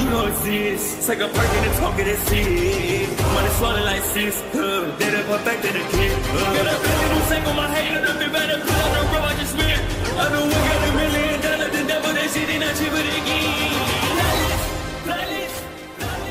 You know it's this. Take a perk and talk it and see. Money swollen like sis. Uh, they done perfected the kid. Uh, got a billion new single, my hater done been better. Pull out the rope, I just spit. I know we got a million dollars. The devil, they shit, they not cheaper than again.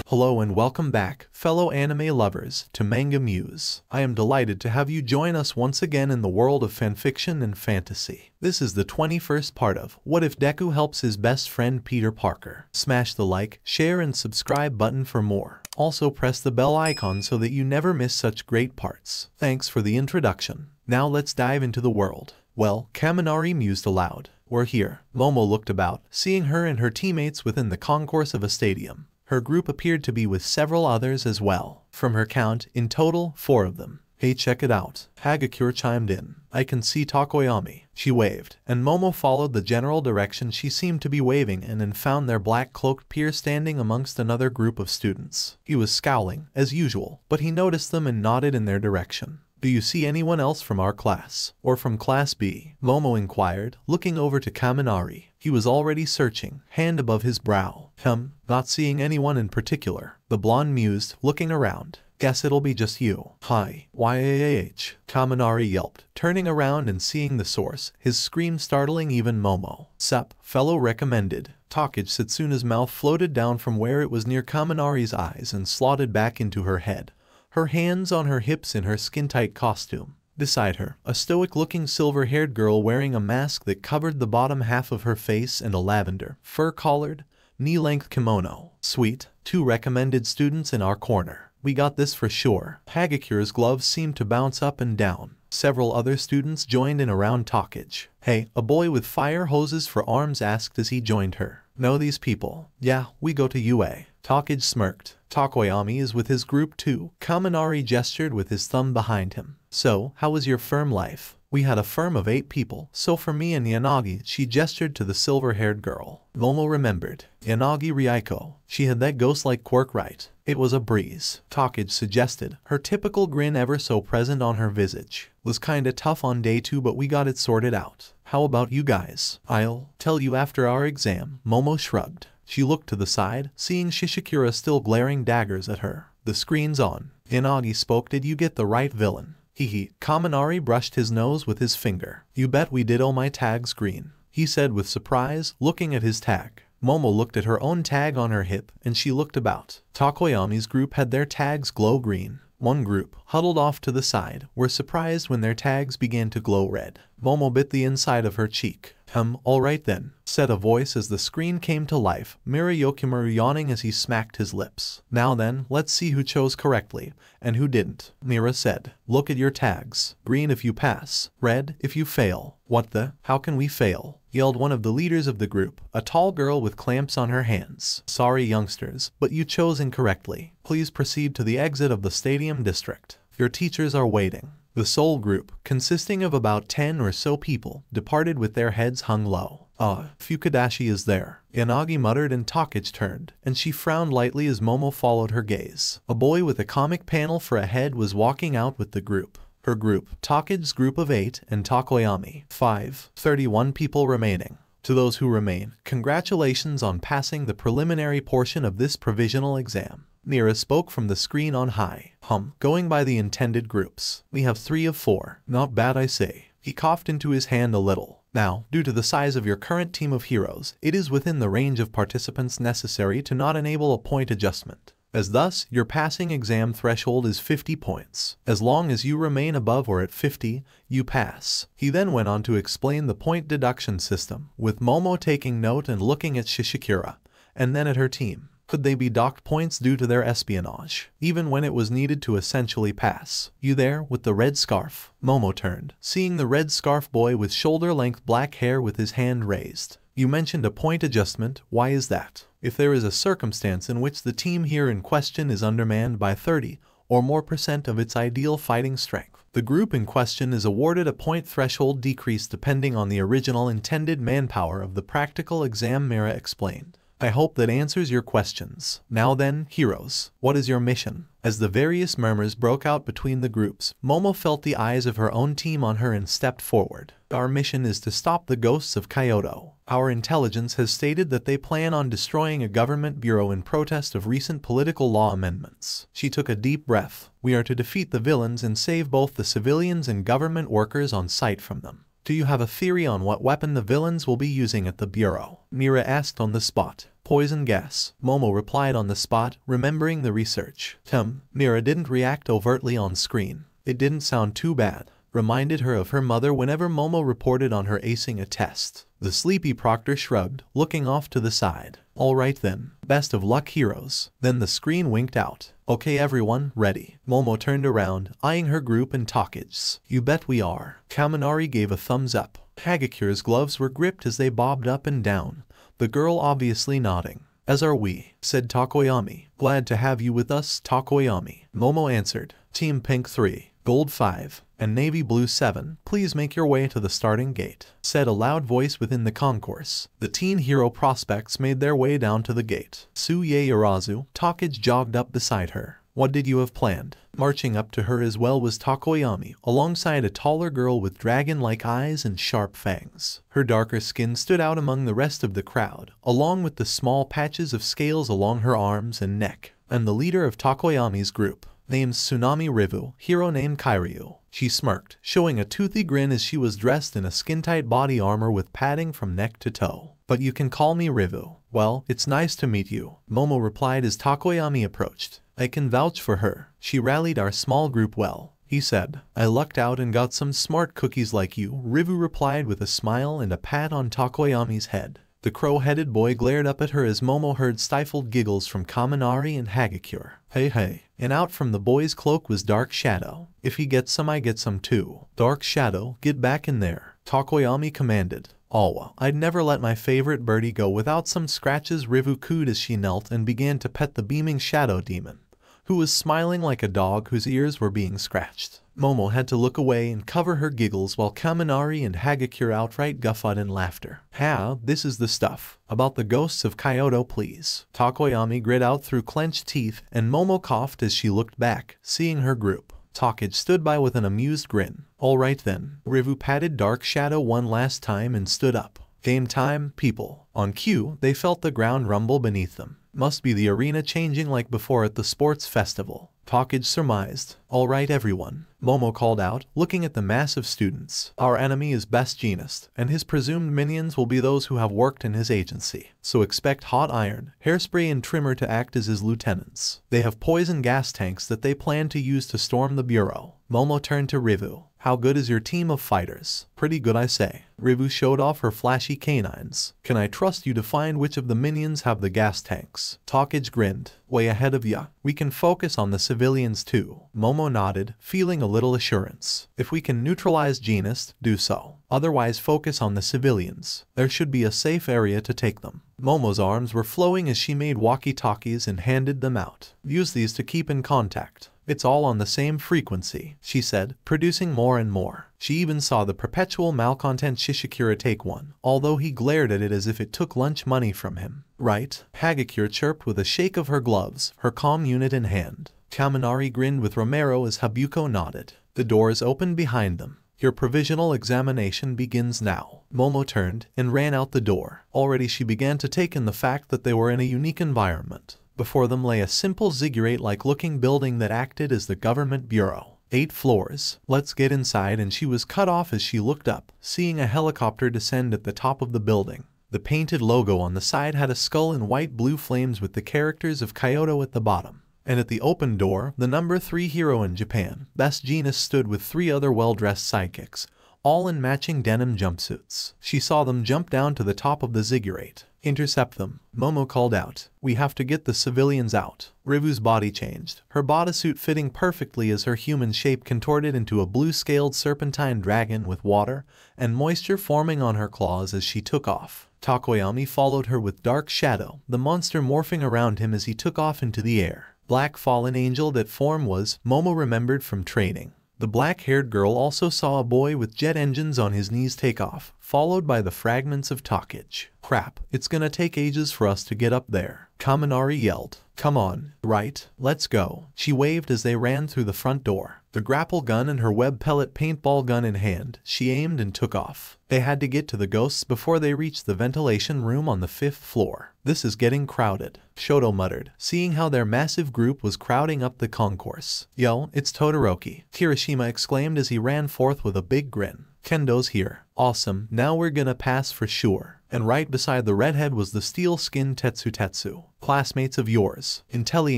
Hello and welcome back, fellow anime lovers, to Manga Muse. I am delighted to have you join us once again in the world of fanfiction and fantasy. This is the 21st part of What If Deku Helps His Best Friend Peter Parker. Smash the like, share and subscribe button for more. Also press the bell icon so that you never miss such great parts. Thanks for the introduction. Now let's dive into the world. Well, Kaminari mused aloud. We're here. Momo looked about, seeing her and her teammates within the concourse of a stadium. Her group appeared to be with several others as well. From her count, in total, four of them. Hey check it out. Hagakure chimed in. I can see Tokoyami. She waved, and Momo followed the general direction she seemed to be waving in and found their black-cloaked peer standing amongst another group of students. He was scowling, as usual, but he noticed them and nodded in their direction. Do you see anyone else from our class? Or from Class B? Momo inquired, looking over to Kaminari. He was already searching, hand above his brow. Hum, not seeing anyone in particular. The blonde mused, looking around. Guess it'll be just you. Hi, YAH, Kaminari yelped, turning around and seeing the source, his scream startling even Momo. Sup, fellow recommended. Tokage Setsuna's mouth floated down from where it was near Kaminari's eyes and slotted back into her head her hands on her hips in her skin-tight costume. Beside her, a stoic-looking silver-haired girl wearing a mask that covered the bottom half of her face and a lavender, fur-collared, knee-length kimono. Sweet, two recommended students in our corner. We got this for sure. Hagakure's gloves seemed to bounce up and down. Several other students joined in around Tokage. Hey, a boy with fire hoses for arms asked as he joined her. Know these people? Yeah, we go to UA. Tokage smirked. Tokoyami is with his group too. Kaminari gestured with his thumb behind him. So, how was your firm life? We had a firm of eight people, so for me and Yanagi, she gestured to the silver-haired girl. Momo remembered. Yanagi Reiko. She had that ghost-like quirk right. It was a breeze. Tokage suggested, her typical grin ever so present on her visage. Was kinda tough on day two but we got it sorted out. How about you guys? I'll tell you after our exam. Momo shrugged. She looked to the side, seeing Shishikura still glaring daggers at her. The screen's on. Yanagi spoke did you get the right villain? Hehe. Kaminari brushed his nose with his finger. You bet we did oh my tag's green. He said with surprise, looking at his tag. Momo looked at her own tag on her hip, and she looked about. Tokoyami's group had their tags glow green. One group, huddled off to the side, were surprised when their tags began to glow red. Momo bit the inside of her cheek. Um, alright then, said a voice as the screen came to life, Mirayokimaru yawning as he smacked his lips. Now then, let's see who chose correctly, and who didn't. Mira said, look at your tags. Green if you pass, red if you fail. What the? How can we fail? yelled one of the leaders of the group, a tall girl with clamps on her hands. Sorry youngsters, but you chose incorrectly. Please proceed to the exit of the stadium district. Your teachers are waiting. The Soul Group, consisting of about 10 or so people, departed with their heads hung low. Ah, Fukidashi is there. Yanagi muttered and Tokage turned, and she frowned lightly as Momo followed her gaze. A boy with a comic panel for a head was walking out with the group. Her group, Tokage's group of 8, and Tokoyami, 5, 31 people remaining. To those who remain, congratulations on passing the preliminary portion of this provisional exam. Mira spoke from the screen on high. Hum, going by the intended groups. We have three of four. Not bad I say. He coughed into his hand a little. Now, due to the size of your current team of heroes, it is within the range of participants necessary to not enable a point adjustment. As thus, your passing exam threshold is 50 points. As long as you remain above or at 50, you pass. He then went on to explain the point deduction system, with Momo taking note and looking at Shishikura, and then at her team. Could they be docked points due to their espionage, even when it was needed to essentially pass? You there, with the red scarf? Momo turned, seeing the red scarf boy with shoulder-length black hair with his hand raised. You mentioned a point adjustment, why is that? If there is a circumstance in which the team here in question is undermanned by 30 or more percent of its ideal fighting strength, the group in question is awarded a point threshold decrease depending on the original intended manpower of the practical exam Mira explained. I hope that answers your questions. Now then, heroes, what is your mission? As the various murmurs broke out between the groups, Momo felt the eyes of her own team on her and stepped forward. Our mission is to stop the ghosts of Kyoto. Our intelligence has stated that they plan on destroying a government bureau in protest of recent political law amendments. She took a deep breath. We are to defeat the villains and save both the civilians and government workers on site from them. Do you have a theory on what weapon the villains will be using at the Bureau? Mira asked on the spot. Poison gas. Momo replied on the spot, remembering the research. Tim, Mira didn't react overtly on screen. It didn't sound too bad. Reminded her of her mother whenever Momo reported on her acing a test. The sleepy proctor shrugged, looking off to the side. Alright then, best of luck heroes. Then the screen winked out. Okay everyone, ready. Momo turned around, eyeing her group and Tokage's. You bet we are. Kaminari gave a thumbs up. Hagakure's gloves were gripped as they bobbed up and down, the girl obviously nodding. As are we, said Tokoyami. Glad to have you with us, Tokoyami. Momo answered. Team Pink 3, Gold 5, and Navy Blue 7, please make your way to the starting gate, said a loud voice within the concourse. The teen hero prospects made their way down to the gate. Suye Urazu, Tokage jogged up beside her. What did you have planned? Marching up to her as well was Tokoyami, alongside a taller girl with dragon-like eyes and sharp fangs. Her darker skin stood out among the rest of the crowd, along with the small patches of scales along her arms and neck, and the leader of Tokoyami's group, named Tsunami Rivu, hero named Kairyu. She smirked, showing a toothy grin as she was dressed in a skin-tight body armor with padding from neck to toe. But you can call me Rivu. Well, it's nice to meet you, Momo replied as Tokoyami approached. I can vouch for her. She rallied our small group well. He said, I lucked out and got some smart cookies like you, Rivu replied with a smile and a pat on Tokoyami's head. The crow-headed boy glared up at her as Momo heard stifled giggles from Kaminari and Hagakure. Hey hey. And out from the boy's cloak was Dark Shadow. If he gets some I get some too. Dark Shadow, get back in there. Tokoyami commanded. Alwa, I'd never let my favorite birdie go without some scratches Rivu cooed as she knelt and began to pet the beaming shadow demon, who was smiling like a dog whose ears were being scratched. Momo had to look away and cover her giggles while Kaminari and Hagakure outright guffawed in laughter. Ha, this is the stuff. About the ghosts of Kyoto please. Tokoyami grit out through clenched teeth and Momo coughed as she looked back, seeing her group. Tokage stood by with an amused grin. Alright then. Rivu patted Dark Shadow one last time and stood up. Game time, people. On cue, they felt the ground rumble beneath them. Must be the arena changing like before at the sports festival. Takage surmised. Alright everyone, Momo called out, looking at the mass of students. Our enemy is Best Jeanist, and his presumed minions will be those who have worked in his agency. So expect Hot Iron, Hairspray and Trimmer to act as his lieutenants. They have poison gas tanks that they plan to use to storm the bureau. Momo turned to Rivu. How good is your team of fighters? Pretty good I say. Rivu showed off her flashy canines. Can I trust you to find which of the minions have the gas tanks? Tokage grinned. Way ahead of ya. We can focus on the civilians too. Momo nodded, feeling a little assurance. If we can neutralize Jeanist, do so. Otherwise focus on the civilians. There should be a safe area to take them. Momo's arms were flowing as she made walkie-talkies and handed them out. Use these to keep in contact. It's all on the same frequency, she said, producing more and more. She even saw the perpetual malcontent Shishikura take one, although he glared at it as if it took lunch money from him. Right? Hagakure chirped with a shake of her gloves, her calm unit in hand. Kaminari grinned with Romero as Habuko nodded. The doors opened behind them. Your provisional examination begins now. Momo turned and ran out the door. Already she began to take in the fact that they were in a unique environment. Before them lay a simple ziggurat-like looking building that acted as the government bureau. Eight floors. Let's get inside and she was cut off as she looked up, seeing a helicopter descend at the top of the building. The painted logo on the side had a skull in white blue flames with the characters of Kyoto at the bottom. And at the open door, the number 3 hero in Japan, Best Jeanist stood with three other well-dressed psychics, all in matching denim jumpsuits. She saw them jump down to the top of the ziggurat. Intercept them, Momo called out. We have to get the civilians out. Rivu's body changed, her bodysuit fitting perfectly as her human shape contorted into a blue-scaled serpentine dragon with water and moisture forming on her claws as she took off. Tokoyami followed her with Dark Shadow, the monster morphing around him as he took off into the air. Black Fallen Angel that form was, Momo remembered from training. The black-haired girl also saw a boy with jet engines on his knees take off, followed by the fragments of Takich. Crap, it's gonna take ages for us to get up there. Kaminari yelled. Come on, right, let's go. She waved as they ran through the front door. The grapple gun and her web pellet paintball gun in hand, she aimed and took off. They had to get to the ghosts before they reached the ventilation room on the fifth floor. This is getting crowded, Shoto muttered, seeing how their massive group was crowding up the concourse. Yo, it's Todoroki, Kirishima exclaimed as he ran forth with a big grin. Kendo's here. Awesome, now we're gonna pass for sure. And right beside the redhead was the steel-skinned Tetsu Tetsu. Classmates of yours? Intelli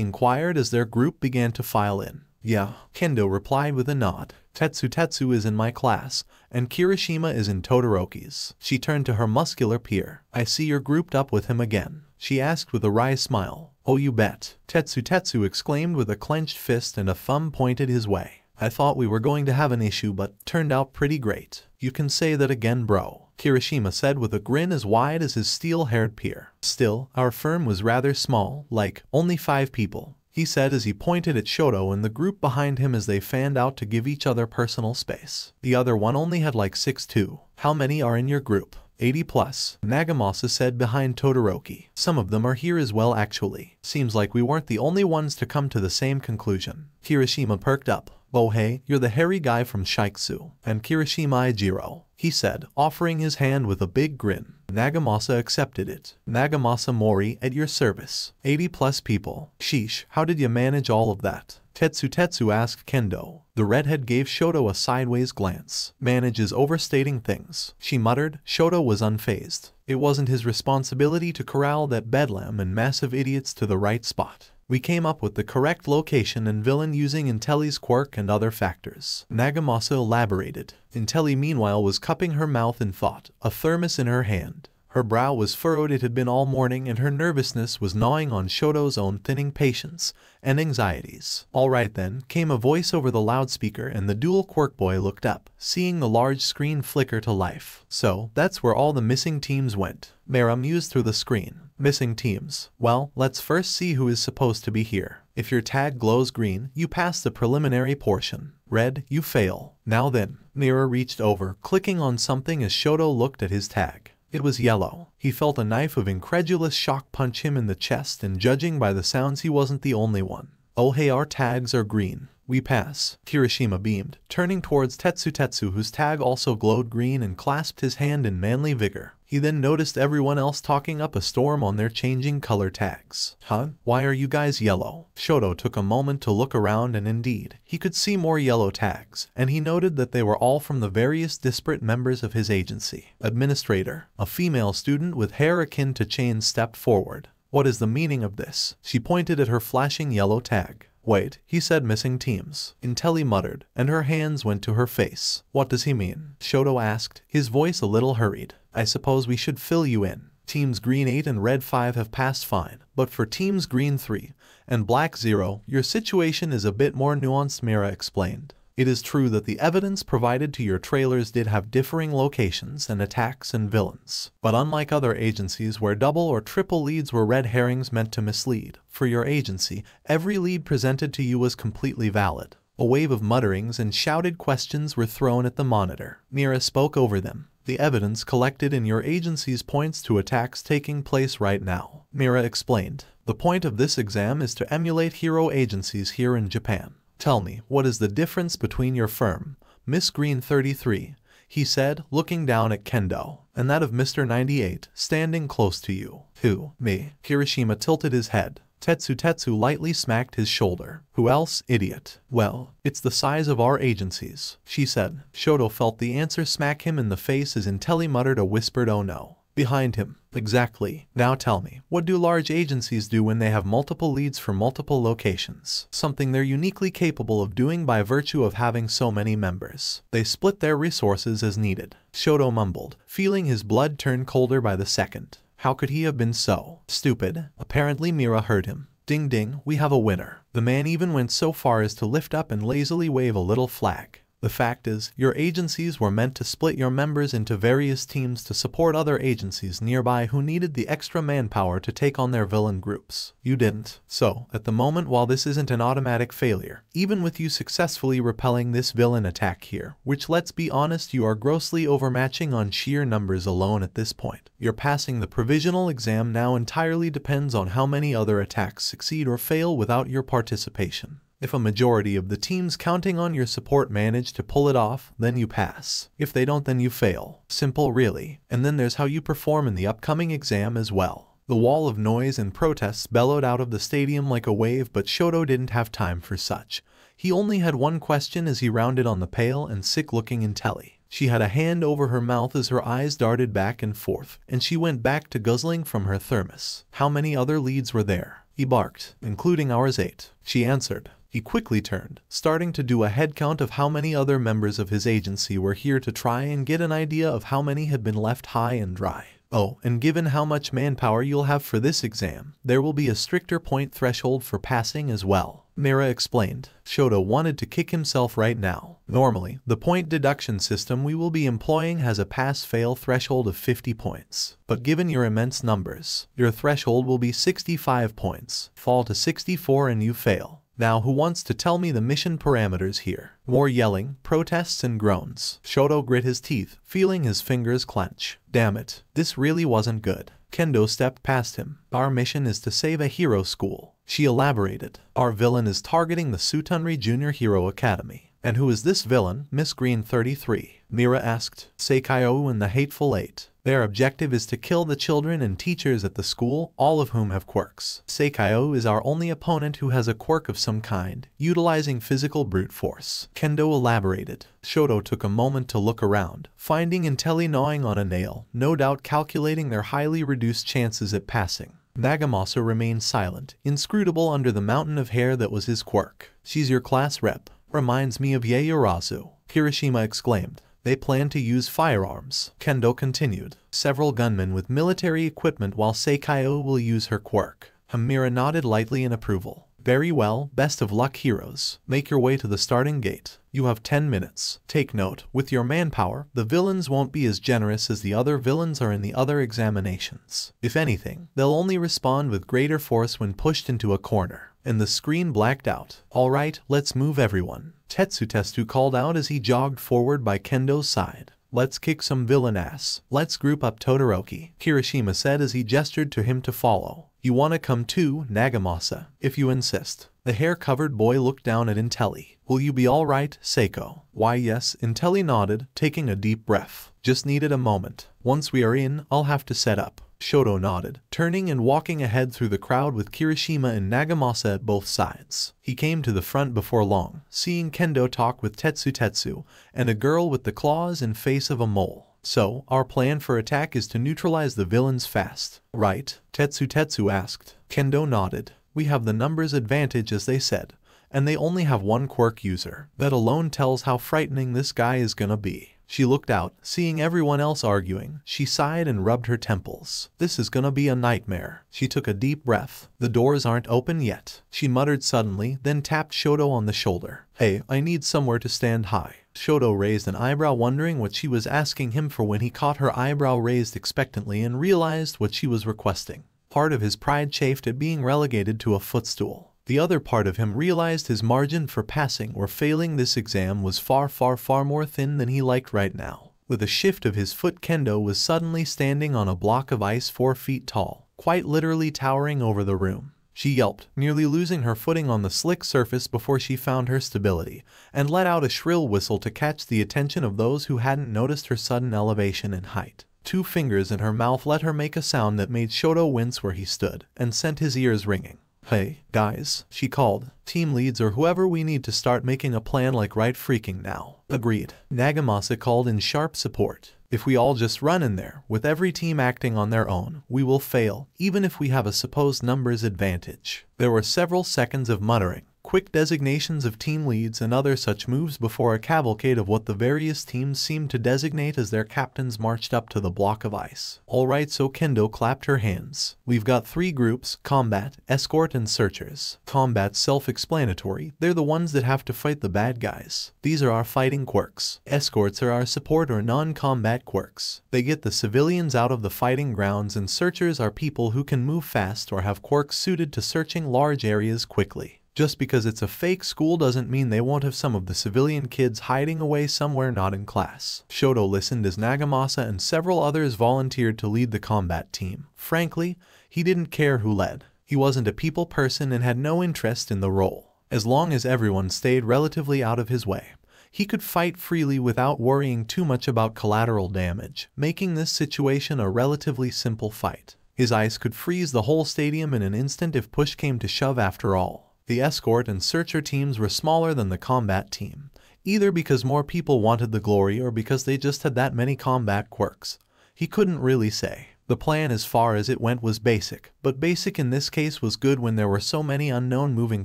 inquired as their group began to file in. Yeah, Kendo replied with a nod. Tetsu Tetsu is in my class, and Kirishima is in Todoroki's. She turned to her muscular peer. I see you're grouped up with him again. She asked with a wry smile. Oh you bet. Tetsu Tetsu exclaimed with a clenched fist and a thumb pointed his way. I thought we were going to have an issue but turned out pretty great. You can say that again bro. Kirishima said with a grin as wide as his steel-haired peer. Still, our firm was rather small, like, only five people. He said as he pointed at Shoto and the group behind him as they fanned out to give each other personal space. The other one only had like six too. How many are in your group? 80 plus, Nagamasa said behind Todoroki. Some of them are here as well actually. Seems like we weren't the only ones to come to the same conclusion. Kirishima perked up. Bohei, you're the hairy guy from Shiketsu, and Kirishima Eijiro, he said, offering his hand with a big grin. Nagamasa accepted it. Nagamasa Mori at your service. 80 plus people. Sheesh, how did you manage all of that? Tetsu Tetsu asked Kendo. The redhead gave Shoto a sideways glance. Manages overstating things. She muttered. Shoto was unfazed. It wasn't his responsibility to corral that bedlam and massive idiots to the right spot. We came up with the correct location and villain using Intelli's quirk and other factors. Nagamasa elaborated. Intelli meanwhile was cupping her mouth in thought, a thermos in her hand. Her brow was furrowed it had been all morning and her nervousness was gnawing on Shoto's own thinning patience and anxieties. Alright then, came a voice over the loudspeaker and the dual quirk boy looked up, seeing the large screen flicker to life. So, that's where all the missing teams went. Mera mused through the screen. Missing teams. Well, let's first see who is supposed to be here. If your tag glows green, you pass the preliminary portion. Red, you fail. Now then, Mira reached over, clicking on something as Shoto looked at his tag. It was yellow. He felt a knife of incredulous shock punch him in the chest and judging by the sounds he wasn't the only one. Oh hey our tags are green. We pass. Kirishima beamed, turning towards Tetsu Tetsu whose tag also glowed green and clasped his hand in manly vigor. He then noticed everyone else talking up a storm on their changing color tags. Huh? Why are you guys yellow? Shoto took a moment to look around and indeed, he could see more yellow tags, and he noted that they were all from the various disparate members of his agency. Administrator, a female student with hair akin to chains stepped forward. What is the meaning of this? She pointed at her flashing yellow tag. Wait, he said missing teams. Intelli muttered, and her hands went to her face. What does he mean? Shoto asked, his voice a little hurried. I suppose we should fill you in. Teams Green 8 and Red 5 have passed fine, but for Teams Green 3 and Black 0, your situation is a bit more nuanced Mira explained. It is true that the evidence provided to your trailers did have differing locations and attacks and villains. But unlike other agencies where double or triple leads were red herrings meant to mislead, for your agency, every lead presented to you was completely valid. A wave of mutterings and shouted questions were thrown at the monitor. Mira spoke over them. The evidence collected in your agency's points to attacks taking place right now. Mira explained. The point of this exam is to emulate hero agencies here in Japan. Tell me, what is the difference between your firm, Miss Green 33, he said, looking down at Kendo, and that of Mr. 98, standing close to you. Who? Me. Kirishima tilted his head. Tetsu Tetsu lightly smacked his shoulder. Who else, idiot? Well, it's the size of our agencies, she said. Shoto felt the answer smack him in the face as Intelli muttered a whispered oh no. Behind him. Exactly. Now tell me, what do large agencies do when they have multiple leads for multiple locations? Something they're uniquely capable of doing by virtue of having so many members. They split their resources as needed. Shoto mumbled, feeling his blood turn colder by the second. How could he have been so stupid? Apparently Mira heard him. Ding ding, we have a winner. The man even went so far as to lift up and lazily wave a little flag. The fact is, your agencies were meant to split your members into various teams to support other agencies nearby who needed the extra manpower to take on their villain groups. You didn't. So, at the moment while this isn't an automatic failure, even with you successfully repelling this villain attack here, which let's be honest you are grossly overmatching on sheer numbers alone at this point, your passing the provisional exam now entirely depends on how many other attacks succeed or fail without your participation. If a majority of the teams counting on your support manage to pull it off, then you pass. If they don't, then you fail. Simple really. And then there's how you perform in the upcoming exam as well. The wall of noise and protests bellowed out of the stadium like a wave, but Shoto didn't have time for such. He only had one question as he rounded on the pale and sick-looking Intelli. She had a hand over her mouth as her eyes darted back and forth, and she went back to guzzling from her thermos. How many other leads were there? He barked, including ours eight. She answered. He quickly turned, starting to do a head count of how many other members of his agency were here to try and get an idea of how many had been left high and dry. Oh, and given how much manpower you'll have for this exam, there will be a stricter point threshold for passing as well. Mira explained. Shoto wanted to kick himself right now. Normally, the point deduction system we will be employing has a pass-fail threshold of 50 points. But given your immense numbers, your threshold will be 65 points. Fall to 64 and you fail. Now who wants to tell me the mission parameters here? More yelling, protests, and groans. Shoto grit his teeth, feeling his fingers clench. Damn it, this really wasn't good. Kendo stepped past him. Our mission is to save a hero school. She elaborated. Our villain is targeting the Sutunri Junior Hero Academy. And who is this villain, Miss Green 33? Mira asked. Seikyo and the Hateful Eight. Their objective is to kill the children and teachers at the school, all of whom have quirks. Seikyo is our only opponent who has a quirk of some kind, utilizing physical brute force. Kendo elaborated. Shoto took a moment to look around, finding Intelli gnawing on a nail, no doubt calculating their highly reduced chances at passing. Nagamasa remained silent, inscrutable under the mountain of hair that was his quirk. She's your class rep. Reminds me of Yaoyorozu. Kirishima exclaimed. They plan to use firearms. Kendo continued. Several gunmen with military equipment while Seikyo will use her quirk. Hamira nodded lightly in approval. Very well, best of luck heroes. Make your way to the starting gate. You have 10 minutes. Take note, with your manpower, the villains won't be as generous as the other villains are in the other examinations. If anything, they'll only respond with greater force when pushed into a corner. And the screen blacked out. Alright, let's move everyone. Tetsutetsu called out as he jogged forward by Kendo's side. Let's kick some villain ass. Let's group up Todoroki, Kirishima said as he gestured to him to follow. You wanna come too, Nagamasa, if you insist. The hair-covered boy looked down at Intelli. Will you be alright, Seiko? Why yes, Intelli nodded, taking a deep breath. Just needed a moment. Once we are in, I'll have to set up. Shoto nodded, turning and walking ahead through the crowd with Kirishima and Nagamasa at both sides. He came to the front before long, seeing Kendo talk with Tetsu Tetsu and a girl with the claws and face of a mole. So, our plan for attack is to neutralize the villains fast. Right? Tetsu Tetsu asked. Kendo nodded. We have the numbers advantage as they said, and they only have one quirk user. That alone tells how frightening this guy is gonna be. She looked out, seeing everyone else arguing. She sighed and rubbed her temples. This is gonna be a nightmare. She took a deep breath. The doors aren't open yet. She muttered suddenly, then tapped Shoto on the shoulder. Hey, I need somewhere to stand high. Shoto raised an eyebrow wondering what she was asking him for when he caught her eyebrow raised expectantly and realized what she was requesting. Part of his pride chafed at being relegated to a footstool. The other part of him realized his margin for passing or failing this exam was far far far more thin than he liked right now. With a shift of his foot Kendo was suddenly standing on a block of ice four feet tall, quite literally towering over the room. She yelped, nearly losing her footing on the slick surface before she found her stability, and let out a shrill whistle to catch the attention of those who hadn't noticed her sudden elevation in height. Two fingers in her mouth let her make a sound that made Shoto wince where he stood, and sent his ears ringing. Hey, guys, she called. Team leads or whoever we need to start making a plan like right freaking now. Agreed. Nagamasa called in sharp support. If we all just run in there, with every team acting on their own, we will fail, even if we have a supposed numbers advantage. There were several seconds of muttering, quick designations of team leads and other such moves before a cavalcade of what the various teams seemed to designate as their captains marched up to the block of ice. Alright so Kendo clapped her hands. We've got three groups, combat, escort and searchers. Combat's self-explanatory, they're the ones that have to fight the bad guys. These are our fighting quirks. Escorts are our support or non-combat quirks. They get the civilians out of the fighting grounds and searchers are people who can move fast or have quirks suited to searching large areas quickly. Just because it's a fake school doesn't mean they won't have some of the civilian kids hiding away somewhere not in class. Shoto listened as Nagamasa and several others volunteered to lead the combat team. Frankly, he didn't care who led. He wasn't a people person and had no interest in the role. As long as everyone stayed relatively out of his way, he could fight freely without worrying too much about collateral damage, making this situation a relatively simple fight. His ice could freeze the whole stadium in an instant if push came to shove after all. The escort and searcher teams were smaller than the combat team, either because more people wanted the glory or because they just had that many combat quirks. He couldn't really say. The plan as far as it went was basic, but basic in this case was good when there were so many unknown moving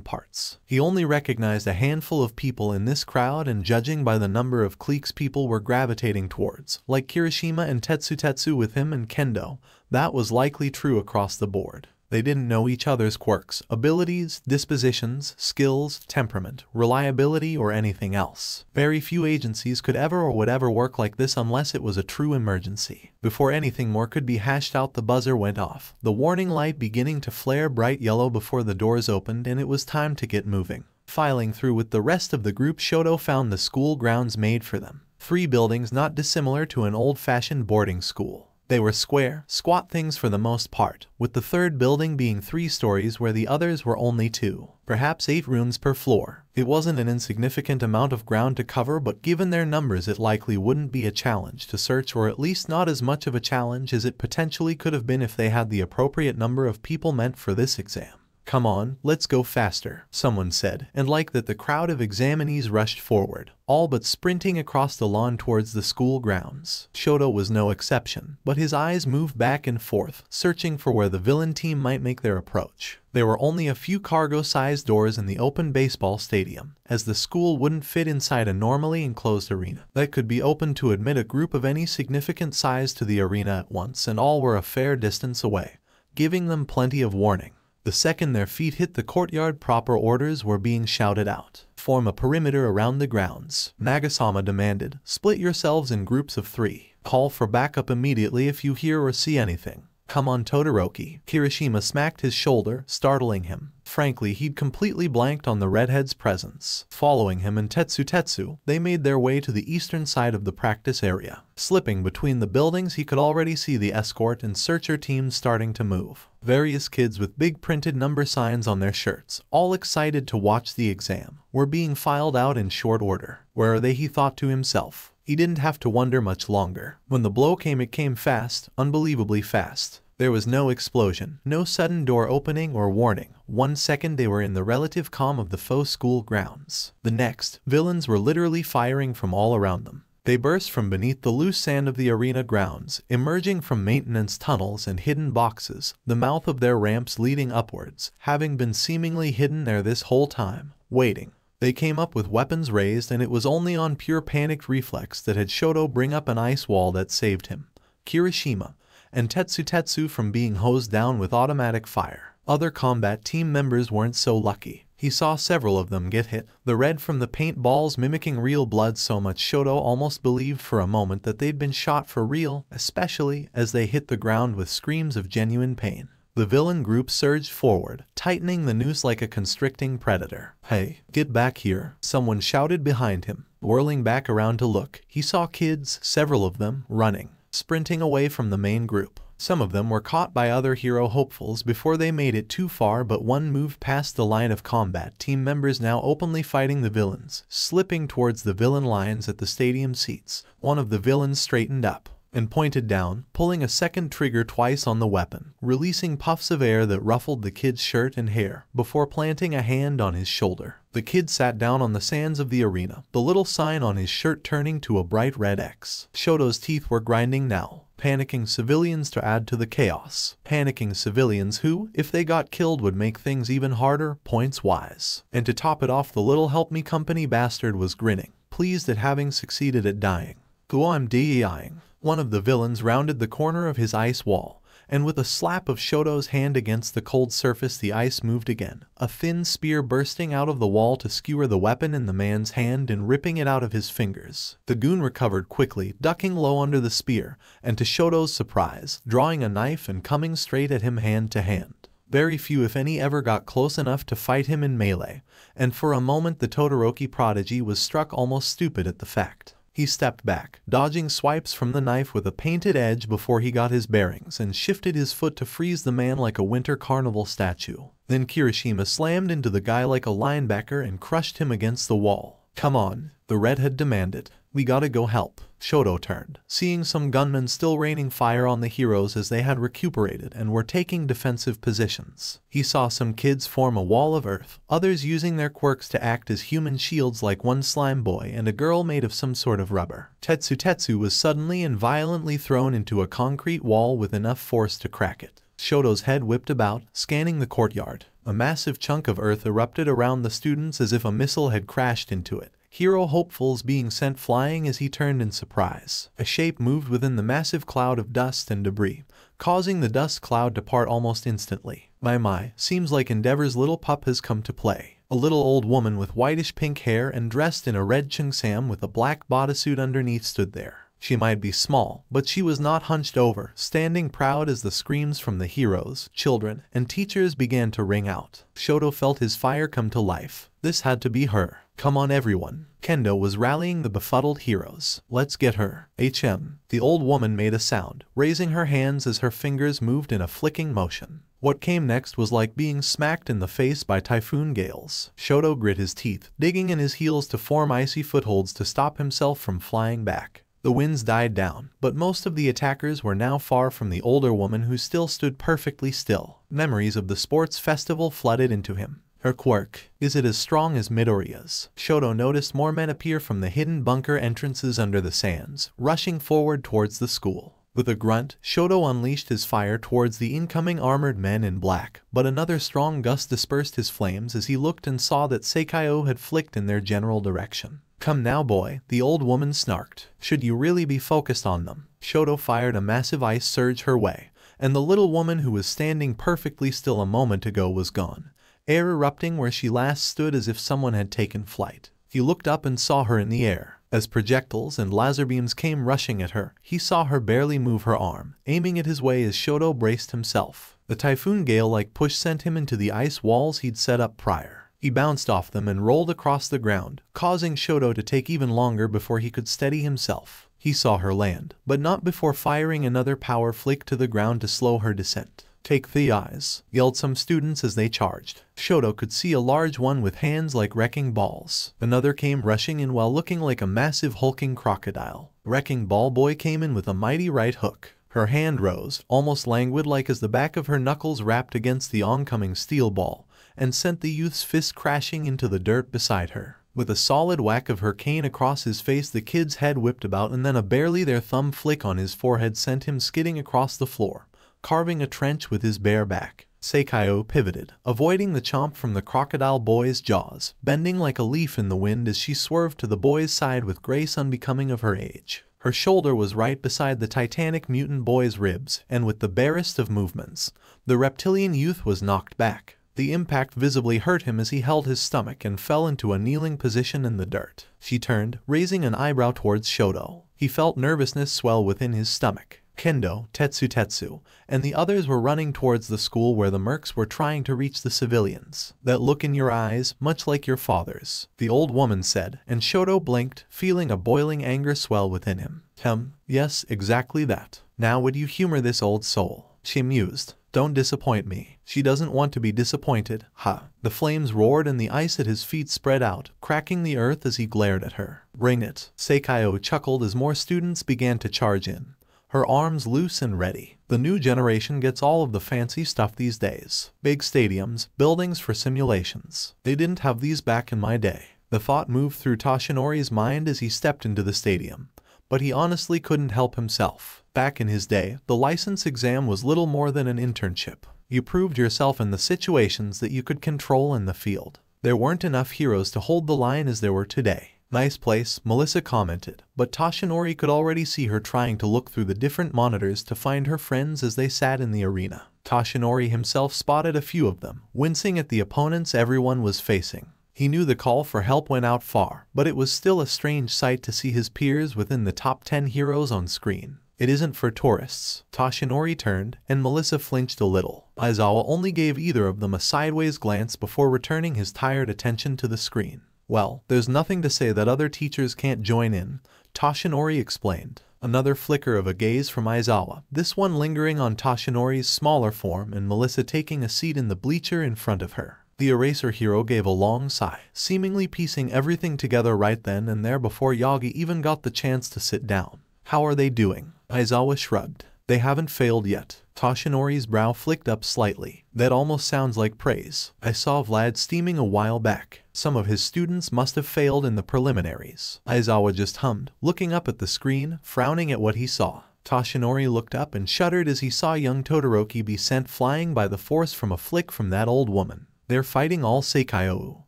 parts. He only recognized a handful of people in this crowd and judging by the number of cliques people were gravitating towards, like Kirishima and Tetsutetsu with him and Kendo, that was likely true across the board. They didn't know each other's quirks, abilities, dispositions, skills, temperament, reliability, or anything else. Very few agencies could ever or would ever work like this unless it was a true emergency. Before anything more could be hashed out the buzzer went off, the warning light beginning to flare bright yellow before the doors opened and it was time to get moving. Filing through with the rest of the group Shoto found the school grounds made for them. Three buildings not dissimilar to an old-fashioned boarding school. They were square, squat things for the most part, with the third building being three stories where the others were only two, perhaps eight rooms per floor. It wasn't an insignificant amount of ground to cover but given their numbers it likely wouldn't be a challenge to search or at least not as much of a challenge as it potentially could have been if they had the appropriate number of people meant for this exam. Come on, let's go faster, someone said, and like that the crowd of examinees rushed forward, all but sprinting across the lawn towards the school grounds. Shoto was no exception, but his eyes moved back and forth, searching for where the villain team might make their approach. There were only a few cargo-sized doors in the open baseball stadium, as the school wouldn't fit inside a normally enclosed arena that could be opened to admit a group of any significant size to the arena at once and all were a fair distance away, giving them plenty of warning. The second their feet hit the courtyard proper orders were being shouted out. Form a perimeter around the grounds. Nagamasa demanded. Split yourselves in groups of three. Call for backup immediately if you hear or see anything. Come on Todoroki. Kirishima smacked his shoulder, startling him. Frankly, he'd completely blanked on the redhead's presence. Following him and Tetsu Tetsu, they made their way to the eastern side of the practice area. Slipping between the buildings, he could already see the escort and searcher teams starting to move. Various kids with big printed number signs on their shirts, all excited to watch the exam, were being filed out in short order. Where are they, he thought to himself. He didn't have to wonder much longer. When the blow came it came fast, unbelievably fast. There was no explosion, no sudden door opening or warning. One second they were in the relative calm of the faux school grounds. The next, villains were literally firing from all around them. They burst from beneath the loose sand of the arena grounds, emerging from maintenance tunnels and hidden boxes, the mouth of their ramps leading upwards, having been seemingly hidden there this whole time, waiting. They came up with weapons raised and it was only on pure panicked reflex that had Shoto bring up an ice wall that saved him, Kirishima, and Tetsu Tetsu from being hosed down with automatic fire. Other combat team members weren't so lucky. He saw several of them get hit, the red from the paintballs mimicking real blood so much Shoto almost believed for a moment that they'd been shot for real, especially as they hit the ground with screams of genuine pain. The villain group surged forward, tightening the noose like a constricting predator. Hey, get back here, someone shouted behind him. Whirling back around to look, he saw kids, several of them, running, sprinting away from the main group. Some of them were caught by other hero hopefuls before they made it too far but one moved past the line of combat team members now openly fighting the villains, slipping towards the villain lines at the stadium seats. One of the villains straightened up, and pointed down, pulling a second trigger twice on the weapon, releasing puffs of air that ruffled the kid's shirt and hair, before planting a hand on his shoulder. The kid sat down on the sands of the arena, the little sign on his shirt turning to a bright red X. Shoto's teeth were grinding now. panicking civilians to add to the chaos. Panicking civilians who, if they got killed would make things even harder, points-wise. And to top it off the little help me company bastard was grinning, pleased at having succeeded at dying. Go I'm dying. One of the villains rounded the corner of his ice wall, and with a slap of Shoto's hand against the cold surface the ice moved again, a thin spear bursting out of the wall to skewer the weapon in the man's hand and ripping it out of his fingers. The goon recovered quickly, ducking low under the spear, and to Shoto's surprise, drawing a knife and coming straight at him hand to hand. Very few if any ever got close enough to fight him in melee, and for a moment the Todoroki prodigy was struck almost stupid at the fact. He stepped back, dodging swipes from the knife with a painted edge before he got his bearings and shifted his foot to freeze the man like a winter carnival statue. Then Kirishima slammed into the guy like a linebacker and crushed him against the wall. Come on, the redhead demanded. We gotta go help. Shoto turned, seeing some gunmen still raining fire on the heroes as they had recuperated and were taking defensive positions. He saw some kids form a wall of earth, others using their quirks to act as human shields like one slime boy and a girl made of some sort of rubber. Tetsu Tetsu was suddenly and violently thrown into a concrete wall with enough force to crack it. Shoto's head whipped about, scanning the courtyard. A massive chunk of earth erupted around the students as if a missile had crashed into it. Hero hopefuls being sent flying as he turned in surprise. A shape moved within the massive cloud of dust and debris, causing the dust cloud to part almost instantly. My my, seems like Endeavor's little pup has come to play. A little old woman with whitish pink hair and dressed in a red cheongsam with a black bodysuit underneath stood there. She might be small, but she was not hunched over, standing proud as the screams from the heroes, children, and teachers began to ring out. Shoto felt his fire come to life. This had to be her. Come on everyone. Kendo was rallying the befuddled heroes. Let's get her. HM. The old woman made a sound, raising her hands as her fingers moved in a flicking motion. What came next was like being smacked in the face by typhoon gales. Shoto grit his teeth, digging in his heels to form icy footholds to stop himself from flying back. The winds died down, but most of the attackers were now far from the older woman who still stood perfectly still. Memories of the sports festival flooded into him. Her quirk, is it as strong as Midoriya's? Shoto noticed more men appear from the hidden bunker entrances under the sands, rushing forward towards the school. With a grunt, Shoto unleashed his fire towards the incoming armored men in black, but another strong gust dispersed his flames as he looked and saw that Seikayo had flicked in their general direction. Come now boy, the old woman snarked. Should you really be focused on them? Shoto fired a massive ice surge her way, and the little woman who was standing perfectly still a moment ago was gone, air erupting where she last stood as if someone had taken flight. He looked up and saw her in the air. As projectiles and laser beams came rushing at her, he saw her barely move her arm, aiming it his way as Shoto braced himself. The typhoon gale-like push sent him into the ice walls he'd set up prior. He bounced off them and rolled across the ground, causing Shoto to take even longer before he could steady himself. He saw her land, but not before firing another power flick to the ground to slow her descent. Take the eyes, yelled some students as they charged. Shoto could see a large one with hands like wrecking balls. Another came rushing in while looking like a massive hulking crocodile. Wrecking ball boy came in with a mighty right hook. Her hand rose, almost languid like as the back of her knuckles rapped against the oncoming steel ball, and sent the youth's fist crashing into the dirt beside her. With a solid whack of her cane across his face the kid's head whipped about and then a barely their thumb flick on his forehead sent him skidding across the floor, carving a trench with his bare back. Seikayo pivoted, avoiding the chomp from the crocodile boy's jaws, bending like a leaf in the wind as she swerved to the boy's side with grace unbecoming of her age. Her shoulder was right beside the titanic mutant boy's ribs, and with the barest of movements, the reptilian youth was knocked back. The impact visibly hurt him as he held his stomach and fell into a kneeling position in the dirt. She turned, raising an eyebrow towards Shoto. He felt nervousness swell within his stomach. Kendo, Tetsu Tetsu, and the others were running towards the school where the mercs were trying to reach the civilians. That look in your eyes, much like your father's, the old woman said, and Shoto blinked, feeling a boiling anger swell within him. Him, yes, exactly that. Now would you humor this old soul? She mused. Don't disappoint me. She doesn't want to be disappointed. Ha. The flames roared and the ice at his feet spread out, cracking the earth as he glared at her. Ring it. Seikayo chuckled as more students began to charge in. Her arms loose and ready. The new generation gets all of the fancy stuff these days. Big stadiums, buildings for simulations. They didn't have these back in my day. The thought moved through Toshinori's mind as he stepped into the stadium. But he honestly couldn't help himself. Back in his day, the license exam was little more than an internship. You proved yourself in the situations that you could control in the field. There weren't enough heroes to hold the line as there were today. Nice place, Melissa commented, but Toshinori could already see her trying to look through the different monitors to find her friends as they sat in the arena. Toshinori himself spotted a few of them, wincing at the opponents everyone was facing. He knew the call for help went out far, but it was still a strange sight to see his peers within the top 10 heroes on screen. It isn't for tourists. Toshinori turned, and Melissa flinched a little. Aizawa only gave either of them a sideways glance before returning his tired attention to the screen. Well, there's nothing to say that other teachers can't join in, Toshinori explained. Another flicker of a gaze from Aizawa, this one lingering on Toshinori's smaller form and Melissa taking a seat in the bleacher in front of her. The eraser hero gave a long sigh, seemingly piecing everything together right then and there before Yagi even got the chance to sit down. How are they doing? Aizawa shrugged. They haven't failed yet. Toshinori's brow flicked up slightly. That almost sounds like praise. I saw Vlad steaming a while back. Some of his students must have failed in the preliminaries. Aizawa just hummed, looking up at the screen, frowning at what he saw. Toshinori looked up and shuddered as he saw young Todoroki be sent flying by the force from a flick from that old woman. They're fighting all Seikaiou.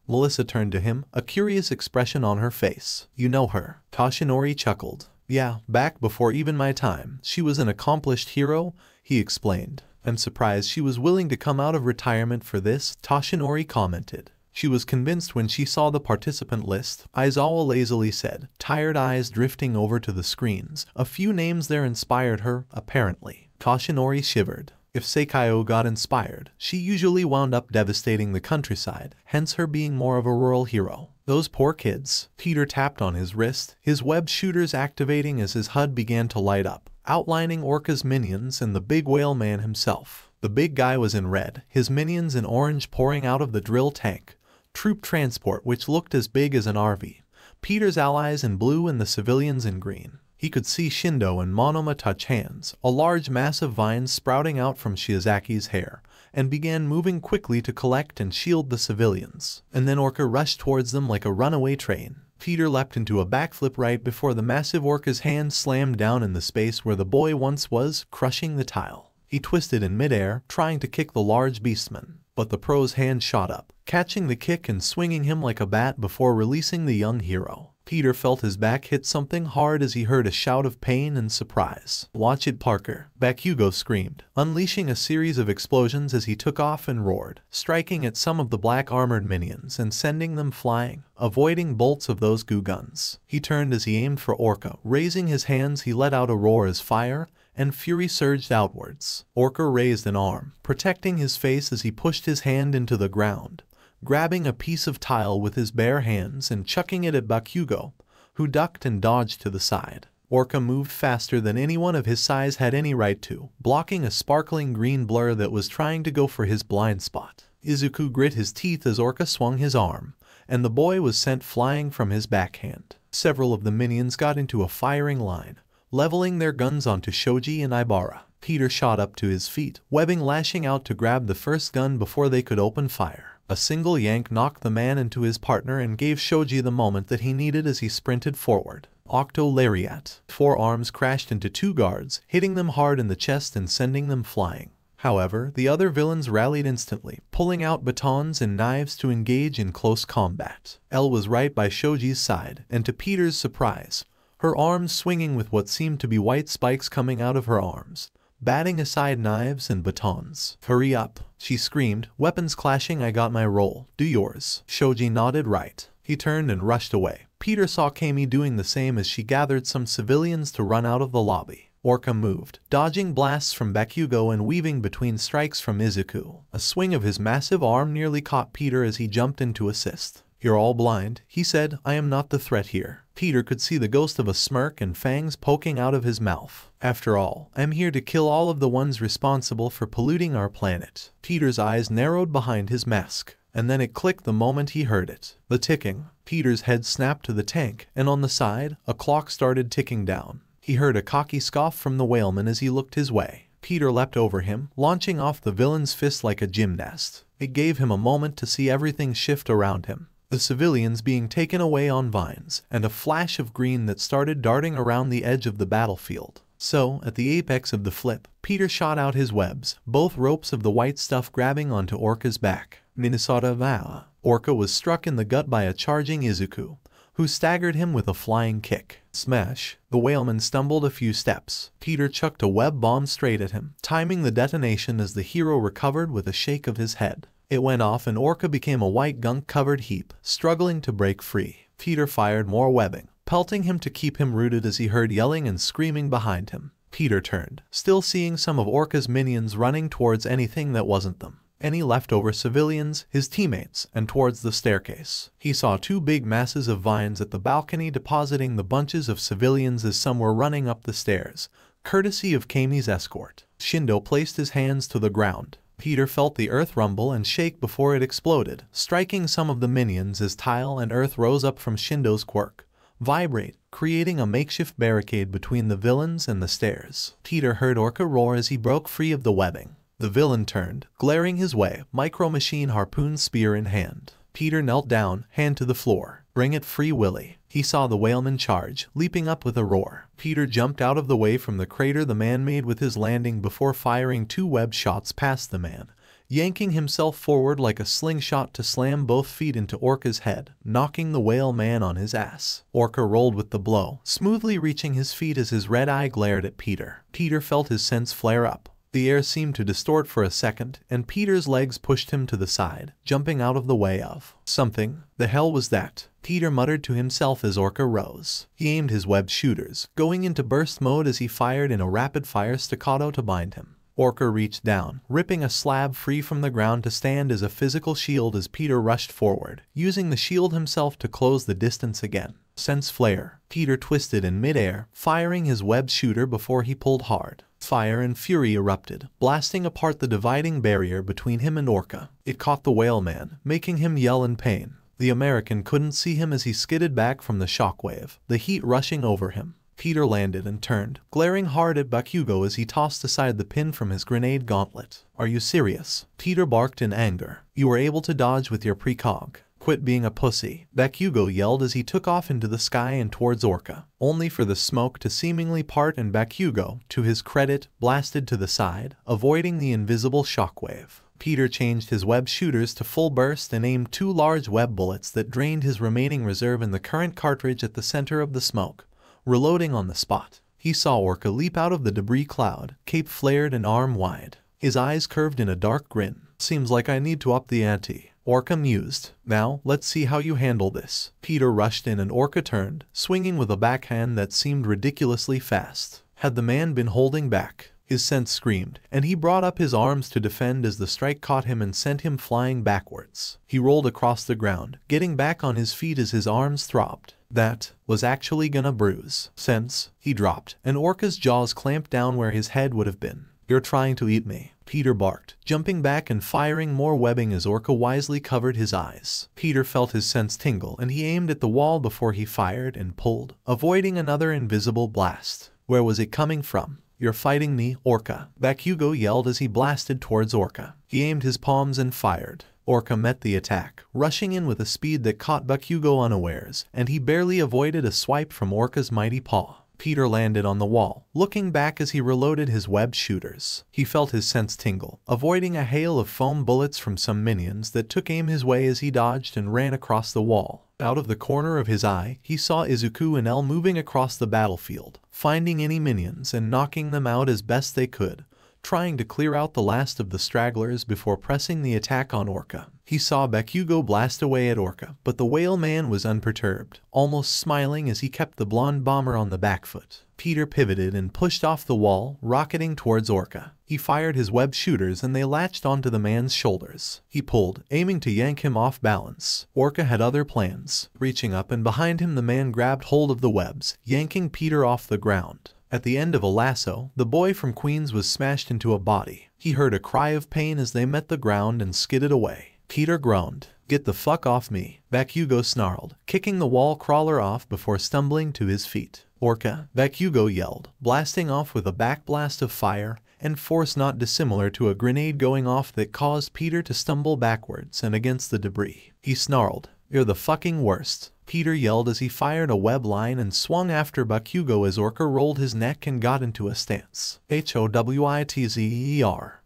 Melissa turned to him, a curious expression on her face. You know her. Toshinori chuckled. Yeah, back before even my time, she was an accomplished hero, he explained. I'm surprised she was willing to come out of retirement for this, Toshinori commented. She was convinced when she saw the participant list, Aizawa lazily said, tired eyes drifting over to the screens. A few names there inspired her, apparently. Toshinori shivered. If Seikaiou got inspired, she usually wound up devastating the countryside, hence her being more of a rural hero. Those poor kids. Peter tapped on his wrist, his web shooters activating as his HUD began to light up, outlining Orca's minions and the big whale man himself. The big guy was in red, his minions in orange pouring out of the drill tank. Troop transport which looked as big as an RV. Peter's allies in blue and the civilians in green. He could see Shindo and Monoma touch hands, a large mass of vines sprouting out from Shiozaki's hair, and began moving quickly to collect and shield the civilians. And then Orca rushed towards them like a runaway train. Peter leapt into a backflip right before the massive Orca's hand slammed down in the space where the boy once was, crushing the tile. He twisted in midair, trying to kick the large beastman, but the pro's hand shot up, catching the kick and swinging him like a bat before releasing the young hero. Peter felt his back hit something hard as he heard a shout of pain and surprise. Watch it, Parker. Bakugo screamed, unleashing a series of explosions as he took off and roared, striking at some of the black armored minions and sending them flying, avoiding bolts of those goo guns. He turned as he aimed for Orca. Raising his hands, he let out a roar as fire and fury surged outwards. Orca raised an arm, protecting his face as he pushed his hand into the ground grabbing a piece of tile with his bare hands and chucking it at Bakugo, who ducked and dodged to the side. Orca moved faster than anyone of his size had any right to, blocking a sparkling green blur that was trying to go for his blind spot. Izuku grit his teeth as Orca swung his arm, and the boy was sent flying from his backhand. Several of the minions got into a firing line, leveling their guns onto Shoji and Ibara. Peter shot up to his feet, webbing lashing out to grab the first gun before they could open fire. A single yank knocked the man into his partner and gave Shoji the moment that he needed as he sprinted forward. Octo Lariat. Four arms crashed into two guards, hitting them hard in the chest and sending them flying. However, the other villains rallied instantly, pulling out batons and knives to engage in close combat. L was right by Shoji's side, and to Peter's surprise, her arms swinging with what seemed to be white spikes coming out of her arms batting aside knives and batons. Hurry up, she screamed, weapons clashing I got my roll, do yours. Shoji nodded right. He turned and rushed away. Peter saw Camie doing the same as she gathered some civilians to run out of the lobby. Orca moved, dodging blasts from Bakugo and weaving between strikes from Izuku. A swing of his massive arm nearly caught Peter as he jumped in to assist. You're all blind, he said. I am not the threat here. Peter could see the ghost of a smirk and fangs poking out of his mouth. After all, I'm here to kill all of the ones responsible for polluting our planet. Peter's eyes narrowed behind his mask, and then it clicked the moment he heard it. The ticking. Peter's head snapped to the tank, and on the side, a clock started ticking down. He heard a cocky scoff from the whaleman as he looked his way. Peter leapt over him, launching off the villain's fist like a gymnast. It gave him a moment to see everything shift around him the civilians being taken away on vines, and a flash of green that started darting around the edge of the battlefield. So, at the apex of the flip, Peter shot out his webs, both ropes of the white stuff grabbing onto Orca's back. Minnesota Vala. Orca was struck in the gut by a charging Izuku, who staggered him with a flying kick. Smash. The whaleman stumbled a few steps. Peter chucked a web bomb straight at him, timing the detonation as the hero recovered with a shake of his head. It went off and Orca became a white gunk-covered heap, struggling to break free. Peter fired more webbing, pelting him to keep him rooted as he heard yelling and screaming behind him. Peter turned, still seeing some of Orca's minions running towards anything that wasn't them any leftover civilians, his teammates, and towards the staircase. He saw two big masses of vines at the balcony depositing the bunches of civilians as some were running up the stairs, courtesy of Camie's escort. Shindo placed his hands to the ground. Peter felt the earth rumble and shake before it exploded, striking some of the minions as tile and earth rose up from Shindo's quirk vibrate, creating a makeshift barricade between the villains and the stairs. Peter heard Orca roar as he broke free of the webbing. The villain turned, glaring his way, micro machine harpoon spear in hand. Peter knelt down, hand to the floor. Bring it free, Willy. He saw the whaleman charge, leaping up with a roar. Peter jumped out of the way from the crater the man made with his landing before firing two web shots past the man, yanking himself forward like a slingshot to slam both feet into Orca's head, knocking the whale man on his ass. Orca rolled with the blow, smoothly reaching his feet as his red eye glared at Peter. Peter felt his sense flare up. The air seemed to distort for a second, and Peter's legs pushed him to the side, jumping out of the way of something. The hell was that? Peter muttered to himself as Orca rose. He aimed his webbed shooters, going into burst mode as he fired in a rapid-fire staccato to bind him. Orca reached down, ripping a slab free from the ground to stand as a physical shield as Peter rushed forward, using the shield himself to close the distance again. Sense flare. Peter twisted in midair, firing his web shooter before he pulled hard. Fire and fury erupted, blasting apart the dividing barrier between him and Orca. It caught the whaleman, making him yell in pain. The American couldn't see him as he skidded back from the shockwave, the heat rushing over him. Peter landed and turned, glaring hard at Bakugo as he tossed aside the pin from his grenade gauntlet. Are you serious? Peter barked in anger. You were able to dodge with your precog. Quit being a pussy, Bakugo yelled as he took off into the sky and towards Orca, only for the smoke to seemingly part and Bakugo, to his credit, blasted to the side, avoiding the invisible shockwave. Peter changed his web shooters to full burst and aimed two large web bullets that drained his remaining reserve in the current cartridge at the center of the smoke. Reloading on the spot, he saw Orca leap out of the debris cloud, cape flared and arm wide. His eyes curved in a dark grin. Seems like I need to up the ante. Orca mused. Now, let's see how you handle this. Peter rushed in and Orca turned, swinging with a backhand that seemed ridiculously fast. Had the man been holding back, his sense screamed, and he brought up his arms to defend as the strike caught him and sent him flying backwards. He rolled across the ground, getting back on his feet as his arms throbbed. That was actually gonna bruise. since he dropped, and Orca's jaws clamped down where his head would have been. You're trying to eat me. Peter barked, jumping back and firing more webbing as Orca wisely covered his eyes. Peter felt his sense tingle and he aimed at the wall before he fired and pulled, avoiding another invisible blast. Where was it coming from? You're fighting me, Orca. Bakugo yelled as he blasted towards Orca. He aimed his palms and fired. Orca met the attack, rushing in with a speed that caught Bakugo unawares, and he barely avoided a swipe from Orca's mighty paw. Peter landed on the wall, looking back as he reloaded his web shooters. He felt his sense tingle, avoiding a hail of foam bullets from some minions that took aim his way as he dodged and ran across the wall. Out of the corner of his eye, he saw Izuku and El moving across the battlefield, finding any minions and knocking them out as best they could trying to clear out the last of the stragglers before pressing the attack on Orca. He saw Bakugo blast away at Orca, but the whale man was unperturbed, almost smiling as he kept the blonde bomber on the back foot. Peter pivoted and pushed off the wall, rocketing towards Orca. He fired his web shooters and they latched onto the man's shoulders. He pulled, aiming to yank him off balance. Orca had other plans. Reaching up and behind him the man grabbed hold of the webs, yanking Peter off the ground. At the end of a lasso, the boy from Queens was smashed into a body. He heard a cry of pain as they met the ground and skidded away. Peter groaned. Get the fuck off me, Bakugo snarled, kicking the wall crawler off before stumbling to his feet. Orca, Bakugo yelled, blasting off with a backblast of fire and force not dissimilar to a grenade going off that caused Peter to stumble backwards and against the debris. He snarled, You're the fucking worst. Peter yelled as he fired a web line and swung after Bakugo as Orca rolled his neck and got into a stance. H-O-W-I-T-Z-E-R.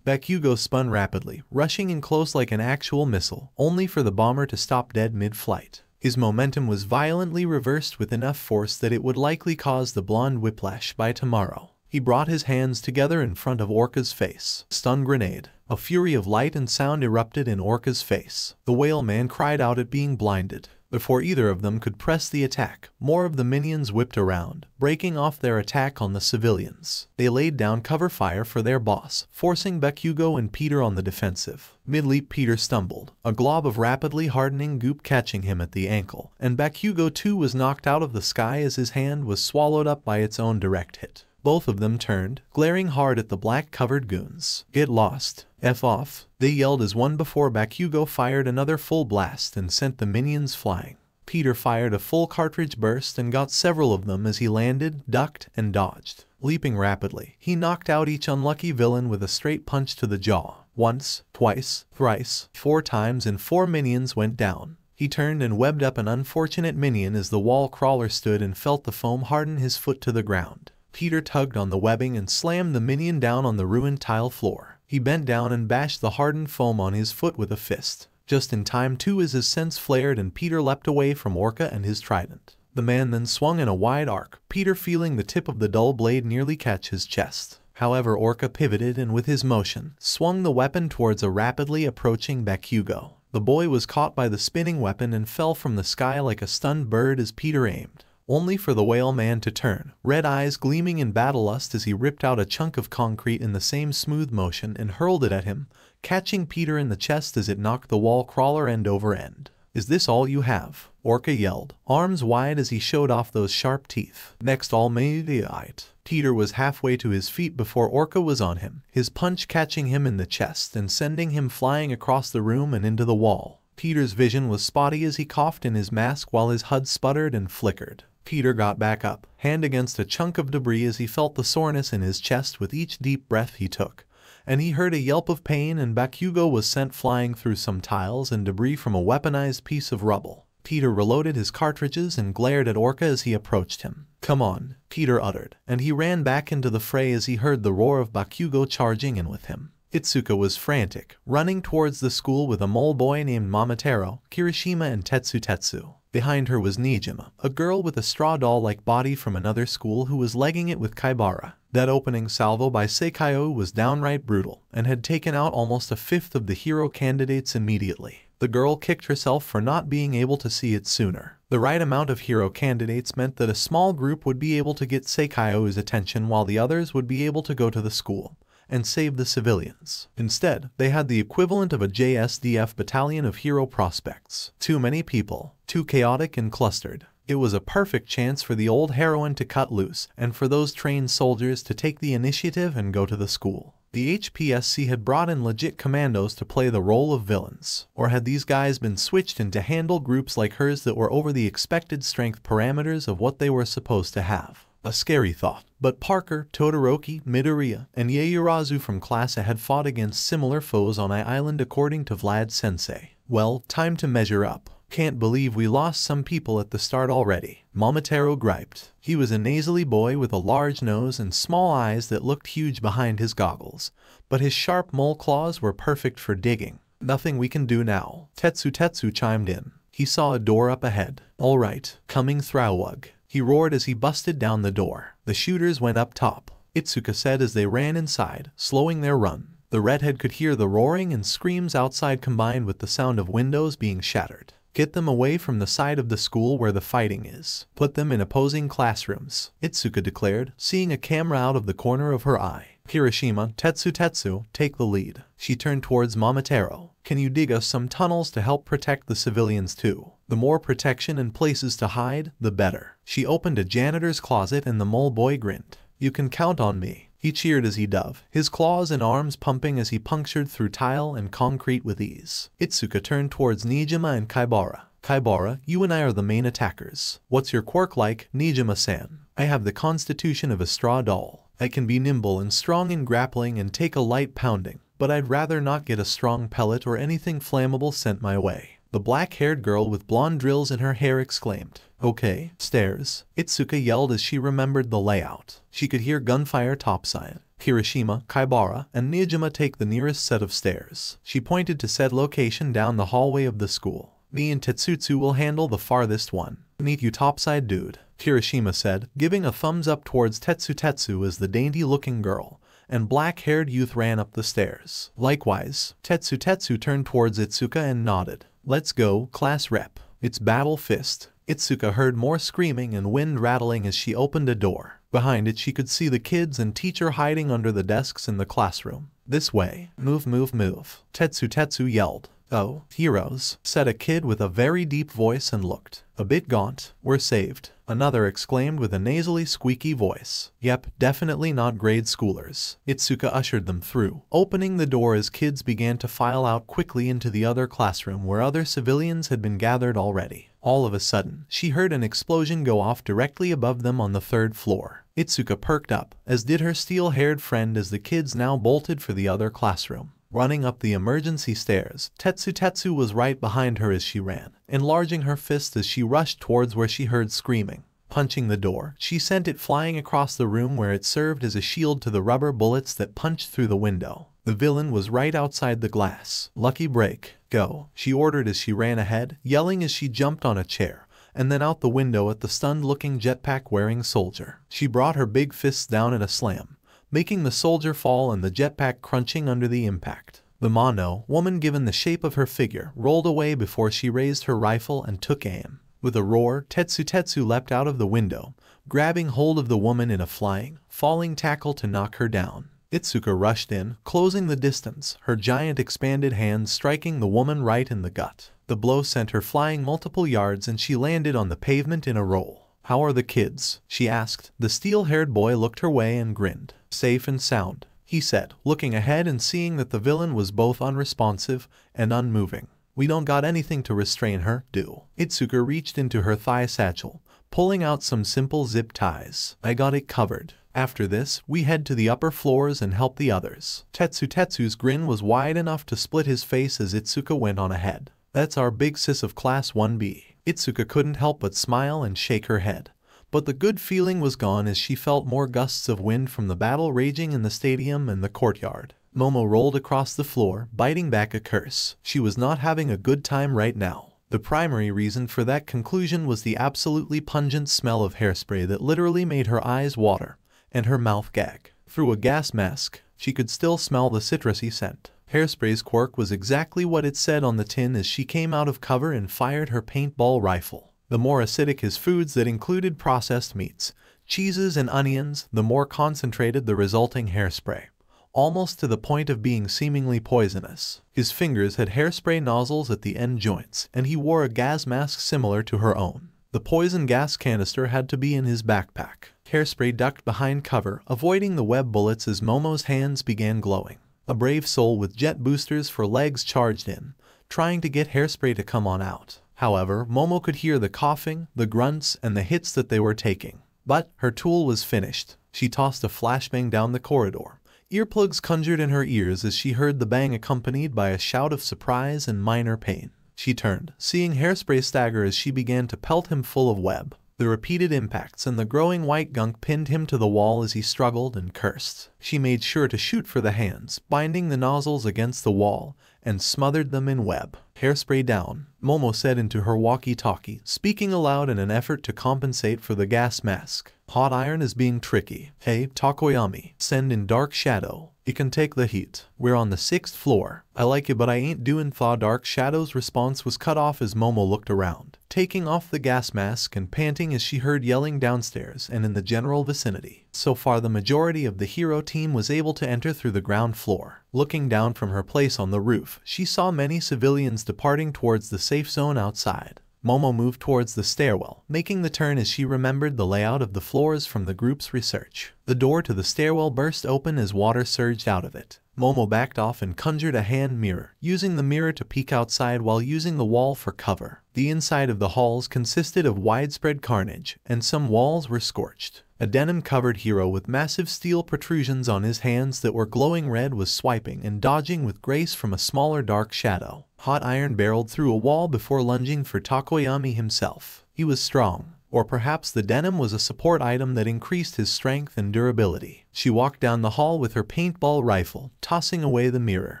Bakugo spun rapidly, rushing in close like an actual missile, only for the bomber to stop dead mid-flight. His momentum was violently reversed with enough force that it would likely cause the blonde whiplash by tomorrow. He brought his hands together in front of Orca's face. Stun grenade. A fury of light and sound erupted in Orca's face. The whale man cried out at being blinded. Before either of them could press the attack, more of the minions whipped around, breaking off their attack on the civilians. They laid down cover fire for their boss, forcing Bakugo and Peter on the defensive. Mid-leap Peter stumbled, a glob of rapidly hardening goop catching him at the ankle, and Bakugo too was knocked out of the sky as his hand was swallowed up by its own direct hit. Both of them turned, glaring hard at the black-covered goons. Get lost. F off. They yelled as one before Bakugo fired another full blast and sent the minions flying. Peter fired a full cartridge burst and got several of them as he landed, ducked, and dodged. Leaping rapidly, he knocked out each unlucky villain with a straight punch to the jaw. Once, twice, thrice, four times and four minions went down. He turned and webbed up an unfortunate minion as the wall crawler stood and felt the foam harden his foot to the ground. Peter tugged on the webbing and slammed the minion down on the ruined tile floor. He bent down and bashed the hardened foam on his foot with a fist. Just in time too as his sense flared and Peter leapt away from Orca and his trident. The man then swung in a wide arc, Peter feeling the tip of the dull blade nearly catch his chest. However, Orca pivoted and with his motion, swung the weapon towards a rapidly approaching Bakugo. The boy was caught by the spinning weapon and fell from the sky like a stunned bird as Peter aimed only for the whale man to turn, red eyes gleaming in battle lust as he ripped out a chunk of concrete in the same smooth motion and hurled it at him, catching Peter in the chest as it knocked the wall crawler end over end. Is this all you have? Orca yelled, arms wide as he showed off those sharp teeth. Next all Mediaite. Peter was halfway to his feet before Orca was on him, his punch catching him in the chest and sending him flying across the room and into the wall. Peter's vision was spotty as he coughed in his mask while his HUD sputtered and flickered. Peter got back up, hand against a chunk of debris as he felt the soreness in his chest with each deep breath he took. And he heard a yelp of pain and Bakugo was sent flying through some tiles and debris from a weaponized piece of rubble. Peter reloaded his cartridges and glared at Orca as he approached him. Come on, Peter uttered, and he ran back into the fray as he heard the roar of Bakugo charging in with him. Itsuka was frantic, running towards the school with a mole boy named Momotaro, Kirishima and Tetsu Tetsu. Behind her was Nijima, a girl with a straw doll-like body from another school who was legging it with Kaibara. That opening salvo by Seikyo was downright brutal, and had taken out almost a fifth of the hero candidates immediately. The girl kicked herself for not being able to see it sooner. The right amount of hero candidates meant that a small group would be able to get Seikyo's attention while the others would be able to go to the school and save the civilians. Instead, they had the equivalent of a JSDF battalion of hero prospects. Too many people, too chaotic and clustered. It was a perfect chance for the old heroine to cut loose and for those trained soldiers to take the initiative and go to the school. The HPSC had brought in legit commandos to play the role of villains, or had these guys been switched in to handle groups like hers that were over the expected strength parameters of what they were supposed to have? A scary thought. But Parker, Todoroki, Midoriya, and Yaoyorozu from class A had fought against similar foes on I Island according to Vlad Sensei. Well, time to measure up. Can't believe we lost some people at the start already. Momotaro griped. He was a nasally boy with a large nose and small eyes that looked huge behind his goggles, but his sharp mole claws were perfect for digging. Nothing we can do now. Tetsu Tetsu chimed in. He saw a door up ahead. All right, coming Throwug. He roared as he busted down the door. The shooters went up top. Itsuka said as they ran inside, slowing their run. The redhead could hear the roaring and screams outside combined with the sound of windows being shattered. Get them away from the side of the school where the fighting is. Put them in opposing classrooms, Itsuka declared, seeing a camera out of the corner of her eye. Kirishima, Tetsu Tetsu, take the lead. She turned towards Momotaro. Can you dig us some tunnels to help protect the civilians too? The more protection and places to hide, the better. She opened a janitor's closet and the mole boy grinned. You can count on me. He cheered as he dove, his claws and arms pumping as he punctured through tile and concrete with ease. Itsuka turned towards Nijima and Kaibara. Kaibara, you and I are the main attackers. What's your quirk like, Nijima-san? I have the constitution of a straw doll. I can be nimble and strong in grappling and take a light pounding, but I'd rather not get a strong pellet or anything flammable sent my way. The black-haired girl with blonde drills in her hair exclaimed. Okay, stairs. Itsuka yelled as she remembered the layout. She could hear gunfire topside. Kirishima, Kaibara, and Nijima take the nearest set of stairs. She pointed to said location down the hallway of the school. Me and Tetsu Tetsu will handle the farthest one. Meet you topside dude, Kirishima said, giving a thumbs up towards Tetsu Tetsu as the dainty-looking girl and black-haired youth ran up the stairs. Likewise, Tetsu Tetsu turned towards Itsuka and nodded. Let's go, class rep. It's Battle Fist. Itsuka heard more screaming and wind rattling as she opened a door. Behind it she could see the kids and teacher hiding under the desks in the classroom. This way. Move, move, move. Tetsu Tetsu yelled. Oh, heroes, said a kid with a very deep voice and looked a bit gaunt. We're saved. Another exclaimed with a nasally squeaky voice. Yep, definitely not grade schoolers. Itsuka ushered them through, opening the door as kids began to file out quickly into the other classroom where other civilians had been gathered already. All of a sudden, she heard an explosion go off directly above them on the third floor. Itsuka perked up, as did her steel-haired friend as the kids now bolted for the other classroom. Running up the emergency stairs, Tetsu Tetsu was right behind her as she ran, enlarging her fist as she rushed towards where she heard screaming. Punching the door, she sent it flying across the room where it served as a shield to the rubber bullets that punched through the window. The villain was right outside the glass. Lucky break. Go, she ordered as she ran ahead, yelling as she jumped on a chair, and then out the window at the stunned-looking jetpack-wearing soldier. She brought her big fists down in a slam, making the soldier fall and the jetpack crunching under the impact. The mono, woman given the shape of her figure, rolled away before she raised her rifle and took aim. With a roar, Tetsu Tetsu leapt out of the window, grabbing hold of the woman in a flying, falling tackle to knock her down. Itsuka rushed in, closing the distance, her giant expanded hands striking the woman right in the gut. The blow sent her flying multiple yards and she landed on the pavement in a roll. How are the kids? she asked. The steel-haired boy looked her way and grinned. Safe and sound, he said, looking ahead and seeing that the villain was both unresponsive and unmoving. We don't got anything to restrain her, do. Itsuka reached into her thigh satchel, pulling out some simple zip ties. I got it covered. After this, we head to the upper floors and help the others. Tetsu Tetsu's grin was wide enough to split his face as Itsuka went on ahead. That's our big sis of Class 1B. Itsuka couldn't help but smile and shake her head. But the good feeling was gone as she felt more gusts of wind from the battle raging in the stadium and the courtyard. Momo rolled across the floor, biting back a curse. She was not having a good time right now. The primary reason for that conclusion was the absolutely pungent smell of hairspray that literally made her eyes water and her mouth gag. Through a gas mask, she could still smell the citrusy scent. Hairspray's quirk was exactly what it said on the tin as she came out of cover and fired her paintball rifle. The more acidic his foods that included processed meats, cheeses, and onions, the more concentrated the resulting hairspray almost to the point of being seemingly poisonous. His fingers had hairspray nozzles at the end joints, and he wore a gas mask similar to her own. The poison gas canister had to be in his backpack. Hairspray ducked behind cover, avoiding the web bullets as Momo's hands began glowing. A brave soul with jet boosters for legs charged in, trying to get Hairspray to come on out. However, Momo could hear the coughing, the grunts, and the hits that they were taking. But her tool was finished. She tossed a flashbang down the corridor, Earplugs conjured in her ears as she heard the bang accompanied by a shout of surprise and minor pain. She turned, seeing Hairspray stagger as she began to pelt him full of web. The repeated impacts and the growing white gunk pinned him to the wall as he struggled and cursed. She made sure to shoot for the hands, binding the nozzles against the wall, and smothered them in web. Hairspray down, Momo said into her walkie-talkie, speaking aloud in an effort to compensate for the gas mask. Hot iron is being tricky. Hey, Tokoyami, send in Dark Shadow. It can take the heat. We're on the sixth floor. I like it but I ain't doing thaw Dark Shadow's response was cut off as Momo looked around, taking off the gas mask and panting as she heard yelling downstairs and in the general vicinity. So far the majority of the hero team was able to enter through the ground floor. Looking down from her place on the roof, she saw many civilians departing towards the safe zone outside. Momo moved towards the stairwell, making the turn as she remembered the layout of the floors from the group's research. The door to the stairwell burst open as water surged out of it. Momo backed off and conjured a hand mirror, using the mirror to peek outside while using the wall for cover. The inside of the halls consisted of widespread carnage, and some walls were scorched. A denim-covered hero with massive steel protrusions on his hands that were glowing red was swiping and dodging with grace from a smaller dark shadow. Hot Iron barreled through a wall before lunging for Tokoyami himself. He was strong, or perhaps the denim was a support item that increased his strength and durability. She walked down the hall with her paintball rifle, tossing away the mirror.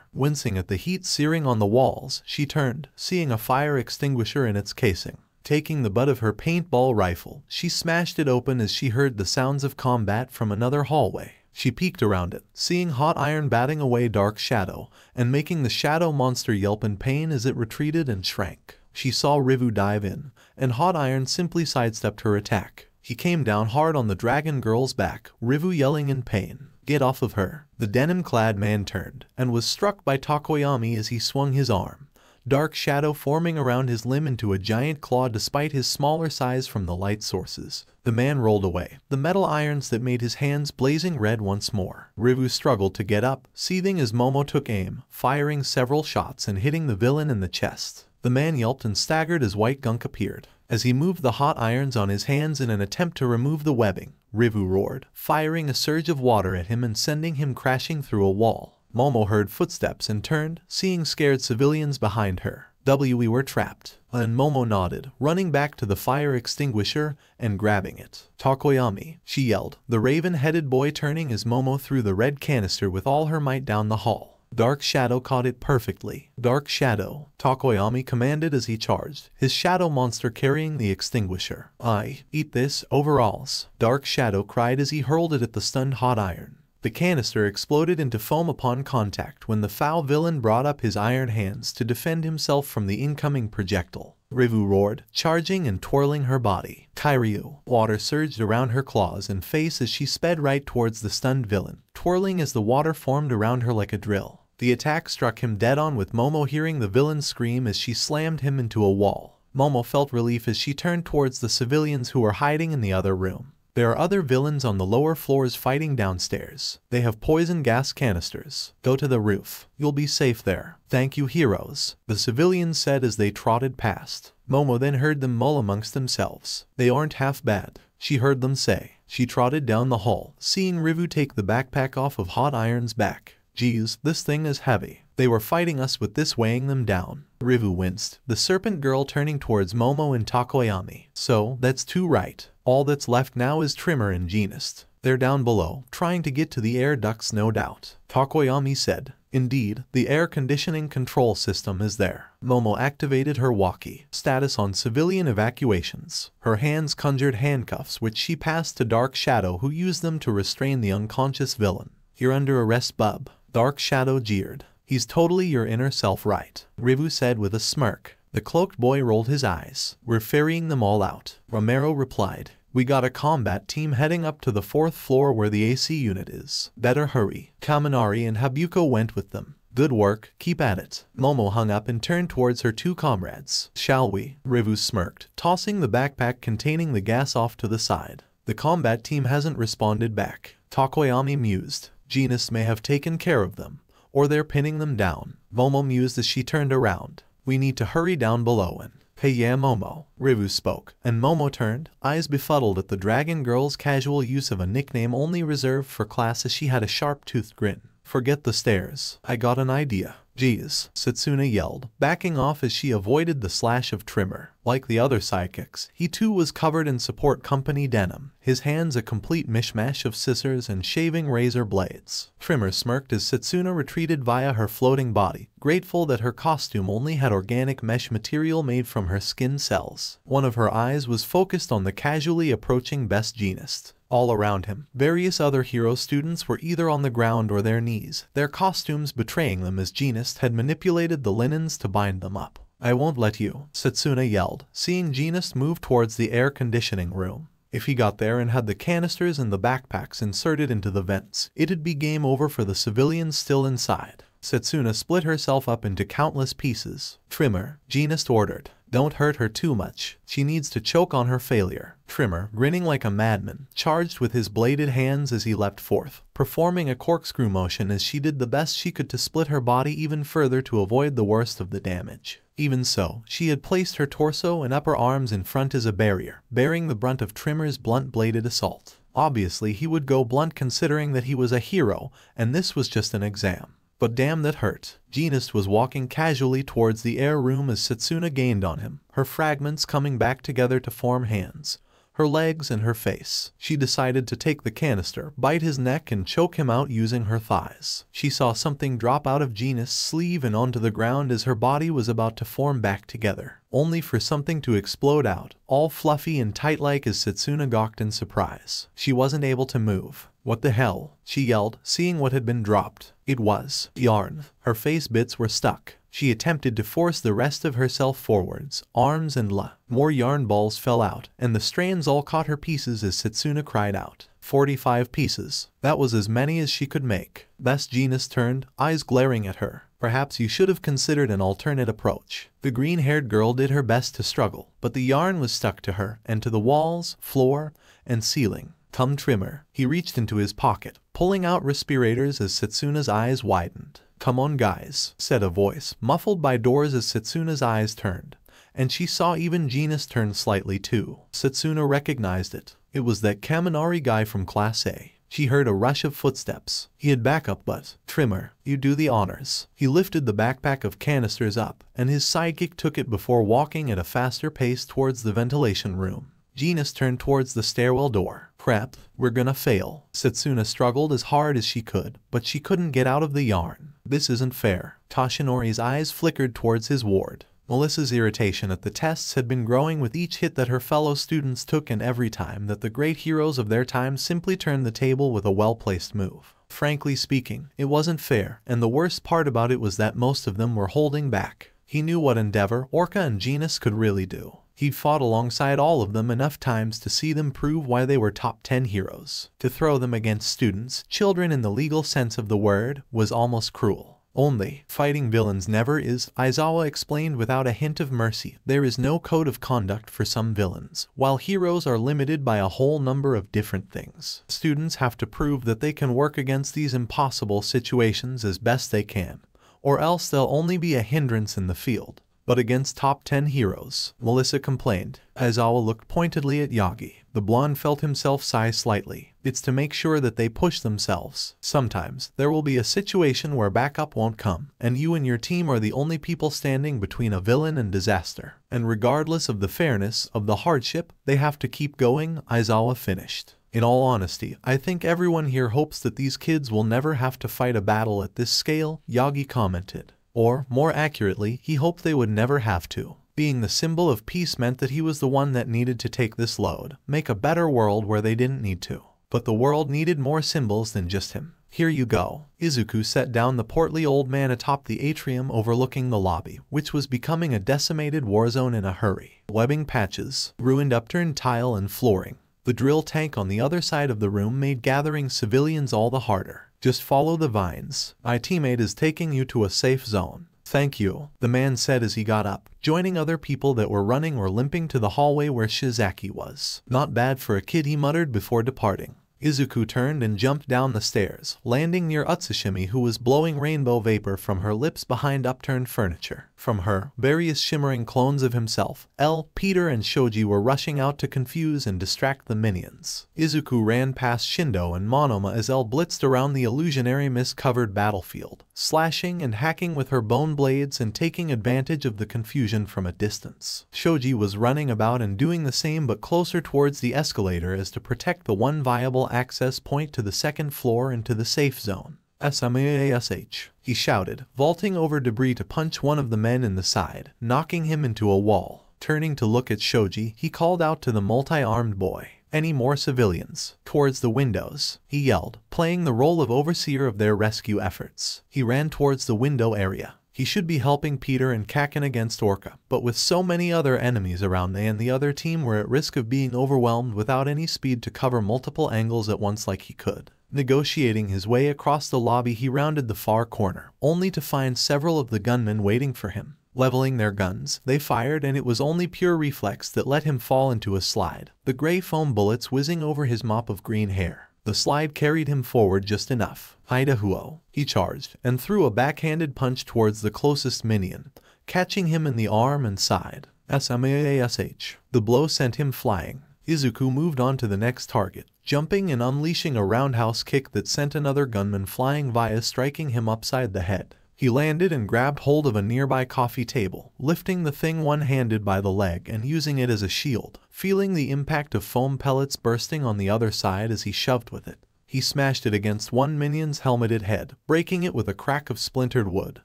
Wincing at the heat searing on the walls, she turned, seeing a fire extinguisher in its casing. Taking the butt of her paintball rifle, she smashed it open as she heard the sounds of combat from another hallway. She peeked around it, seeing Hot Iron batting away Dark Shadow and making the shadow monster yelp in pain as it retreated and shrank. She saw Rivu dive in, and Hot Iron simply sidestepped her attack. He came down hard on the dragon girl's back, Rivu yelling in pain. Get off of her. The denim-clad man turned, and was struck by Tokoyami as he swung his arm. Dark shadow forming around his limb into a giant claw despite his smaller size from the light sources. The man rolled away, the metal irons that made his hands blazing red once more. Rivu struggled to get up, seething as Momo took aim, firing several shots and hitting the villain in the chest. The man yelped and staggered as white gunk appeared. As he moved the hot irons on his hands in an attempt to remove the webbing, Rivu roared, firing a surge of water at him and sending him crashing through a wall. Momo heard footsteps and turned, seeing scared civilians behind her. We were trapped. And Momo nodded, running back to the fire extinguisher and grabbing it. Tokoyami, she yelled, the raven-headed boy turning as Momo threw the red canister with all her might down the hall. Dark Shadow caught it perfectly. Dark Shadow, Tokoyami commanded as he charged, his shadow monster carrying the extinguisher. I, eat this, overalls. Dark Shadow cried as he hurled it at the stunned hot iron. The canister exploded into foam upon contact when the foul villain brought up his iron hands to defend himself from the incoming projectile. Rivu roared, charging and twirling her body. Kairyu, water surged around her claws and face as she sped right towards the stunned villain, twirling as the water formed around her like a drill. The attack struck him dead on with Momo hearing the villain scream as she slammed him into a wall. Momo felt relief as she turned towards the civilians who were hiding in the other room. There are other villains on the lower floors fighting downstairs. They have poison gas canisters. Go to the roof. You'll be safe there. Thank you, heroes, the civilians said as they trotted past. Momo then heard them mull amongst themselves. They aren't half bad, she heard them say. She trotted down the hall, seeing Rivu take the backpack off of Hot Iron's back. Geez, this thing is heavy. They were fighting us with this weighing them down. Rivu winced, the serpent girl turning towards Momo and Tokoyami. So, that's two right. All that's left now is Trimmer and Jeanist. They're down below, trying to get to the air ducts no doubt. Tokoyami said, Indeed, the air conditioning control system is there. Momo activated her walkie, status on civilian evacuations. Her hands conjured handcuffs which she passed to Dark Shadow who used them to restrain the unconscious villain. You're under arrest, bub. Dark Shadow jeered. He's totally your inner self right, Rivu said with a smirk. The cloaked boy rolled his eyes. We're ferrying them all out. Romero replied. We got a combat team heading up to the fourth floor where the AC unit is. Better hurry. Kaminari and Habuko went with them. Good work, keep at it. Momo hung up and turned towards her two comrades. Shall we? Rivu smirked, tossing the backpack containing the gas off to the side. The combat team hasn't responded back. Tokoyami mused. Jeanist may have taken care of them, or they're pinning them down. Momo mused as she turned around. We need to hurry down below and Hey yeah Momo, Rivu spoke, and Momo turned, eyes befuddled at the dragon girl's casual use of a nickname only reserved for class as she had a sharp-toothed grin. Forget the stairs. I got an idea. Geez, Setsuna yelled, backing off as she avoided the slash of Trimmer. Like the other psychics, he too was covered in support company denim, his hands a complete mishmash of scissors and shaving razor blades. Trimmer smirked as Setsuna retreated via her floating body, grateful that her costume only had organic mesh material made from her skin cells. One of her eyes was focused on the casually approaching Best Jeanist. All around him, various other hero students were either on the ground or their knees, their costumes betraying them as Had manipulated the linens to bind them up. I won't let you, Setsuna yelled, seeing Jeanist move towards the air conditioning room. If he got there and had the canisters and the backpacks inserted into the vents, it'd be game over for the civilians still inside. Setsuna split herself up into countless pieces. Trimmer, Jeanist ordered. Don't hurt her too much. She needs to choke on her failure. Trimmer, grinning like a madman, charged with his bladed hands as he leapt forth, performing a corkscrew motion as she did the best she could to split her body even further to avoid the worst of the damage. Even so, she had placed her torso and upper arms in front as a barrier, bearing the brunt of Trimmer's blunt-bladed assault. Obviously, he would go blunt considering that he was a hero, and this was just an exam. But damn that hurt. Jeanist was walking casually towards the air room as Setsuna gained on him, her fragments coming back together to form hands her legs and her face. She decided to take the canister, bite his neck and choke him out using her thighs. She saw something drop out of Jeanist' sleeve and onto the ground as her body was about to form back together, only for something to explode out, all fluffy and tight-like as Setsuna gawked in surprise. She wasn't able to move. What the hell? She yelled, seeing what had been dropped. It was yarn. Her face bits were stuck. She attempted to force the rest of herself forwards, arms and la. More yarn balls fell out, and the strands all caught her pieces as Setsuna cried out. 45 pieces. That was as many as she could make. Thus Jeanist turned, eyes glaring at her. Perhaps you should have considered an alternate approach. The green-haired girl did her best to struggle, but the yarn was stuck to her, and to the walls, floor, and ceiling. Thumb trimmer. He reached into his pocket, pulling out respirators as Setsuna's eyes widened. Come on guys, said a voice, muffled by doors as Setsuna's eyes turned, and she saw even Jeanist turn slightly too. Setsuna recognized it. It was that Kaminari guy from Class A. She heard a rush of footsteps. He had backup but, Trimmer, you do the honors. He lifted the backpack of canisters up, and his sidekick took it before walking at a faster pace towards the ventilation room. Genis turned towards the stairwell door. Prep, we're gonna fail. Setsuna struggled as hard as she could, but she couldn't get out of the yarn. This isn't fair. Toshinori's eyes flickered towards his ward. Melissa's irritation at the tests had been growing with each hit that her fellow students took and every time that the great heroes of their time simply turned the table with a well-placed move. Frankly speaking, it wasn't fair, and the worst part about it was that most of them were holding back. He knew what Endeavor, Orca, and Jeanist could really do. He'd fought alongside all of them enough times to see them prove why they were top 10 heroes. To throw them against students, children in the legal sense of the word, was almost cruel. Only, fighting villains never is, Aizawa explained without a hint of mercy. There is no code of conduct for some villains, while heroes are limited by a whole number of different things. Students have to prove that they can work against these impossible situations as best they can, or else they'll only be a hindrance in the field. But against top 10 heroes, Melissa complained. Aizawa looked pointedly at Yagi. The blonde felt himself sigh slightly. It's to make sure that they push themselves. Sometimes, there will be a situation where backup won't come, and you and your team are the only people standing between a villain and disaster. And regardless of the fairness of the hardship, they have to keep going, Aizawa finished. In all honesty, I think everyone here hopes that these kids will never have to fight a battle at this scale, Yagi commented. Or, more accurately, he hoped they would never have to. Being the symbol of peace meant that he was the one that needed to take this load, make a better world where they didn't need to. But the world needed more symbols than just him. Here you go. Izuku set down the portly old man atop the atrium overlooking the lobby, which was becoming a decimated war zone in a hurry. Webbing patches, ruined upturned tile and flooring. The drill tank on the other side of the room made gathering civilians all the harder. Just follow the vines. My teammate is taking you to a safe zone. Thank you, the man said as he got up, joining other people that were running or limping to the hallway where Shiozaki was. Not bad for a kid he muttered before departing. Izuku turned and jumped down the stairs, landing near Utsushimi who was blowing rainbow vapor from her lips behind upturned furniture. From her, various shimmering clones of himself, L, Peter and Shoji were rushing out to confuse and distract the minions. Izuku ran past Shindo and Monoma as L blitzed around the illusionary mist-covered battlefield, slashing and hacking with her bone blades and taking advantage of the confusion from a distance. Shoji was running about and doing the same but closer towards the escalator as to protect the one viable access point to the second floor and to the safe zone. SMASH, he shouted, vaulting over debris to punch one of the men in the side, knocking him into a wall. Turning to look at Shoji, he called out to the multi-armed boy. Any more civilians? Towards the windows, he yelled, playing the role of overseer of their rescue efforts. He ran towards the window area. He should be helping Peter and Kacchan against Orca, but with so many other enemies around they and the other team were at risk of being overwhelmed without any speed to cover multiple angles at once like he could. Negotiating his way across the lobby he rounded the far corner, only to find several of the gunmen waiting for him. Leveling their guns, they fired and it was only pure reflex that let him fall into a slide, the gray foam bullets whizzing over his mop of green hair. The slide carried him forward just enough. Idahuo, he charged, and threw a backhanded punch towards the closest minion, catching him in the arm and side. SMASH. The blow sent him flying. Izuku moved on to the next target, jumping and unleashing a roundhouse kick that sent another gunman flying via striking him upside the head. He landed and grabbed hold of a nearby coffee table, lifting the thing one-handed by the leg and using it as a shield, feeling the impact of foam pellets bursting on the other side as he shoved with it. He smashed it against one minion's helmeted head, breaking it with a crack of splintered wood,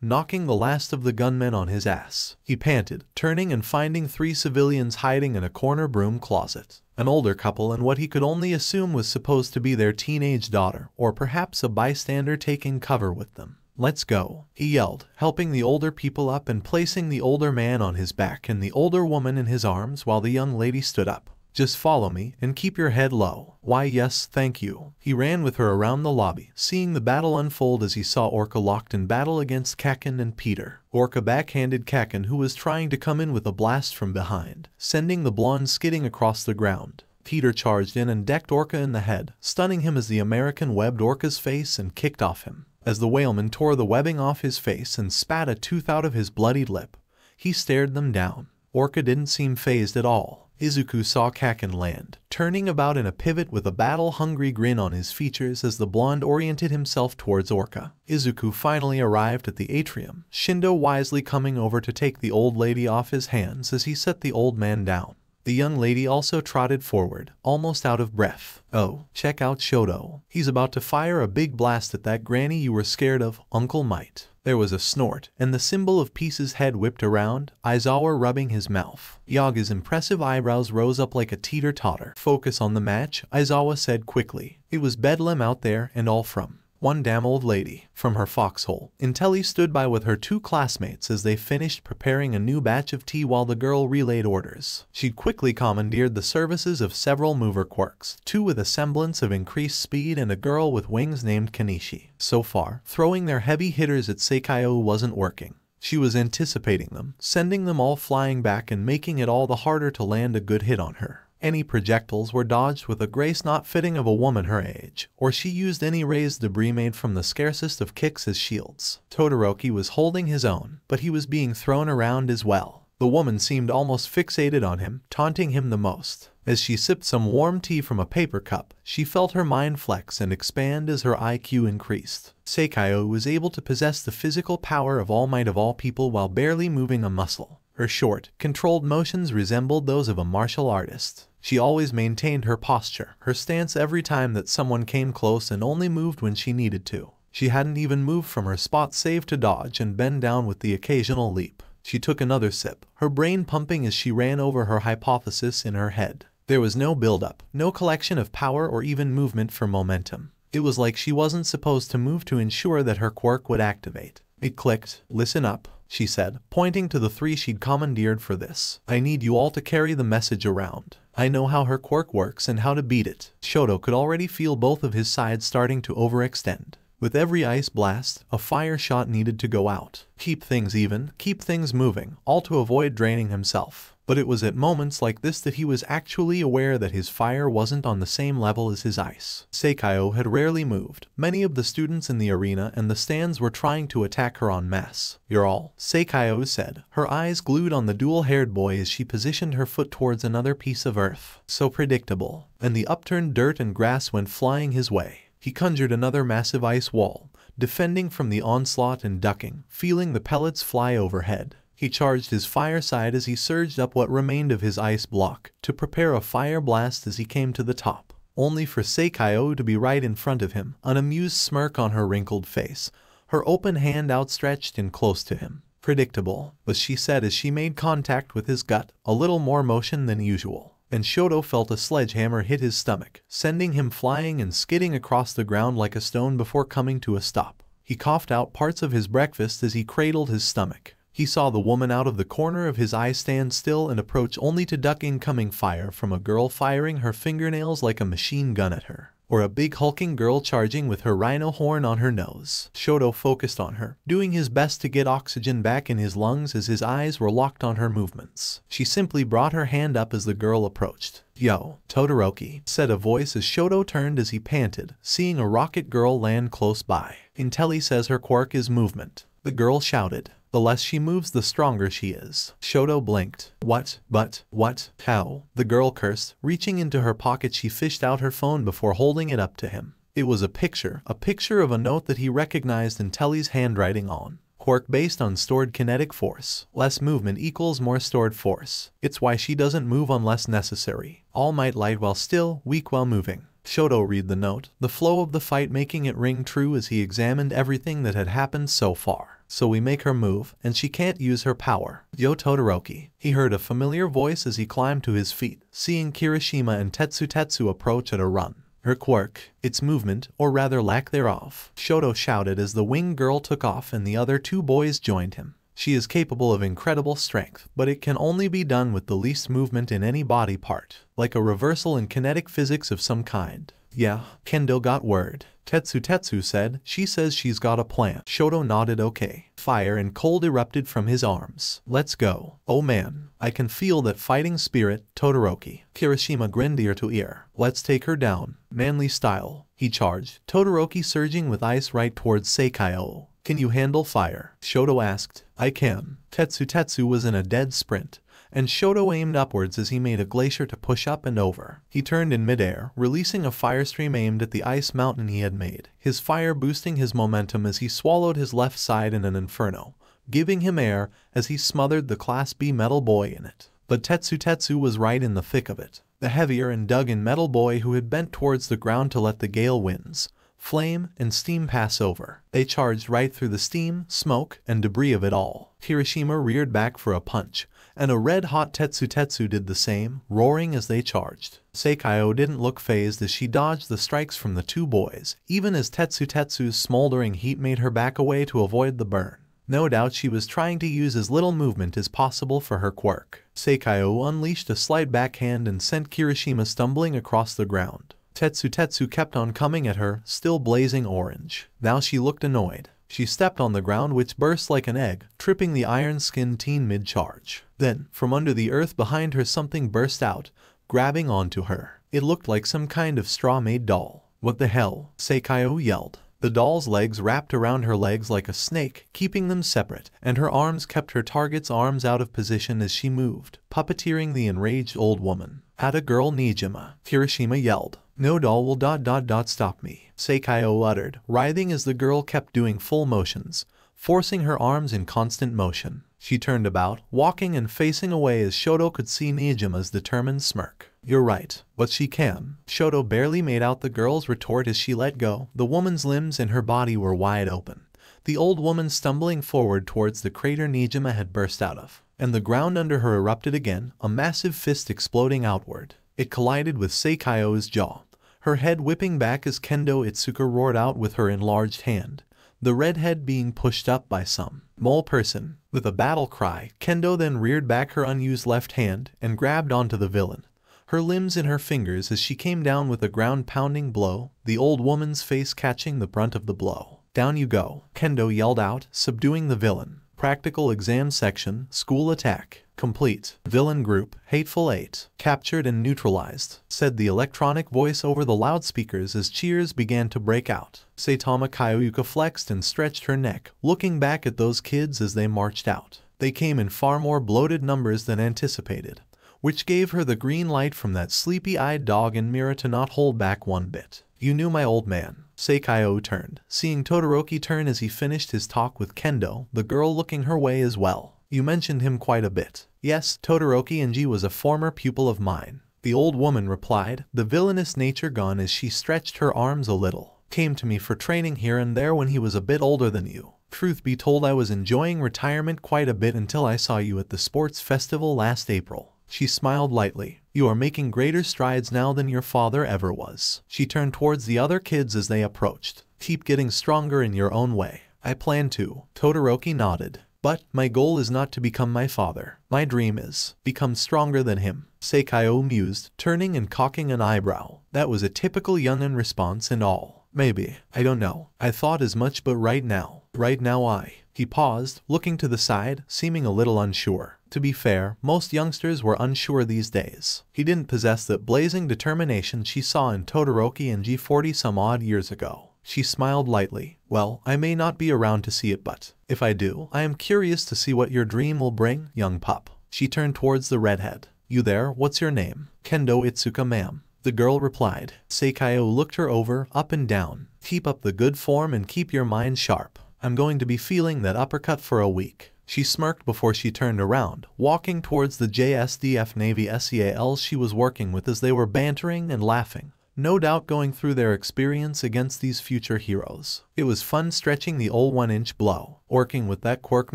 knocking the last of the gunmen on his ass. He panted, turning and finding three civilians hiding in a corner broom closet. An older couple and what he could only assume was supposed to be their teenage daughter, or perhaps a bystander taking cover with them. Let's go, he yelled, helping the older people up and placing the older man on his back and the older woman in his arms while the young lady stood up. Just follow me and keep your head low. Why yes, thank you. He ran with her around the lobby, seeing the battle unfold as he saw Orca locked in battle against Kacchan and Peter. Orca backhanded Kacchan who was trying to come in with a blast from behind, sending the blonde skidding across the ground. Peter charged in and decked Orca in the head, stunning him as the American webbed Orca's face and kicked off him. As the whaleman tore the webbing off his face and spat a tooth out of his bloodied lip, he stared them down. Orca didn't seem phased at all. Izuku saw Kacchan land, turning about in a pivot with a battle-hungry grin on his features as the blonde oriented himself towards Orca. Izuku finally arrived at the atrium, Shindo wisely coming over to take the old lady off his hands as he set the old man down. The young lady also trotted forward, almost out of breath. Oh, check out Shoto. He's about to fire a big blast at that granny you were scared of, Uncle Might. There was a snort, and the symbol of Peace's head whipped around, Aizawa rubbing his mouth. Yagi's impressive eyebrows rose up like a teeter-totter. Focus on the match, Aizawa said quickly. It was bedlam out there, and all from one damn old lady, from her foxhole. Intelli stood by with her two classmates as they finished preparing a new batch of tea while the girl relayed orders. She quickly commandeered the services of several mover quirks, two with a semblance of increased speed and a girl with wings named Kanishi. So far, throwing their heavy hitters at Seikayo wasn't working. She was anticipating them, sending them all flying back and making it all the harder to land a good hit on her. Any projectiles were dodged with a grace not fitting of a woman her age, or she used any raised debris made from the scarcest of kicks as shields. Todoroki was holding his own, but he was being thrown around as well. The woman seemed almost fixated on him, taunting him the most. As she sipped some warm tea from a paper cup, she felt her mind flex and expand as her IQ increased. Seikayo was able to possess the physical power of All Might of all people while barely moving a muscle. Her short, controlled motions resembled those of a martial artist. She always maintained her posture, her stance every time that someone came close and only moved when she needed to. She hadn't even moved from her spot save to dodge and bend down with the occasional leap. She took another sip, her brain pumping as she ran over her hypothesis in her head. There was no build-up, no collection of power or even movement for momentum. It was like she wasn't supposed to move to ensure that her quirk would activate. It clicked. Listen up, she said, pointing to the three she'd commandeered for this. I need you all to carry the message around. I know how her quirk works and how to beat it. Shoto could already feel both of his sides starting to overextend. With every ice blast, a fire shot needed to go out. Keep things even, keep things moving, all to avoid draining himself but it was at moments like this that he was actually aware that his fire wasn't on the same level as his ice. Seikayo had rarely moved. Many of the students in the arena and the stands were trying to attack her en masse. You're all, Seikayo said, her eyes glued on the dual-haired boy as she positioned her foot towards another piece of earth. So predictable. And the upturned dirt and grass went flying his way. He conjured another massive ice wall, defending from the onslaught and ducking, feeling the pellets fly overhead. He charged his fireside as he surged up what remained of his ice block to prepare a fire blast as he came to the top, only for Seikayo to be right in front of him, an amused smirk on her wrinkled face, her open hand outstretched and close to him. Predictable, but she said as she made contact with his gut, a little more motion than usual. And Shoto felt a sledgehammer hit his stomach, sending him flying and skidding across the ground like a stone before coming to a stop. He coughed out parts of his breakfast as he cradled his stomach, he saw the woman out of the corner of his eye stand still and approach only to duck incoming fire from a girl firing her fingernails like a machine gun at her, or a big hulking girl charging with her rhino horn on her nose. Shoto focused on her, doing his best to get oxygen back in his lungs as his eyes were locked on her movements. She simply brought her hand up as the girl approached. Yo, Todoroki, said a voice as Shoto turned as he panted, seeing a rocket girl land close by. Intelli says her quirk is movement. The girl shouted. The less she moves the stronger she is. Shoto blinked. What? But? What? How? The girl cursed. Reaching into her pocket she fished out her phone before holding it up to him. It was a picture, a picture of a note that he recognized Intelli's handwriting on. Quirk based on stored kinetic force. Less movement equals more stored force. It's why she doesn't move unless necessary. All might light while still, weak while moving. Shoto read the note, the flow of the fight making it ring true as he examined everything that had happened so far. So we make her move, and she can't use her power. Yo Todoroki. He heard a familiar voice as he climbed to his feet, seeing Kirishima and Tetsu Tetsu approach at a run her quirk, its movement, or rather lack thereof. Shoto shouted as the winged girl took off and the other two boys joined him. She is capable of incredible strength, but it can only be done with the least movement in any body part, like a reversal in kinetic physics of some kind. Yeah, Kendo got word. Tetsu Tetsu said, she says she's got a plan. Shoto nodded okay. Fire and cold erupted from his arms. Let's go. Oh man, I can feel that fighting spirit, Todoroki. Kirishima grinned ear to ear. Let's take her down. Manly style. He charged, Todoroki surging with ice right towards Seikayo. Can you handle fire? Shoto asked. I can. Tetsu Tetsu was in a dead sprint and Shoto aimed upwards as he made a glacier to push up and over. He turned in midair, releasing a fire stream aimed at the ice mountain he had made, his fire boosting his momentum as he swallowed his left side in an inferno, giving him air as he smothered the Class B metal boy in it. But Tetsu Tetsu was right in the thick of it, the heavier and dug-in metal boy who had bent towards the ground to let the gale winds, flame, and steam pass over. They charged right through the steam, smoke, and debris of it all. Kirishima reared back for a punch, and a red-hot Tetsu Tetsu did the same, roaring as they charged. Seikayo didn't look phased as she dodged the strikes from the two boys, even as Tetsu Tetsu's smoldering heat made her back away to avoid the burn. No doubt she was trying to use as little movement as possible for her quirk. Seikayo unleashed a slight backhand and sent Kirishima stumbling across the ground. Tetsu Tetsu kept on coming at her, still blazing orange. Now she looked annoyed. She stepped on the ground which burst like an egg, tripping the iron-skinned teen mid-charge. Then, from under the earth behind her something burst out, grabbing onto her. It looked like some kind of straw-made doll. What the hell? Seikayo yelled. The doll's legs wrapped around her legs like a snake, keeping them separate, and her arms kept her target's arms out of position as she moved, puppeteering the enraged old woman. At a girl Nijima, Kirishima yelled. No doll will dot dot dot stop me, Seikayo uttered, writhing as the girl kept doing full motions, forcing her arms in constant motion. She turned about, walking and facing away as Shoto could see Nijima's determined smirk. You're right, but she can. Shoto barely made out the girl's retort as she let go. The woman's limbs and her body were wide open. The old woman stumbling forward towards the crater Nijima had burst out of, and the ground under her erupted again, a massive fist exploding outward. It collided with Seikayo's jaw, her head whipping back as Kendo Itsuka roared out with her enlarged hand, the redhead being pushed up by some mole person. With a battle cry, Kendo then reared back her unused left hand and grabbed onto the villain, her limbs in her fingers as she came down with a ground-pounding blow, the old woman's face catching the brunt of the blow. Down you go, Kendo yelled out, subduing the villain. Practical exam section, school attack. Complete. Villain group, Hateful Eight. Captured and neutralized, said the electronic voice over the loudspeakers as cheers began to break out. Saitama Kyoyuka flexed and stretched her neck, looking back at those kids as they marched out. They came in far more bloated numbers than anticipated, which gave her the green light from that sleepy-eyed dog in mirror to not hold back one bit. You knew my old man. Seikayo turned, seeing Todoroki turn as he finished his talk with Kendo, the girl looking her way as well. You mentioned him quite a bit. Yes, Todoroki Enji was a former pupil of mine. The old woman replied, the villainous nature gone as she stretched her arms a little. Came to me for training here and there when he was a bit older than you. Truth be told I was enjoying retirement quite a bit until I saw you at the sports festival last April. She smiled lightly. You are making greater strides now than your father ever was. She turned towards the other kids as they approached. Keep getting stronger in your own way. I plan to. Todoroki nodded. But my goal is not to become my father. My dream is become stronger than him. Seikayo mused, turning and cocking an eyebrow. That was a typical youngin response and all. Maybe. I don't know. I thought as much but right now. Right now I. He paused, looking to the side, seeming a little unsure. To be fair, most youngsters were unsure these days. He didn't possess that blazing determination she saw in Todoroki and G40 some odd years ago. She smiled lightly. Well, I may not be around to see it but, if I do, I am curious to see what your dream will bring, young pup. She turned towards the redhead. You there, what's your name? Kendo Itsuka ma'am. The girl replied. Seikayo looked her over, up and down. Keep up the good form and keep your mind sharp. I'm going to be feeling that uppercut for a week. She smirked before she turned around, walking towards the JSDF Navy SEALs she was working with as they were bantering and laughing. No doubt going through their experience against these future heroes. It was fun stretching the old one-inch blow. Working with that quirk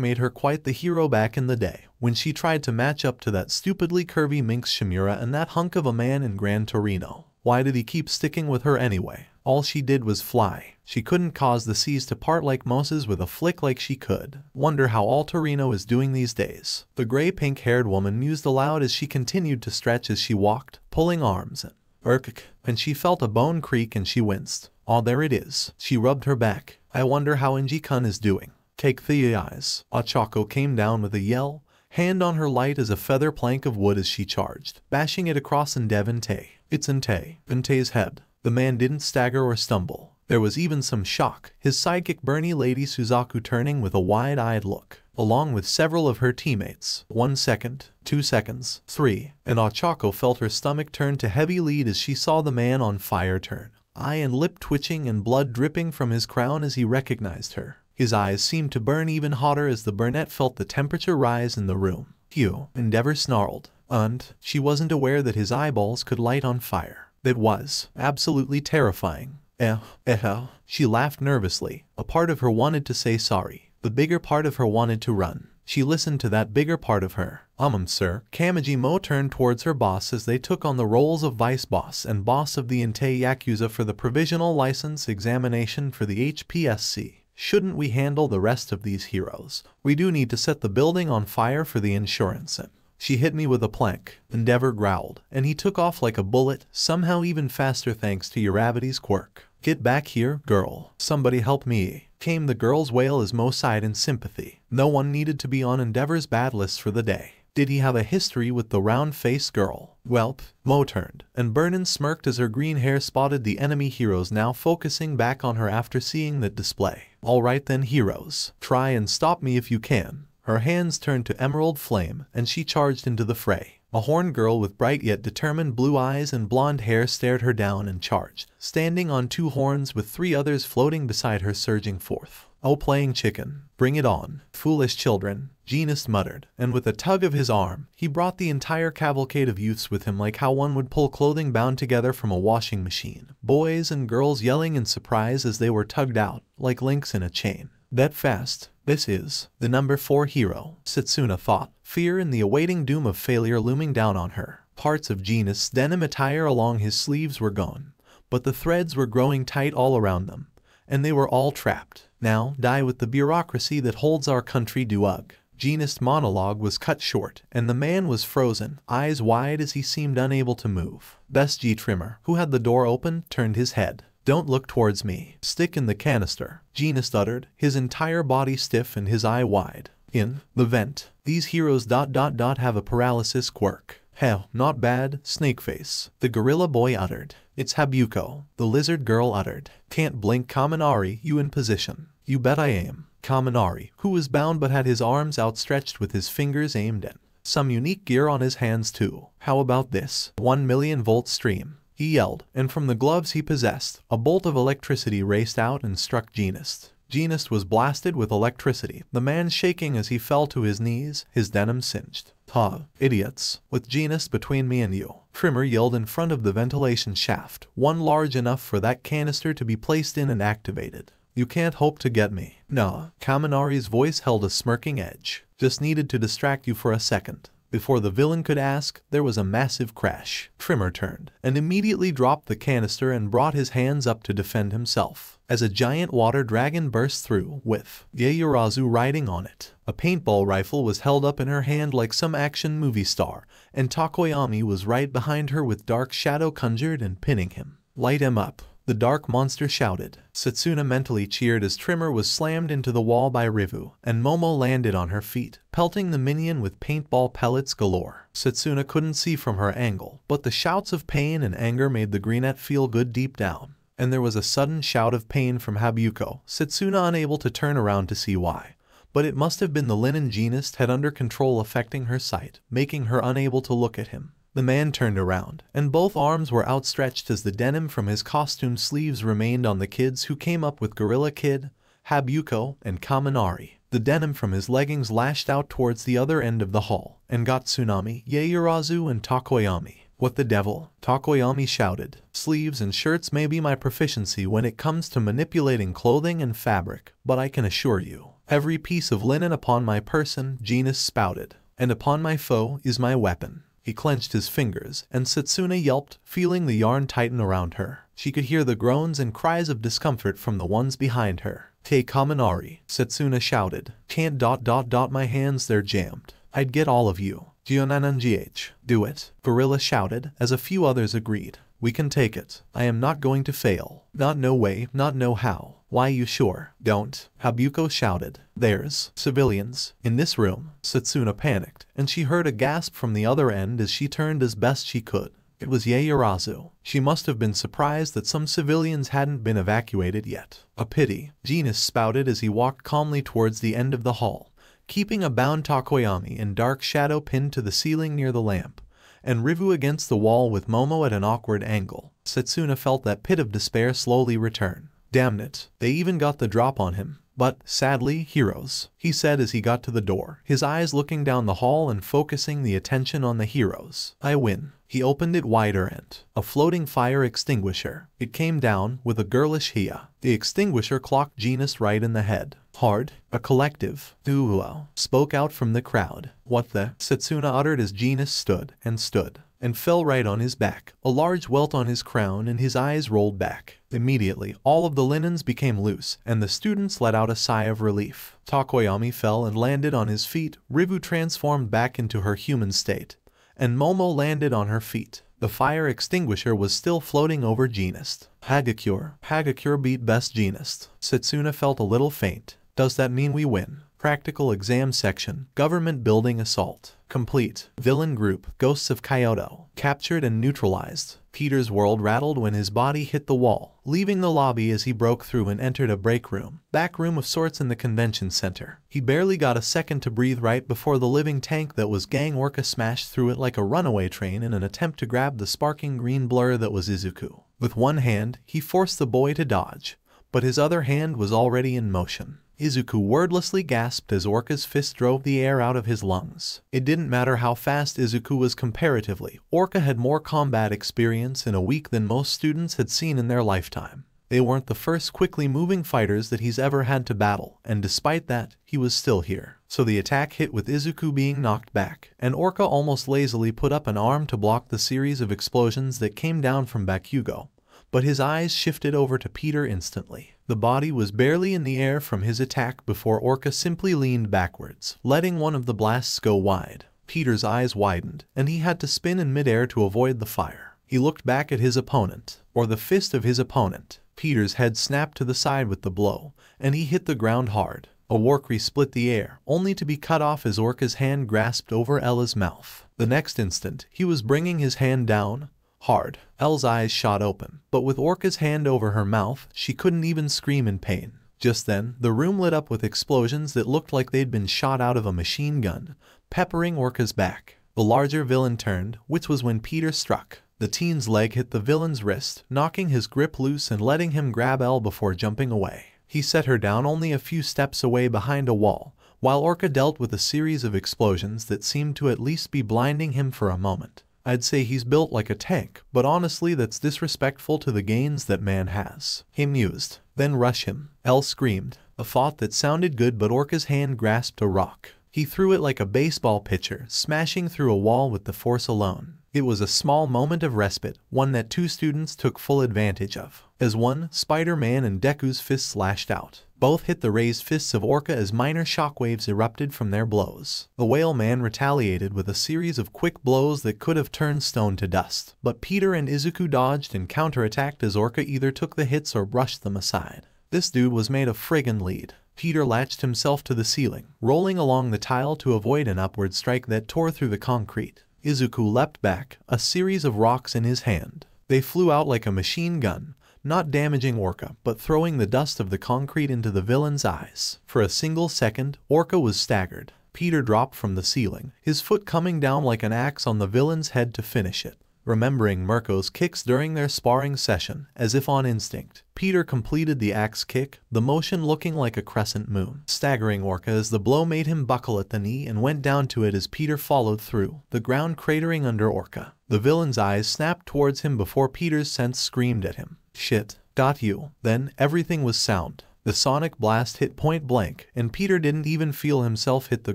made her quite the hero back in the day, when she tried to match up to that stupidly curvy Minx Shimura and that hunk of a man in Gran Torino. Why did he keep sticking with her anyway? All she did was fly. She couldn't cause the seas to part like Moses with a flick like she could. Wonder how all Torino is doing these days. The gray pink-haired woman mused aloud as she continued to stretch as she walked, pulling arms and Urk, and she felt a bone creak and she winced. Oh, there it is. She rubbed her back. I wonder how Enji-kun is doing. Take the eyes. Ah Ochako came down with a yell, hand on her light as a feather plank of wood as she charged, bashing it across Endev Entei. It's Entei. Entei's head. The man didn't stagger or stumble. There was even some shock, his sidekick Bernie Lady Suzaku turning with a wide-eyed look, along with several of her teammates. One second, two seconds, three, and Ochako felt her stomach turn to heavy lead as she saw the man on fire turn, eye and lip twitching and blood dripping from his crown as he recognized her. His eyes seemed to burn even hotter as the brunette felt the temperature rise in the room. Phew, Endeavor snarled, and she wasn't aware that his eyeballs could light on fire. It was absolutely terrifying. Eh, eh, eh. She laughed nervously. A part of her wanted to say sorry. The bigger part of her wanted to run. She listened to that bigger part of her. Um, sir. Kamaji Mo turned towards her boss as they took on the roles of vice boss and boss of the Entei Yakuza for the provisional license examination for the HPSC. Shouldn't we handle the rest of these heroes? We do need to set the building on fire for the insurance. She hit me with a plank, Endeavor growled, and he took off like a bullet, somehow even faster thanks to Uravity's quirk. Get back here, girl. Somebody help me. Came the girl's wail as Mo sighed in sympathy. No one needed to be on Endeavor's bad list for the day. Did he have a history with the round-faced girl? Welp, Mo turned, and Vernon smirked as her green hair spotted the enemy heroes now focusing back on her after seeing that display. Alright then heroes, try and stop me if you can. Her hands turned to emerald flame, and she charged into the fray. A horned girl with bright yet determined blue eyes and blonde hair stared her down and charged, standing on two horns with three others floating beside her surging forth. Oh playing chicken, bring it on, foolish children, Jeanist muttered, and with a tug of his arm, he brought the entire cavalcade of youths with him like how one would pull clothing bound together from a washing machine. Boys and girls yelling in surprise as they were tugged out, like links in a chain. That fast, this is the number four hero, Setsuna thought, fear and the awaiting doom of failure looming down on her. Parts of Jeanist' denim attire along his sleeves were gone, but the threads were growing tight all around them, and they were all trapped. Now, die with the bureaucracy that holds our country duug. Jeanist' monologue was cut short, and the man was frozen, eyes wide as he seemed unable to move. Best G Trimmer, who had the door open, turned his head. Don't look towards me. Stick in the canister, Jeanist uttered, his entire body stiff and his eye wide. In the vent, these heroes dot dot dot have a paralysis quirk. Hell, not bad, Snakeface. The gorilla boy uttered. It's Habuko, the lizard girl uttered. Can't blink Kaminari, you in position. You bet I am. Kaminari, who was bound but had his arms outstretched with his fingers aimed in. Some unique gear on his hands too. How about this? 1 million volt stream he yelled, and from the gloves he possessed, a bolt of electricity raced out and struck Jeanist. Jeanist was blasted with electricity, the man shaking as he fell to his knees, his denim singed. Ha, idiots, with Jeanist between me and you. Trimmer yelled in front of the ventilation shaft, one large enough for that canister to be placed in and activated. You can't hope to get me. Nah, Kaminari's voice held a smirking edge. Just needed to distract you for a second. Before the villain could ask, there was a massive crash. Trimmer turned, and immediately dropped the canister and brought his hands up to defend himself. As a giant water dragon burst through, with Yaoyorozu riding on it. A paintball rifle was held up in her hand like some action movie star, and Tokoyami was right behind her with Dark Shadow conjured and pinning him. Light him up. The dark monster shouted. Setsuna mentally cheered as Trimmer was slammed into the wall by Rivu, and Momo landed on her feet, pelting the minion with paintball pellets galore. Setsuna couldn't see from her angle, but the shouts of pain and anger made the greenette feel good deep down. and there was a sudden shout of pain from Habuko, Setsuna unable to turn around to see why. But it must have been the linen Jeanist had under control affecting her sight, making her unable to look at him. The man turned around, and both arms were outstretched as the denim from his costume sleeves remained on the kids who came up with Gorilla Kid, Habuko, and Kaminari. The denim from his leggings lashed out towards the other end of the hall, and got Tsunami, Yaoyorozu, and Tokoyami. What the devil? Tokoyami shouted. Sleeves and shirts may be my proficiency when it comes to manipulating clothing and fabric, but I can assure you, every piece of linen upon my person, Jeanist spouted, and upon my foe is my weapon. He clenched his fingers, and Setsuna yelped, feeling the yarn tighten around her. She could hear the groans and cries of discomfort from the ones behind her. Te Kaminari, Setsuna shouted. Can't dot dot dot my hands they're jammed. I'd get all of you. Gionanangh. Do it. Gorilla shouted, as a few others agreed. We can take it. I am not going to fail. Not no way, not no how. Why you sure? Don't. Habuko shouted. There's civilians in this room. Setsuna panicked, and she heard a gasp from the other end as she turned as best she could. It was Yaoyorozu. She must have been surprised that some civilians hadn't been evacuated yet. A pity, Jeanist spouted as he walked calmly towards the end of the hall, keeping a bound Tokoyami in dark shadow pinned to the ceiling near the lamp, and Rivu against the wall with Momo at an awkward angle. Setsuna felt that pit of despair slowly return. Damn it, they even got the drop on him. But, sadly, heroes, he said as he got to the door, his eyes looking down the hall and focusing the attention on the heroes. I win. He opened it wider and, a floating fire extinguisher. It came down with a girlish hia. The extinguisher clocked Jeanist right in the head. Hard, a collective, duo, spoke out from the crowd. What the? Setsuna uttered as Jeanist stood and stood and fell right on his back, a large welt on his crown and his eyes rolled back. Immediately, all of the linens became loose, and the students let out a sigh of relief. Tokoyami fell and landed on his feet, Rivu transformed back into her human state, and Momo landed on her feet. The fire extinguisher was still floating over Jeanist. Hagakure. Hagakure beat best Jeanist. Setsuna felt a little faint. Does that mean we win? Practical Exam Section, Government Building Assault. Complete. Villain Group, Ghosts of Kyoto. Captured and neutralized. Peter's world rattled when his body hit the wall, leaving the lobby as he broke through and entered a break room, back room of sorts in the convention center. He barely got a second to breathe right before the living tank that was Gang Orca smashed through it like a runaway train in an attempt to grab the sparking green blur that was Izuku. With one hand, he forced the boy to dodge, but his other hand was already in motion. Izuku wordlessly gasped as Orca's fist drove the air out of his lungs. It didn't matter how fast Izuku was comparatively, Orca had more combat experience in a week than most students had seen in their lifetime. They weren't the first quickly moving fighters that he's ever had to battle, and despite that, he was still here. So the attack hit with Izuku being knocked back, and Orca almost lazily put up an arm to block the series of explosions that came down from Bakugo but his eyes shifted over to Peter instantly. The body was barely in the air from his attack before Orca simply leaned backwards, letting one of the blasts go wide. Peter's eyes widened, and he had to spin in midair to avoid the fire. He looked back at his opponent, or the fist of his opponent. Peter's head snapped to the side with the blow, and he hit the ground hard. A Warcry split the air, only to be cut off as Orca's hand grasped over Elle's mouth. The next instant, he was bringing his hand down, hard. Elle's eyes shot open, but with Orca's hand over her mouth, she couldn't even scream in pain. Just then, the room lit up with explosions that looked like they'd been shot out of a machine gun, peppering Orca's back. The larger villain turned, which was when Peter struck. The teen's leg hit the villain's wrist, knocking his grip loose and letting him grab Elle before jumping away. He set her down only a few steps away behind a wall, while Orca dealt with a series of explosions that seemed to at least be blinding him for a moment. I'd say he's built like a tank, but honestly that's disrespectful to the gains that man has. He mused. Then rush him. Elle screamed. A thought that sounded good but Orca's hand grasped a rock. He threw it like a baseball pitcher, smashing through a wall with the force alone. It was a small moment of respite, one that two students took full advantage of. As one, Spider-Man and Deku's fists lashed out. Both hit the raised fists of Orca as minor shockwaves erupted from their blows. The whale man retaliated with a series of quick blows that could have turned stone to dust. But Peter and Izuku dodged and counterattacked as Orca either took the hits or brushed them aside. This dude was made of friggin' lead. Peter latched himself to the ceiling, rolling along the tile to avoid an upward strike that tore through the concrete. Izuku leapt back, a series of rocks in his hand. They flew out like a machine gun, not damaging Orca, but throwing the dust of the concrete into the villain's eyes. For a single second, Orca was staggered. Peter dropped from the ceiling, his foot coming down like an axe on the villain's head to finish it. Remembering Mirko's kicks during their sparring session, as if on instinct, Peter completed the axe kick, the motion looking like a crescent moon, staggering Orca as the blow made him buckle at the knee and went down to it as Peter followed through, the ground cratering under Orca. The villain's eyes snapped towards him before Peter's sense screamed at him. Shit. Got you. Then, everything was sound. The sonic blast hit point blank, and Peter didn't even feel himself hit the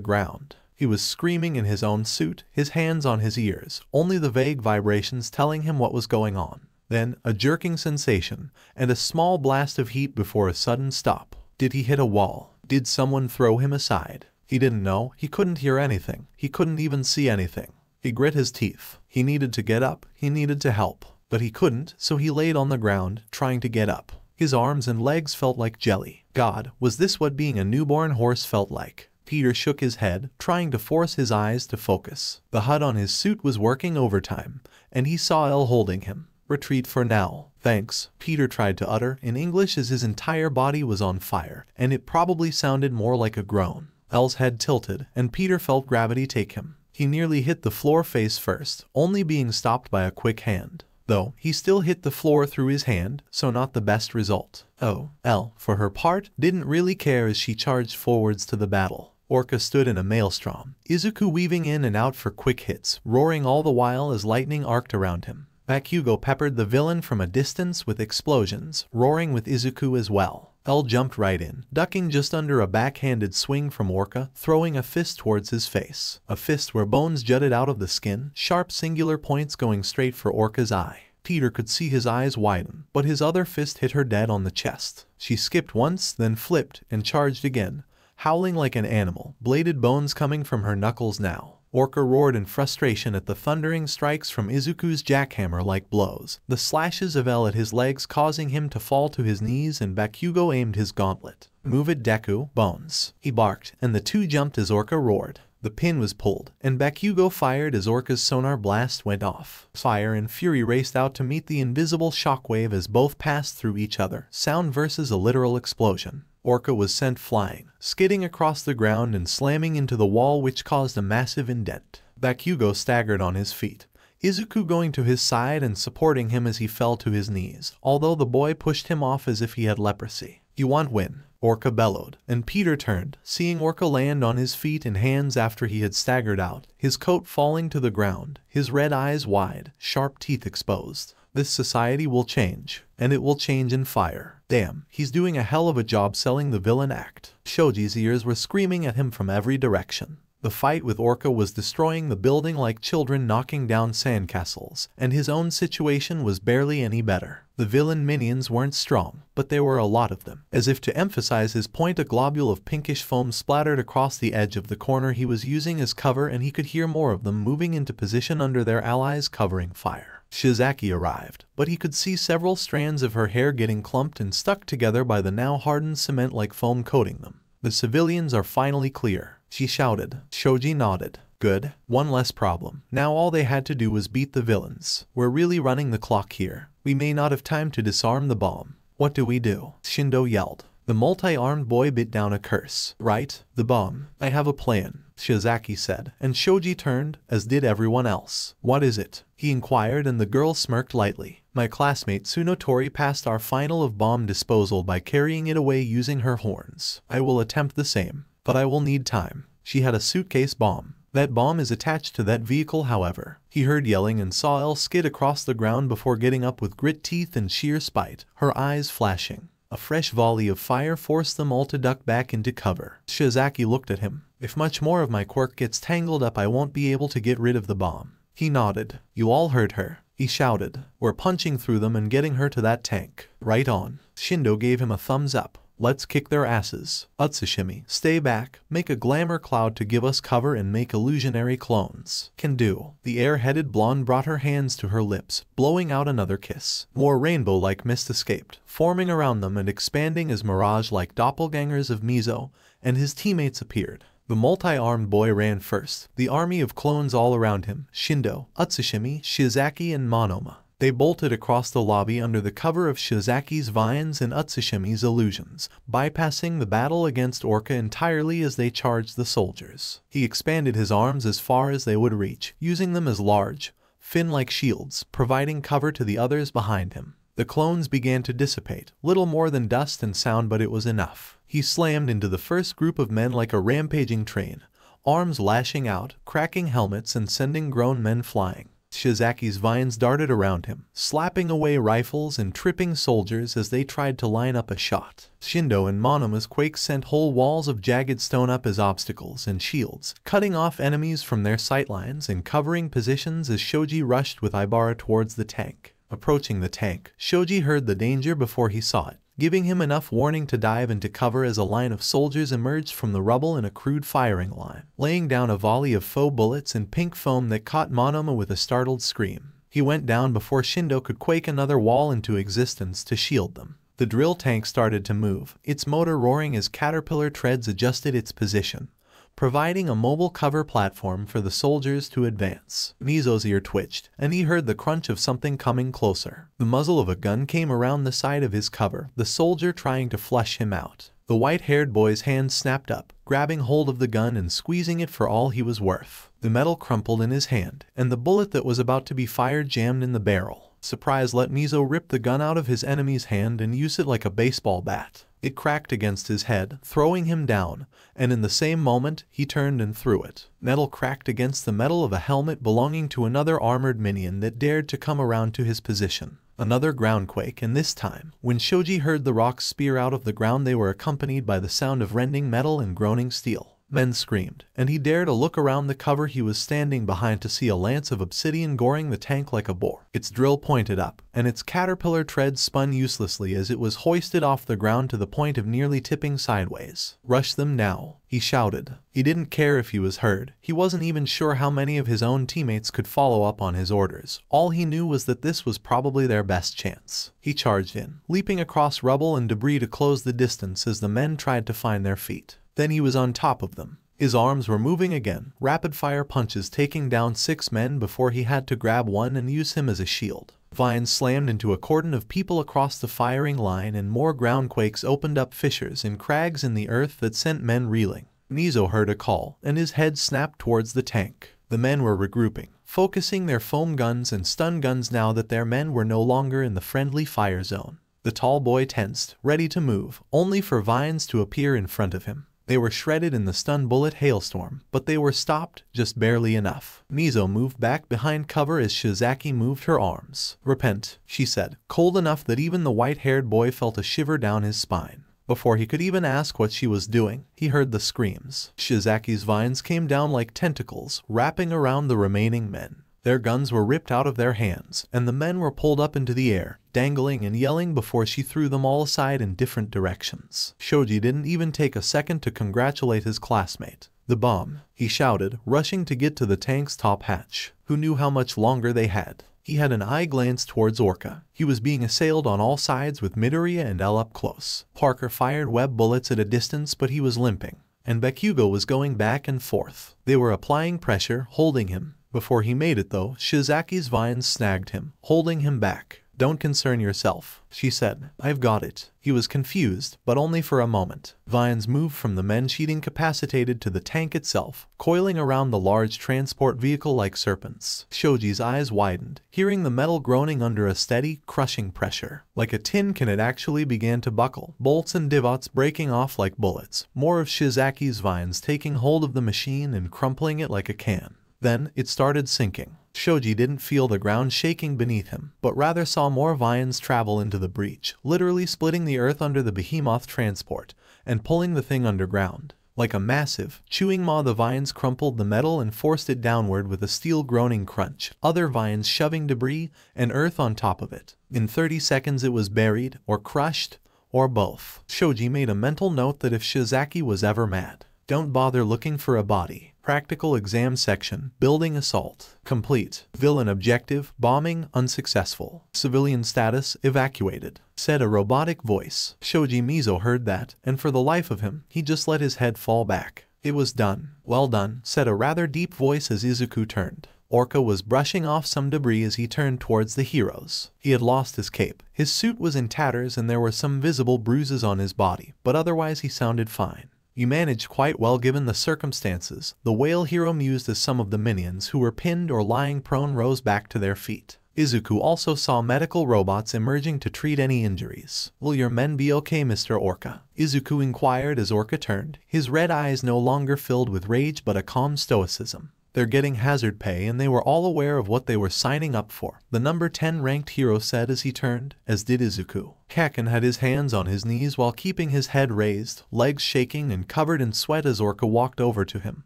ground. He was screaming in his own suit, his hands on his ears, only the vague vibrations telling him what was going on. Then, a jerking sensation, and a small blast of heat before a sudden stop. Did he hit a wall? Did someone throw him aside? He didn't know. He couldn't hear anything. He couldn't even see anything. He grit his teeth. He needed to get up. He needed to help. But he couldn't, so he laid on the ground, trying to get up. His arms and legs felt like jelly. God, was this what being a newborn horse felt like? Peter shook his head, trying to force his eyes to focus. The HUD on his suit was working overtime, and he saw Elle holding him. Retreat for now. Thanks, Peter tried to utter in English as his entire body was on fire, and it probably sounded more like a groan. Elle's head tilted, and Peter felt gravity take him. He nearly hit the floor face first, only being stopped by a quick hand. Though, he still hit the floor through his hand, so not the best result. Oh, Elle, for her part, didn't really care as she charged forwards to the battle. Orca stood in a maelstrom, Izuku weaving in and out for quick hits, roaring all the while as lightning arced around him. Bakugo peppered the villain from a distance with explosions, roaring with Izuku as well. Elle jumped right in, ducking just under a backhanded swing from Orca, throwing a fist towards his face. A fist where bones jutted out of the skin, sharp singular points going straight for Orca's eye. Peter could see his eyes widen, but his other fist hit her dead on the chest. She skipped once, then flipped, and charged again, howling like an animal, bladed bones coming from her knuckles now. Orca roared in frustration at the thundering strikes from Izuku's jackhammer-like blows, the slashes of Elle at his legs causing him to fall to his knees and Bakugo aimed his gauntlet. Move it Deku, bones. He barked, and the two jumped as Orca roared. The pin was pulled, and Bakugo fired as Orca's sonar blast went off. Fire and Fury raced out to meet the invisible shockwave as both passed through each other, sound versus a literal explosion. Orca was sent flying, skidding across the ground and slamming into the wall which caused a massive indent. Bakugo staggered on his feet, Izuku going to his side and supporting him as he fell to his knees, although the boy pushed him off as if he had leprosy. You want win, Orca bellowed, and Peter turned, seeing Orca land on his feet and hands after he had staggered out, his coat falling to the ground, his red eyes wide, sharp teeth exposed. This society will change, and it will change in fire. Damn, he's doing a hell of a job selling the villain act. Shoji's ears were screaming at him from every direction. The fight with Orca was destroying the building like children knocking down sandcastles, and his own situation was barely any better. The villain minions weren't strong, but there were a lot of them. As if to emphasize his point a globule of pinkish foam splattered across the edge of the corner he was using as cover and he could hear more of them moving into position under their allies covering fire. Shiozaki arrived, but he could see several strands of her hair getting clumped and stuck together by the now hardened cement like foam coating them. The civilians are finally clear, she shouted. Shoji nodded. Good, one less problem. Now all they had to do was beat the villains. We're really running the clock here. We may not have time to disarm the bomb. What do we do? Shindo yelled. The multi-armed boy bit down a curse. Right, the bomb. I have a plan, Shiozaki said, and Shoji turned, as did everyone else. What is it? He inquired and the girl smirked lightly. My classmate Tsunotori passed our final of bomb disposal by carrying it away using her horns. I will attempt the same, but I will need time. She had a suitcase bomb. That bomb is attached to that vehicle however. He heard yelling and saw Elle skid across the ground before getting up with grit teeth and sheer spite, her eyes flashing. A fresh volley of fire forced them all to duck back into cover. Shiozaki looked at him. If much more of my quirk gets tangled up I won't be able to get rid of the bomb. He nodded. You all heard her. He shouted. We're punching through them and getting her to that tank. Right on. Shindo gave him a thumbs up. Let's kick their asses. Utsushimi, stay back, make a glamour cloud to give us cover and make illusionary clones. Can do. The air-headed blonde brought her hands to her lips, blowing out another kiss. More rainbow-like mist escaped, forming around them and expanding as mirage-like doppelgangers of Mezo and his teammates appeared. The multi-armed boy ran first, the army of clones all around him, Shindo, Utsushimi, Shiozaki, and Monoma. They bolted across the lobby under the cover of Shiozaki's vines and Utsushimi's illusions, bypassing the battle against Orca entirely as they charged the soldiers. He expanded his arms as far as they would reach, using them as large, fin-like shields, providing cover to the others behind him. The clones began to dissipate, little more than dust and sound but it was enough. He slammed into the first group of men like a rampaging train, arms lashing out, cracking helmets and sending grown men flying. Shiozaki's vines darted around him, slapping away rifles and tripping soldiers as they tried to line up a shot. Shindo and Monoma's quake sent whole walls of jagged stone up as obstacles and shields, cutting off enemies from their sightlines and covering positions as Shoji rushed with Ibara towards the tank. Approaching the tank, Shoji heard the danger before he saw it giving him enough warning to dive into cover as a line of soldiers emerged from the rubble in a crude firing line, laying down a volley of faux bullets and pink foam that caught Monoma with a startled scream. He went down before Shindo could quake another wall into existence to shield them. The drill tank started to move, its motor roaring as Caterpillar treads adjusted its position providing a mobile cover platform for the soldiers to advance. Mezo's ear twitched, and he heard the crunch of something coming closer. The muzzle of a gun came around the side of his cover, the soldier trying to flush him out. The white-haired boy's hand snapped up, grabbing hold of the gun and squeezing it for all he was worth. The metal crumpled in his hand, and the bullet that was about to be fired jammed in the barrel. Surprise let Mezo rip the gun out of his enemy's hand and use it like a baseball bat. It cracked against his head, throwing him down, and in the same moment, he turned and threw it. Metal cracked against the metal of a helmet belonging to another armored minion that dared to come around to his position. Another groundquake, and this time, when Shoji heard the rocks spear out of the ground they were accompanied by the sound of rending metal and groaning steel. Men screamed, and he dared to look around the cover he was standing behind to see a lance of obsidian goring the tank like a boar. Its drill pointed up, and its caterpillar tread spun uselessly as it was hoisted off the ground to the point of nearly tipping sideways. Rush them now, he shouted. He didn't care if he was heard. He wasn't even sure how many of his own teammates could follow up on his orders. All he knew was that this was probably their best chance. He charged in, leaping across rubble and debris to close the distance as the men tried to find their feet. Then he was on top of them. His arms were moving again, rapid-fire punches taking down six men before he had to grab one and use him as a shield. Vines slammed into a cordon of people across the firing line and more groundquakes opened up fissures and crags in the earth that sent men reeling. Mezo heard a call, and his head snapped towards the tank. The men were regrouping, focusing their foam guns and stun guns now that their men were no longer in the friendly fire zone. The tall boy tensed, ready to move, only for Vines to appear in front of him. They were shredded in the stun bullet hailstorm, but they were stopped just barely enough. Mezo moved back behind cover as Shiozaki moved her arms. Repent, she said, cold enough that even the white-haired boy felt a shiver down his spine. Before he could even ask what she was doing, he heard the screams. Shiozaki's vines came down like tentacles, wrapping around the remaining men. Their guns were ripped out of their hands, and the men were pulled up into the air, dangling and yelling before she threw them all aside in different directions. Shoji didn't even take a second to congratulate his classmate. The bomb, he shouted, rushing to get to the tank's top hatch. Who knew how much longer they had? He had an eye glance towards Orca. He was being assailed on all sides with Midoriya and Elle up close. Parker fired web bullets at a distance but he was limping, and Bakugo was going back and forth. They were applying pressure, holding him, before he made it though, Shiozaki's vines snagged him, holding him back. Don't concern yourself, she said. I've got it. He was confused, but only for a moment. Vines moved from the men sheet incapacitated to the tank itself, coiling around the large transport vehicle like serpents. Shoji's eyes widened, hearing the metal groaning under a steady, crushing pressure. Like a tin can it actually began to buckle, bolts and divots breaking off like bullets, more of Shiozaki's vines taking hold of the machine and crumpling it like a can. Then it started sinking. Shoji didn't feel the ground shaking beneath him, but rather saw more vines travel into the breach, literally splitting the earth under the behemoth transport and pulling the thing underground. Like a massive, chewing maw the vines crumpled the metal and forced it downward with a steel groaning crunch, other vines shoving debris and earth on top of it. In 30 seconds it was buried, or crushed, or both. Shoji made a mental note that if Shiozaki was ever mad, don't bother looking for a body. Practical exam section, building assault, complete. Villain objective, bombing, unsuccessful. Civilian status, evacuated. Said a robotic voice. Shoji Mezo heard that, and for the life of him, he just let his head fall back. It was done. Well done, said a rather deep voice as Izuku turned. Orca was brushing off some debris as he turned towards the heroes. He had lost his cape. His suit was in tatters and there were some visible bruises on his body, but otherwise he sounded fine. You managed quite well given the circumstances. The whale hero mused as some of the minions who were pinned or lying prone rose back to their feet. Izuku also saw medical robots emerging to treat any injuries. Will your men be okay, Mr. Orca? Izuku inquired as Orca turned, his red eyes no longer filled with rage but a calm stoicism. They're getting hazard pay and they were all aware of what they were signing up for, the number 10 ranked hero said as he turned, as did Izuku. Kacchan had his hands on his knees while keeping his head raised, legs shaking and covered in sweat as Orca walked over to him,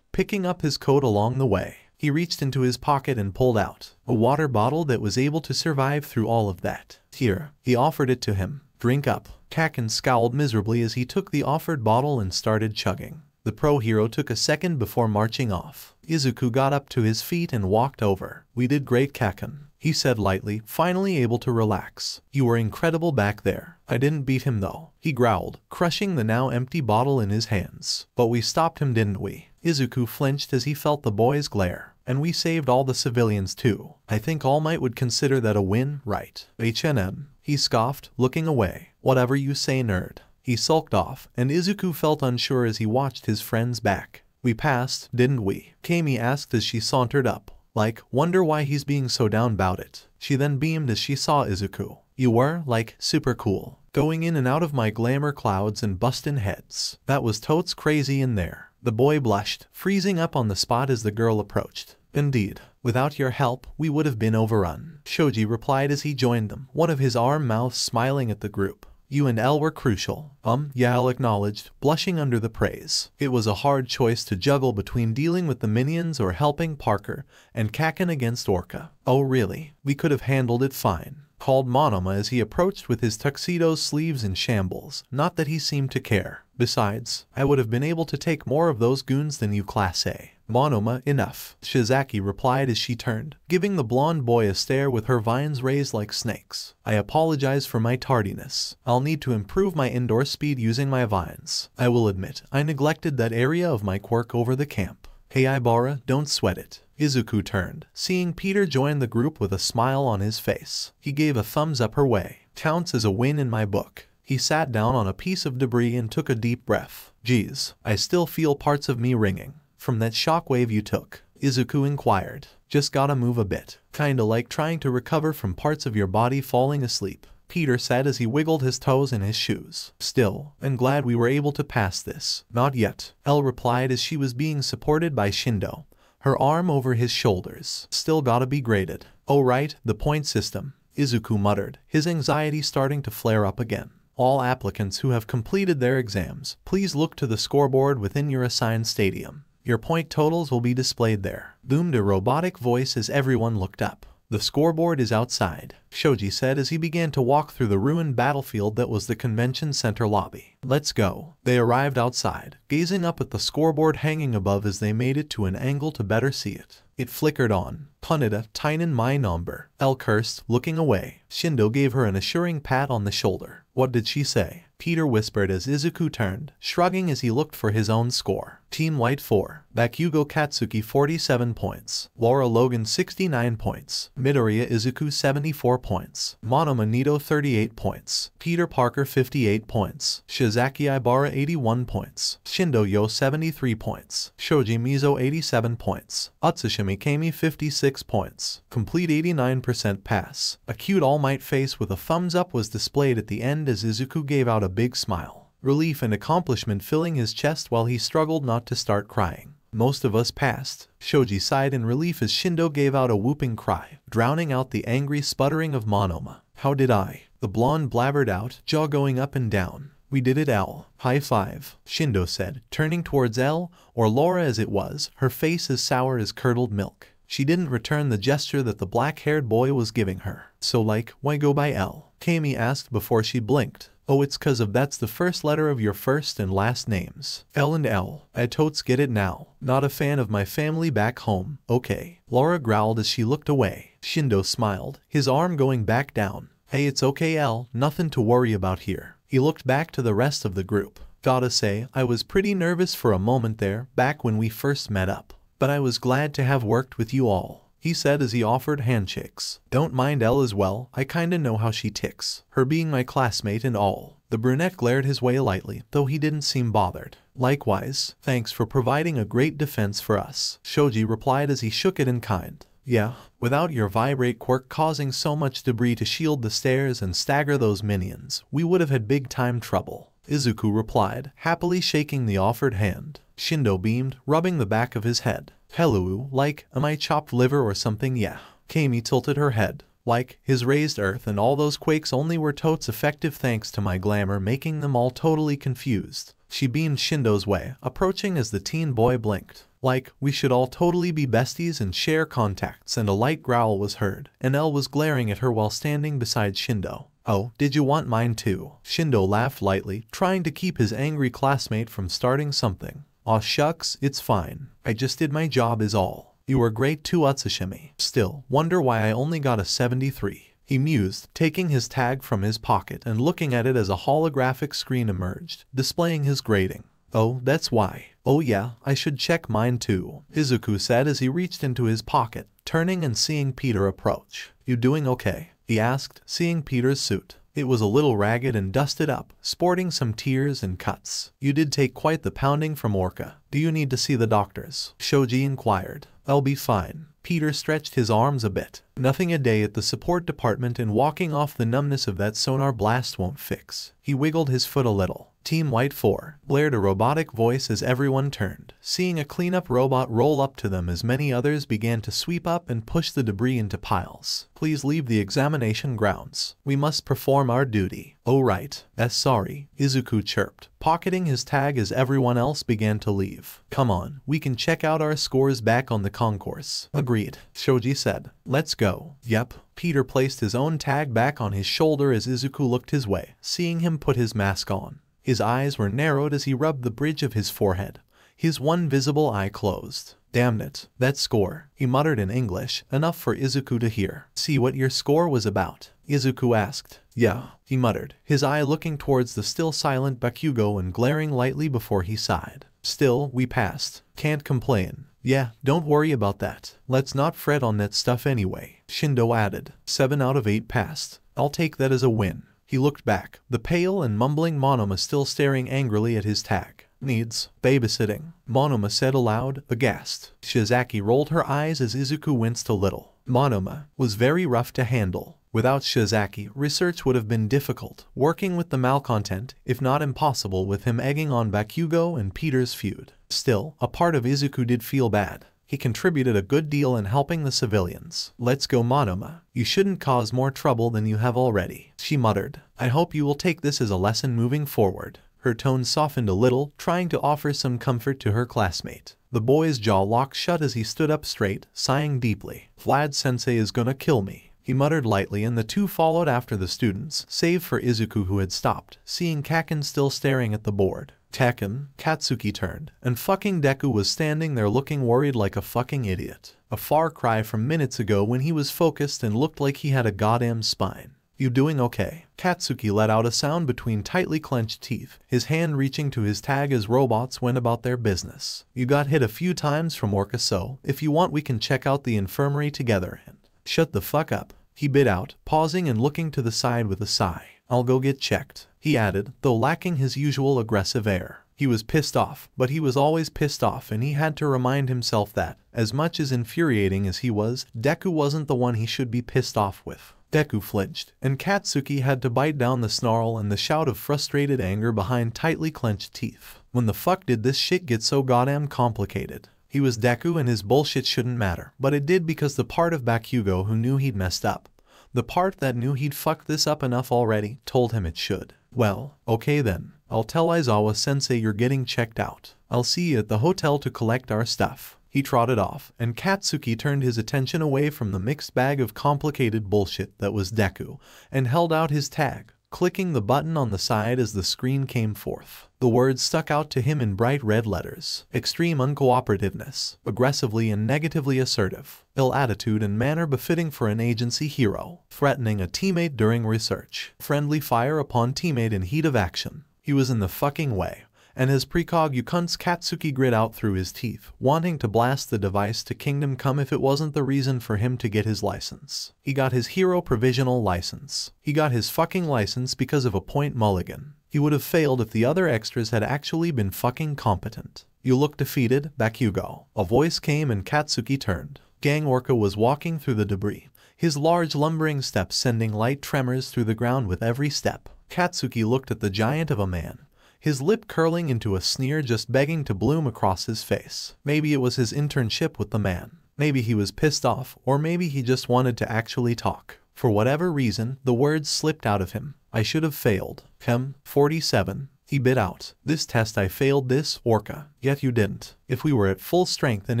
picking up his coat along the way. He reached into his pocket and pulled out a water bottle that was able to survive through all of that. Here, he offered it to him. Drink up. Kacchan scowled miserably as he took the offered bottle and started chugging. The pro hero took a second before marching off. Izuku got up to his feet and walked over. We did great Kacchan, he said lightly, finally able to relax. You were incredible back there. I didn't beat him though, he growled, crushing the now empty bottle in his hands. But we stopped him didn't we? Izuku flinched as he felt the boy's glare. And we saved all the civilians too. I think All Might would consider that a win, right? HNM. He scoffed, looking away. Whatever you say, nerd. He sulked off, and Izuku felt unsure as he watched his friend's back. We passed, didn't we? Camie asked as she sauntered up. Like, wonder why he's being so down about it. She then beamed as she saw Izuku. You were, like, super cool. Going in and out of my glamour clouds and bustin' heads. That was totes crazy in there. The boy blushed, freezing up on the spot as the girl approached. Indeed, without your help, we would have been overrun. Shoji replied as he joined them, one of his arm mouths smiling at the group. You and L were crucial. Um, L acknowledged, blushing under the praise. It was a hard choice to juggle between dealing with the minions or helping Parker and Kacchan against Orca. Oh really, we could have handled it fine called Monoma as he approached with his tuxedo sleeves in shambles. Not that he seemed to care. Besides, I would have been able to take more of those goons than you Class A. Monoma, enough, Shiozaki replied as she turned, giving the blonde boy a stare with her vines raised like snakes. I apologize for my tardiness. I'll need to improve my indoor speed using my vines. I will admit, I neglected that area of my quirk over the camp. Hey Ibara, don't sweat it. Izuku turned, seeing Peter join the group with a smile on his face. He gave a thumbs up her way. Counts as a win in my book. He sat down on a piece of debris and took a deep breath. Geez, I still feel parts of me ringing. From that shockwave you took, Izuku inquired. Just gotta move a bit. Kinda like trying to recover from parts of your body falling asleep. Peter said as he wiggled his toes in his shoes. Still, I'm glad we were able to pass this. Not yet, Elle replied as she was being supported by Shindo her arm over his shoulders. Still gotta be graded. Oh right, the point system, Izuku muttered, his anxiety starting to flare up again. All applicants who have completed their exams, please look to the scoreboard within your assigned stadium. Your point totals will be displayed there. Boomed a robotic voice as everyone looked up. The scoreboard is outside, Shoji said as he began to walk through the ruined battlefield that was the convention center lobby. Let's go. They arrived outside, gazing up at the scoreboard hanging above as they made it to an angle to better see it. It flickered on. Punita, Tynan my number. Elle cursed, looking away. Shindo gave her an assuring pat on the shoulder. What did she say? Peter whispered as Izuku turned, shrugging as he looked for his own score. Team White 4, Bakugo Katsuki 47 points, Laura Logan 69 points, Midoriya Izuku 74 points, Monoma Neito 38 points, Peter Parker 58 points, Shiozaki Ibara 81 points, Shindo Yo 73 points, Shoji Mezo 87 points, Utsushimi Camie 56 points, complete 89% pass. A cute All Might face with a thumbs up was displayed at the end as Izuku gave out a big smile, relief and accomplishment filling his chest while he struggled not to start crying. Most of us passed. Shoji sighed in relief as Shindo gave out a whooping cry, drowning out the angry sputtering of Monoma. How did I? The blonde blabbered out, jaw going up and down. We did it, L. High five, Shindo said, turning towards L, or Laura as it was, her face as sour as curdled milk. She didn't return the gesture that the black-haired boy was giving her. So like, why go by L? Camie asked before she blinked. Oh, it's cause of that's the first letter of your first and last names. L and L. I totes get it now. Not a fan of my family back home. Okay. Laura growled as she looked away. Shindo smiled, his arm going back down. Hey, it's okay, L. Nothing to worry about here. He looked back to the rest of the group. Gotta say, I was pretty nervous for a moment there, back when we first met up. But I was glad to have worked with you all. He said as he offered handshakes. Don't mind Elle as well, I kinda know how she ticks. Her being my classmate and all. The brunette glared his way lightly, though he didn't seem bothered. Likewise, thanks for providing a great defense for us, Shoji replied as he shook it in kind. Yeah, without your vibrate quirk causing so much debris to shield the stairs and stagger those minions, we would have had big time trouble. Izuku replied, happily shaking the offered hand. Shindo beamed, rubbing the back of his head. Hello, like, am I chopped liver or something? Yeah. Camie tilted her head. Like, his raised earth and all those quakes only were totes effective thanks to my glamour making them all totally confused. She beamed Shindo's way, approaching as the teen boy blinked. Like, we should all totally be besties and share contacts and a light growl was heard, and Elle was glaring at her while standing beside Shindo. Oh, did you want mine too? Shindo laughed lightly, trying to keep his angry classmate from starting something. Aw shucks, it's fine. I just did my job is all. You were great too Utsushimi. Still, wonder why I only got a 73. He mused, taking his tag from his pocket and looking at it as a holographic screen emerged, displaying his grading. Oh, that's why. Oh yeah, I should check mine too, Izuku said as he reached into his pocket, turning and seeing Peter approach. You doing okay? He asked, seeing Peter's suit. It was a little ragged and dusted up, sporting some tears and cuts. You did take quite the pounding from Orca. Do you need to see the doctors? Shoji inquired. I'll be fine. Peter stretched his arms a bit. Nothing a day at the support department and walking off the numbness of that sonar blast won't fix. He wiggled his foot a little. Team White 4 blared a robotic voice as everyone turned, seeing a cleanup robot roll up to them as many others began to sweep up and push the debris into piles. Please leave the examination grounds. We must perform our duty. Oh right, as sorry, Izuku chirped, pocketing his tag as everyone else began to leave. Come on, we can check out our scores back on the concourse. Agreed, Shoji said. Let's go. Yep. Peter placed his own tag back on his shoulder as Izuku looked his way, seeing him put his mask on. His eyes were narrowed as he rubbed the bridge of his forehead, his one visible eye closed. Damn it, that score, he muttered in English, enough for Izuku to hear. See what your score was about? Izuku asked. Yeah, he muttered, his eye looking towards the still silent Bakugo and glaring lightly before he sighed. Still, we passed. Can't complain. Yeah, don't worry about that. Let's not fret on that stuff anyway. Shindo added. 7 out of 8 passed. I'll take that as a win. He looked back, the pale and mumbling Monoma still staring angrily at his tag. Needs babysitting, Monoma said aloud, aghast. Shiozaki rolled her eyes as Izuku winced a little. Monoma was very rough to handle. Without Shiozaki, research would have been difficult, working with the malcontent, if not impossible with him egging on Bakugo and Peter's feud. Still, a part of Izuku did feel bad. He contributed a good deal in helping the civilians. Let's go Monoma. You shouldn't cause more trouble than you have already. She muttered. I hope you will take this as a lesson moving forward. Her tone softened a little, trying to offer some comfort to her classmate. The boy's jaw locked shut as he stood up straight, sighing deeply. Vlad sensei is gonna kill me. He muttered lightly and the two followed after the students, save for Izuku who had stopped, seeing Kacchan still staring at the board. Kacchan, Katsuki turned, and fucking Deku was standing there looking worried like a fucking idiot. A far cry from minutes ago when he was focused and looked like he had a goddamn spine. You doing okay? Katsuki let out a sound between tightly clenched teeth, his hand reaching to his tag as robots went about their business. You got hit a few times from Orca so, if you want we can check out the infirmary together and... Shut the fuck up. He bit out, pausing and looking to the side with a sigh. I'll go get checked he added, though lacking his usual aggressive air. He was pissed off, but he was always pissed off and he had to remind himself that, as much as infuriating as he was, Deku wasn't the one he should be pissed off with. Deku flinched, and Katsuki had to bite down the snarl and the shout of frustrated anger behind tightly clenched teeth. When the fuck did this shit get so goddamn complicated? He was Deku and his bullshit shouldn't matter, but it did because the part of Bakugo who knew he'd messed up. The part that knew he'd fucked this up enough already told him it should. Well, okay then. I'll tell Aizawa sensei you're getting checked out. I'll see you at the hotel to collect our stuff. He trotted off, and Katsuki turned his attention away from the mixed bag of complicated bullshit that was Deku, and held out his tag, clicking the button on the side as the screen came forth. The words stuck out to him in bright red letters. Extreme uncooperativeness, aggressively and negatively assertive, ill attitude and manner befitting for an agency hero, threatening a teammate during research, friendly fire upon teammate in heat of action. He was in the fucking way, and his precog you cunts Katsuki grit out through his teeth, wanting to blast the device to Kingdom Come if it wasn't the reason for him to get his license. He got his hero provisional license. He got his fucking license because of a point mulligan. He would have failed if the other extras had actually been fucking competent. You look defeated, back you go. A voice came and Katsuki turned. Gang Orca was walking through the debris, his large lumbering steps sending light tremors through the ground with every step. Katsuki looked at the giant of a man, his lip curling into a sneer just begging to bloom across his face. Maybe it was his internship with the man. Maybe he was pissed off, or maybe he just wanted to actually talk. For whatever reason, the words slipped out of him. I should have failed. Chem, 47. He bit out. This test I failed this, Orca. Yet you didn't. If we were at full strength and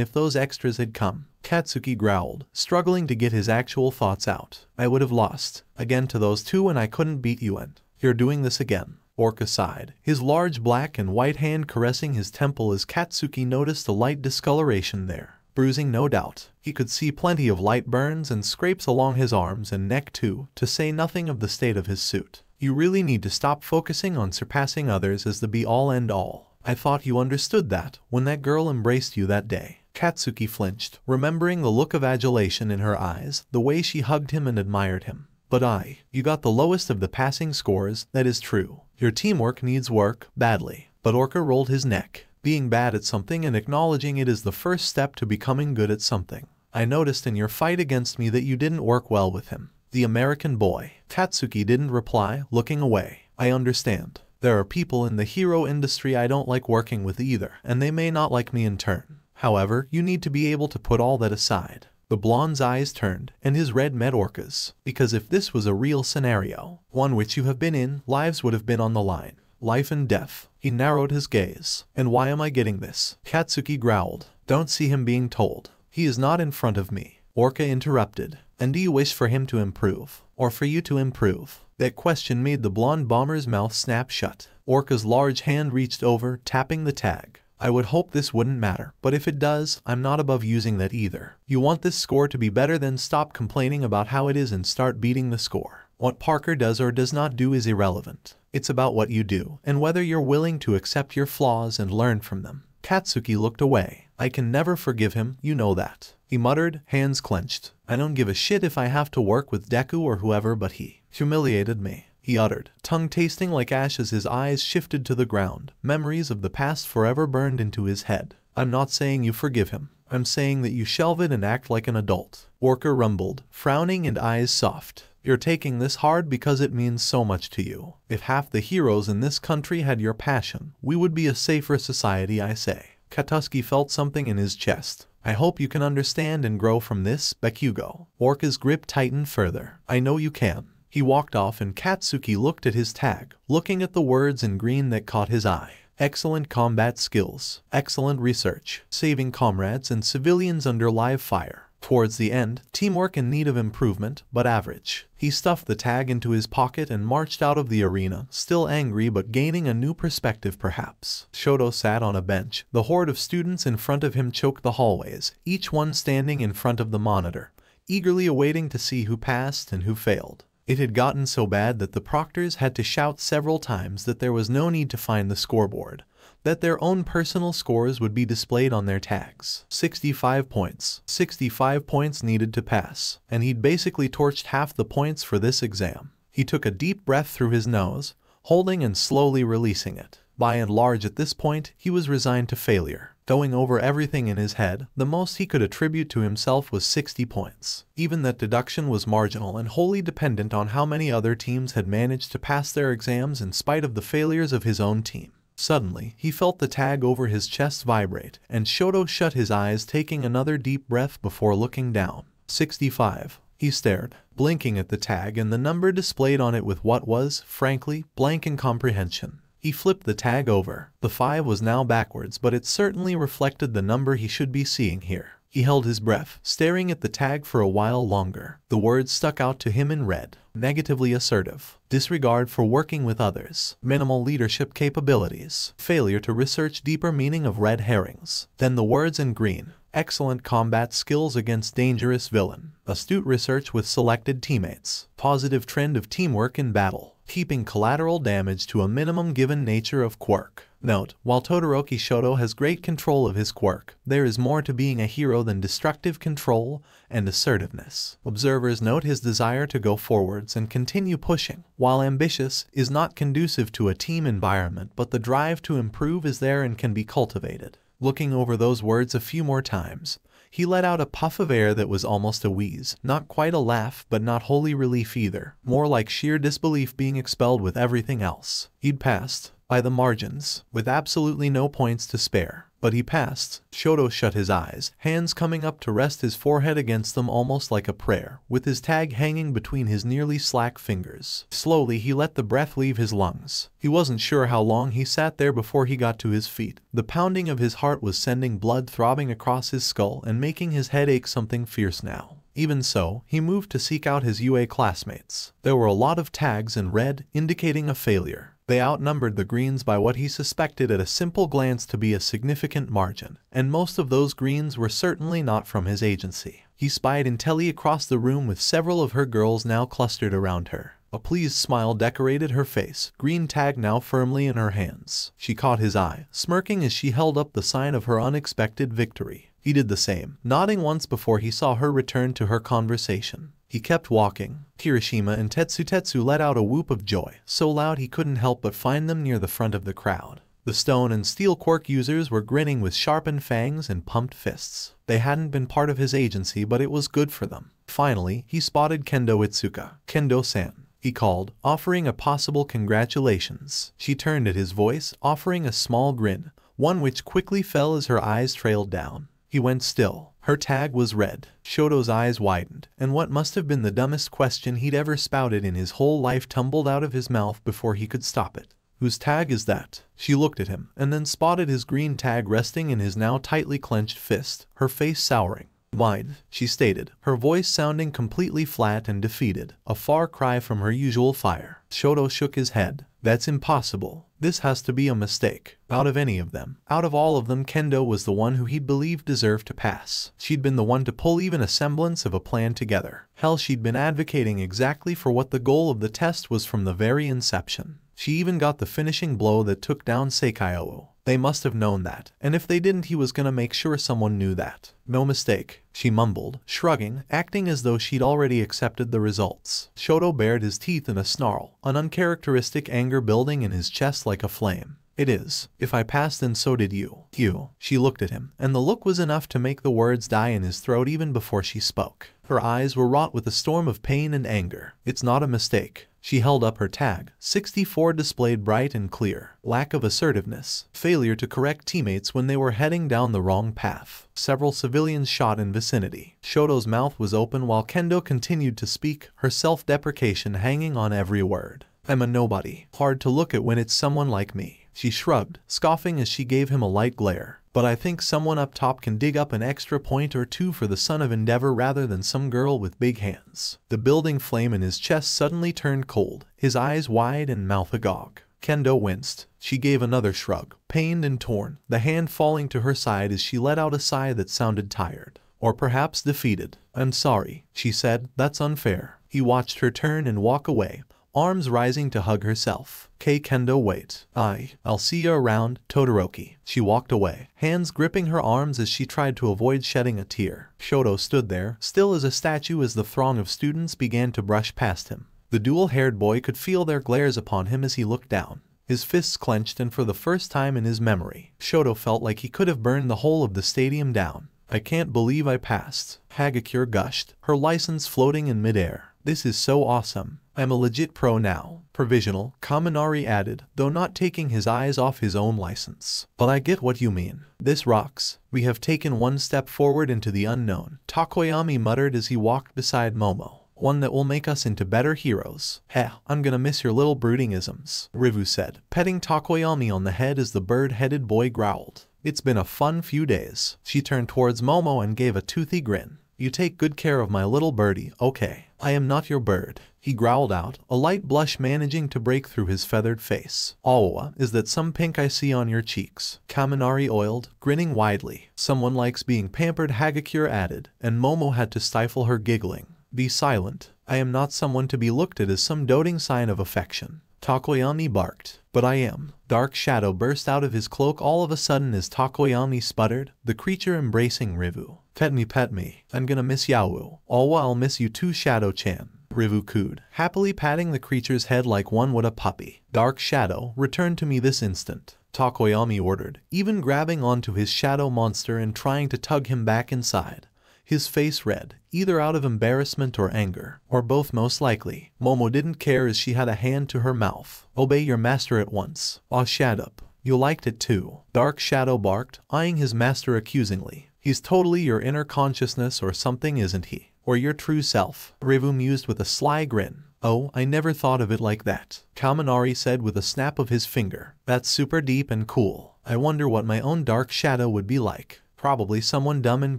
if those extras had come. Katsuki growled, struggling to get his actual thoughts out. I would have lost. Again to those two and I couldn't beat you and. You're doing this again. Orca sighed, his large black and white hand caressing his temple as Katsuki noticed a light discoloration there. Bruising no doubt. He could see plenty of light burns and scrapes along his arms and neck too, to say nothing of the state of his suit. You really need to stop focusing on surpassing others as the be-all and all. I thought you understood that when that girl embraced you that day. Katsuki flinched, remembering the look of adulation in her eyes, the way she hugged him and admired him. But I, you got the lowest of the passing scores, that is true. Your teamwork needs work, badly. But Orca rolled his neck. Being bad at something and acknowledging it is the first step to becoming good at something. I noticed in your fight against me that you didn't work well with him. The American boy. Katsuki didn't reply, looking away. I understand. There are people in the hero industry I don't like working with either, and they may not like me in turn. However, you need to be able to put all that aside. The blonde's eyes turned, and his red met Orca's, because if this was a real scenario, one which you have been in, lives would have been on the line. Life and death. He narrowed his gaze. And why am I getting this? Katsuki growled. Don't see him being told. He is not in front of me. Orca interrupted. And do you wish for him to improve? Or for you to improve? That question made the blonde bomber's mouth snap shut. Orca's large hand reached over, tapping the tag. I would hope this wouldn't matter, but if it does, I'm not above using that either. You want this score to be better then stop complaining about how it is and start beating the score. What Parker does or does not do is irrelevant. It's about what you do, and whether you're willing to accept your flaws and learn from them. Katsuki looked away. I can never forgive him, you know that. He muttered, hands clenched. I don't give a shit if I have to work with Deku or whoever but he humiliated me he uttered, tongue tasting like ash as his eyes shifted to the ground. Memories of the past forever burned into his head. I'm not saying you forgive him. I'm saying that you shelve it and act like an adult. Orca rumbled, frowning and eyes soft. You're taking this hard because it means so much to you. If half the heroes in this country had your passion, we would be a safer society, I say. Katsuki felt something in his chest. I hope you can understand and grow from this, Bakugo. Orca's grip tightened further. I know you can. He walked off and Katsuki looked at his tag, looking at the words in green that caught his eye. Excellent combat skills, excellent research, saving comrades and civilians under live fire. Towards the end, teamwork in need of improvement, but average. He stuffed the tag into his pocket and marched out of the arena, still angry but gaining a new perspective perhaps. Shoto sat on a bench. The horde of students in front of him choked the hallways, each one standing in front of the monitor, eagerly awaiting to see who passed and who failed. It had gotten so bad that the proctors had to shout several times that there was no need to find the scoreboard, that their own personal scores would be displayed on their tags. 65 points. 65 points needed to pass, and he'd basically torched half the points for this exam. He took a deep breath through his nose, holding and slowly releasing it. By and large at this point, he was resigned to failure. Going over everything in his head, the most he could attribute to himself was 60 points. Even that deduction was marginal and wholly dependent on how many other teams had managed to pass their exams in spite of the failures of his own team. Suddenly, he felt the tag over his chest vibrate, and Shoto shut his eyes taking another deep breath before looking down. 65. He stared, blinking at the tag and the number displayed on it with what was, frankly, blank incomprehension. He flipped the tag over. The 5 was now backwards, but it certainly reflected the number he should be seeing here. He held his breath, staring at the tag for a while longer. The words stuck out to him in red. Negatively assertive. Disregard for working with others. Minimal leadership capabilities. Failure to research deeper meaning of red herrings. Then the words in green. Excellent combat skills against dangerous villain. Astute research with selected teammates. Positive trend of teamwork in battle keeping collateral damage to a minimum given nature of quirk. Note, while Todoroki Shoto has great control of his quirk, there is more to being a hero than destructive control and assertiveness. Observers note his desire to go forwards and continue pushing. While ambitious is not conducive to a team environment, but the drive to improve is there and can be cultivated. Looking over those words a few more times, he let out a puff of air that was almost a wheeze, not quite a laugh but not wholly relief either, more like sheer disbelief being expelled with everything else. He'd passed, by the margins, with absolutely no points to spare. But he passed. Shoto shut his eyes, hands coming up to rest his forehead against them almost like a prayer, with his tag hanging between his nearly slack fingers. Slowly he let the breath leave his lungs. He wasn't sure how long he sat there before he got to his feet. The pounding of his heart was sending blood throbbing across his skull and making his head ache something fierce now. Even so, he moved to seek out his UA classmates. There were a lot of tags in red, indicating a failure. They outnumbered the greens by what he suspected at a simple glance to be a significant margin, and most of those greens were certainly not from his agency. He spied Intelli across the room with several of her girls now clustered around her. A pleased smile decorated her face, green tag now firmly in her hands. She caught his eye, smirking as she held up the sign of her unexpected victory. He did the same, nodding once before he saw her return to her conversation. He kept walking. Kirishima and Tetsutetsu let out a whoop of joy, so loud he couldn't help but find them near the front of the crowd. The stone and steel quirk users were grinning with sharpened fangs and pumped fists. They hadn't been part of his agency, but it was good for them. Finally, he spotted Kendo Itsuka. Kendo-san, he called, offering a possible congratulations. She turned at his voice, offering a small grin, one which quickly fell as her eyes trailed down. He went still. Her tag was red. Shoto's eyes widened, and what must have been the dumbest question he'd ever spouted in his whole life tumbled out of his mouth before he could stop it. Whose tag is that? She looked at him, and then spotted his green tag resting in his now tightly clenched fist, her face souring. Mine, she stated, her voice sounding completely flat and defeated, a far cry from her usual fire. Shoto shook his head. That's impossible. This has to be a mistake. Out of any of them, out of all of them, Kendo was the one who he believed deserved to pass. She'd been the one to pull even a semblance of a plan together. Hell, she'd been advocating exactly for what the goal of the test was from the very inception. She even got the finishing blow that took down Seikaiou. They must have known that, and if they didn't he was gonna make sure someone knew that. No mistake, she mumbled, shrugging, acting as though she'd already accepted the results. Shoto bared his teeth in a snarl, an uncharacteristic anger building in his chest like a flame. It is. If I passed then so did you. You. She looked at him, and the look was enough to make the words die in his throat even before she spoke. Her eyes were wrought with a storm of pain and anger. It's not a mistake. She held up her tag. 64 displayed bright and clear. Lack of assertiveness. Failure to correct teammates when they were heading down the wrong path. Several civilians shot in vicinity. Shoto's mouth was open while Kendo continued to speak, her self-deprecation hanging on every word. I'm a nobody. Hard to look at when it's someone like me. She shrugged, scoffing as she gave him a light glare. But I think someone up top can dig up an extra point or two for the son of Endeavor rather than some girl with big hands. The building flame in his chest suddenly turned cold, his eyes wide and mouth agog. Kendo winced. She gave another shrug, pained and torn, the hand falling to her side as she let out a sigh that sounded tired. Or perhaps defeated. I'm sorry, she said, that's unfair. He watched her turn and walk away, arms rising to hug herself. Kei Kendo wait. I, I'll see you around, Todoroki. She walked away, hands gripping her arms as she tried to avoid shedding a tear. Shoto stood there, still as a statue as the throng of students began to brush past him. The dual-haired boy could feel their glares upon him as he looked down. His fists clenched and for the first time in his memory, Shoto felt like he could have burned the whole of the stadium down. I can't believe I passed. Hagakure gushed, her license floating in midair. This is so awesome. I'm a legit pro now. Provisional, Kaminari added, though not taking his eyes off his own license. But I get what you mean. This rocks. We have taken one step forward into the unknown. Tokoyami muttered as he walked beside Momo. One that will make us into better heroes. Heh, I'm gonna miss your little broodingisms, Rivu said, petting Tokoyami on the head as the bird-headed boy growled. It's been a fun few days. She turned towards Momo and gave a toothy grin. You take good care of my little birdie, okay? I am not your bird, he growled out, a light blush managing to break through his feathered face. Awa, is that some pink I see on your cheeks? Kaminari oiled, grinning widely. Someone likes being pampered Hagakure added, and Momo had to stifle her giggling. Be silent. I am not someone to be looked at as some doting sign of affection. Tokoyami barked. But I am. Dark Shadow burst out of his cloak all of a sudden as Tokoyami sputtered, the creature embracing Rivu. Pet me, pet me. I'm gonna miss Yawu. All while I'll miss you too, Shadow-chan. Rivu cooed, happily patting the creature's head like one would a puppy. Dark Shadow, return to me this instant. Tokoyami ordered, even grabbing onto his shadow monster and trying to tug him back inside. His face red, either out of embarrassment or anger, or both most likely. Momo didn't care as she had a hand to her mouth. Obey your master at once. Ah, shut up. You liked it too. Dark Shadow barked, eyeing his master accusingly. He's totally your inner consciousness or something, isn't he? Or your true self. Rivu mused with a sly grin. Oh, I never thought of it like that. Kaminari said with a snap of his finger. That's super deep and cool. I wonder what my own dark shadow would be like. Probably someone dumb and